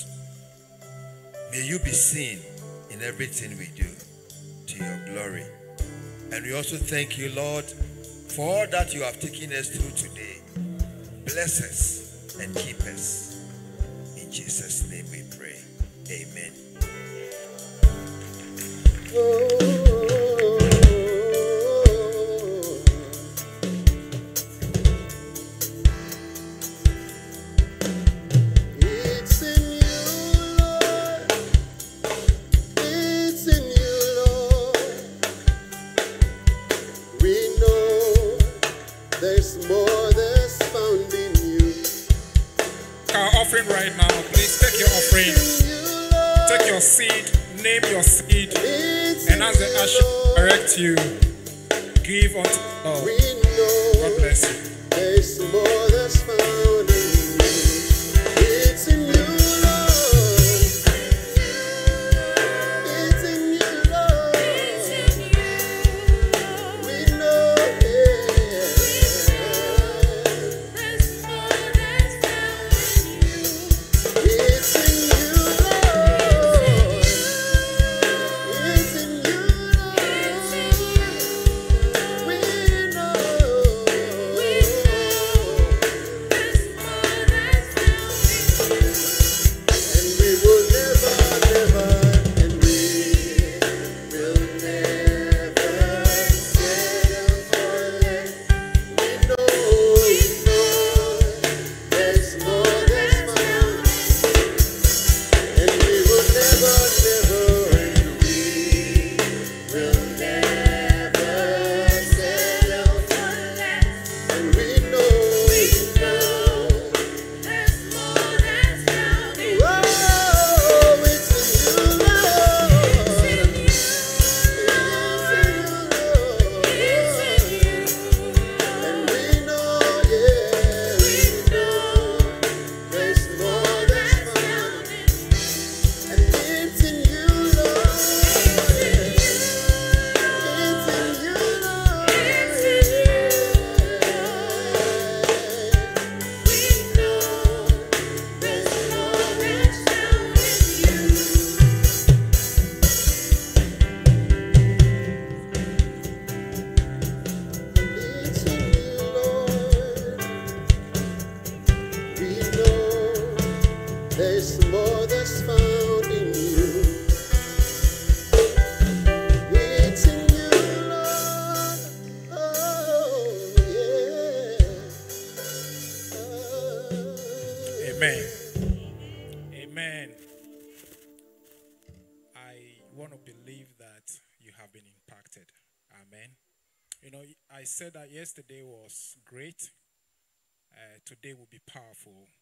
May you be seen in everything we do to your glory. And we also thank you, Lord, for all that you have taken us through today. Bless us and keep us. In Jesus' name we pray. Amen. It's name your seed, and as the usher direct you, give unto the. God bless you.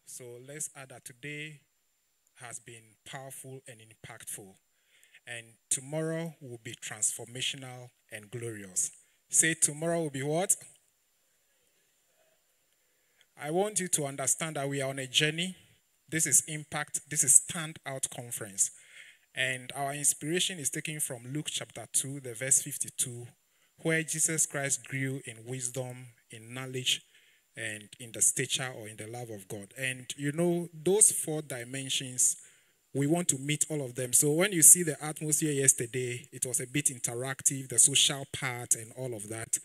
So let's add that today has been powerful and impactful. And tomorrow will be transformational and glorious. Say, tomorrow will be what? I want you to understand that we are on a journey. This is Impact, this is Standout Conference. And our inspiration is taken from Luke chapter 2, the verse 52, where Jesus Christ grew in wisdom, in knowledge, and in the stature or in the love of God. And you know, those four dimensions, we want to meet all of them. So when you see the atmosphere yesterday, it was a bit interactive, the social part, and all of that.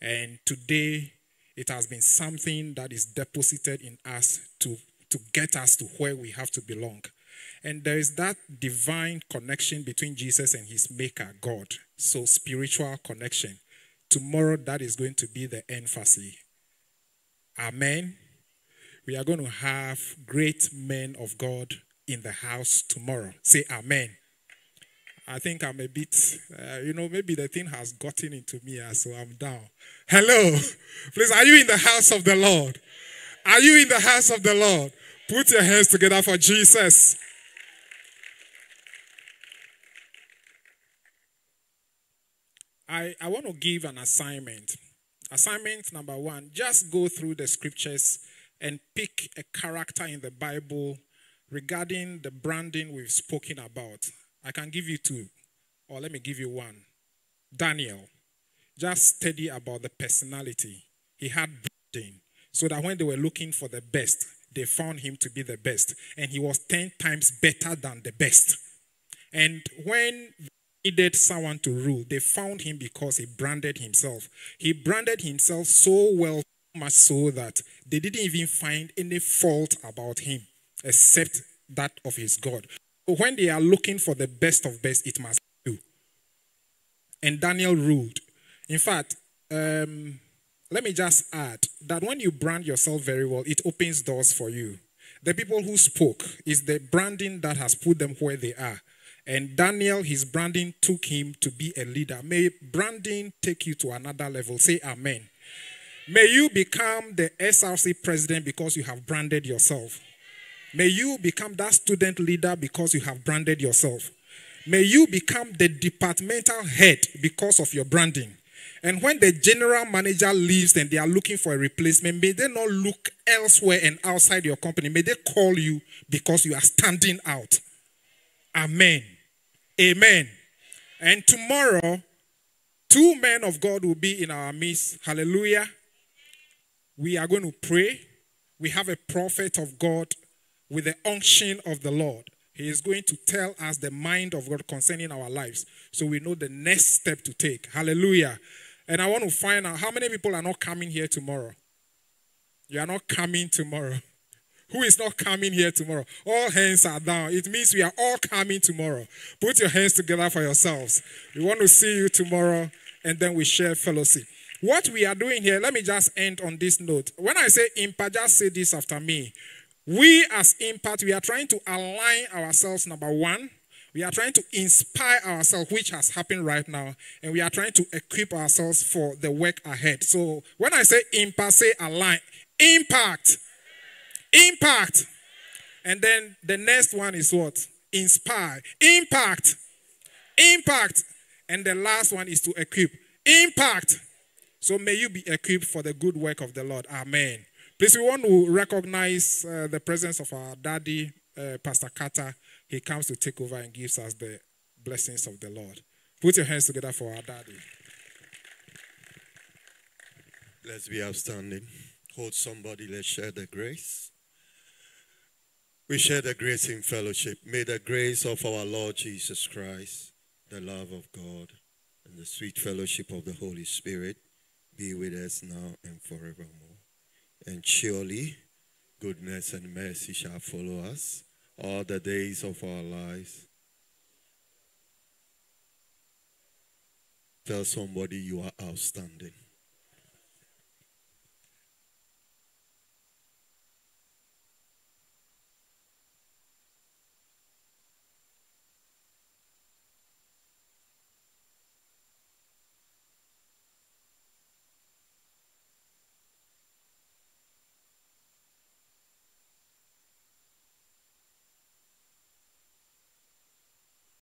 And today, it has been something that is deposited in us to to get us to where we have to belong. And there is that divine connection between Jesus and his maker, God. So, spiritual connection. Tomorrow, that is going to be the emphasis. Amen. We are going to have great men of God in the house tomorrow. Say amen. I think I'm a bit, uh, you know, maybe the thing has gotten into me, uh, so I'm down. Hello. Please, are you in the house of the Lord? Are you in the house of the Lord? Put your hands together for Jesus. I, I want to give an assignment. Assignment number one just go through the scriptures and pick a character in the Bible regarding the branding we've spoken about. I can give you two, or let me give you one. Daniel. Just study about the personality. He had branding, so that when they were looking for the best, they found him to be the best. And he was 10 times better than the best. And when needed someone to rule, they found him because he branded himself. He branded himself so well, much so that they didn't even find any fault about him except that of his God. So when they are looking for the best of best, it must do. And Daniel ruled. In fact, um, let me just add that when you brand yourself very well, it opens doors for you. The people who spoke is the branding that has put them where they are. And Daniel, his branding took him to be a leader. May branding take you to another level. Say amen. May you become the SRC president because you have branded yourself. May you become that student leader because you have branded yourself. May you become the departmental head because of your branding. And when the general manager leaves and they are looking for a replacement, may they not look elsewhere and outside your company. May they call you because you are standing out. Amen. Amen. And tomorrow, two men of God will be in our midst. Hallelujah. We are going to pray. We have a prophet of God with the unction of the Lord. He is going to tell us the mind of God concerning our lives so we know the next step to take. Hallelujah. And I want to find out how many people are not coming here tomorrow. You are not coming tomorrow. Who is not coming here tomorrow? All hands are down. It means we are all coming tomorrow. Put your hands together for yourselves. We want to see you tomorrow and then we share fellowship. What we are doing here, let me just end on this note. When I say impact, just say this after me. We as impact, we are trying to align ourselves, number one, we are trying to inspire ourselves, which has happened right now, and we are trying to equip ourselves for the work ahead. So when I say impact, say align. Impact. Impact. And then the next one is what? Inspire. Impact. Impact. And the last one is to equip. Impact. So may you be equipped for the good work of the Lord. Amen. Please, we want to recognize uh, the presence of our daddy, uh, Pastor Kata. he comes to take over and gives us the blessings of the Lord. Put your hands together for our daddy. Let's be outstanding. Hold somebody, let's share the grace. We share the grace in fellowship. May the grace of our Lord Jesus Christ, the love of God, and the sweet fellowship of the Holy Spirit be with us now and forevermore. And surely goodness and mercy shall follow us all the days of our lives. Tell somebody you are outstanding.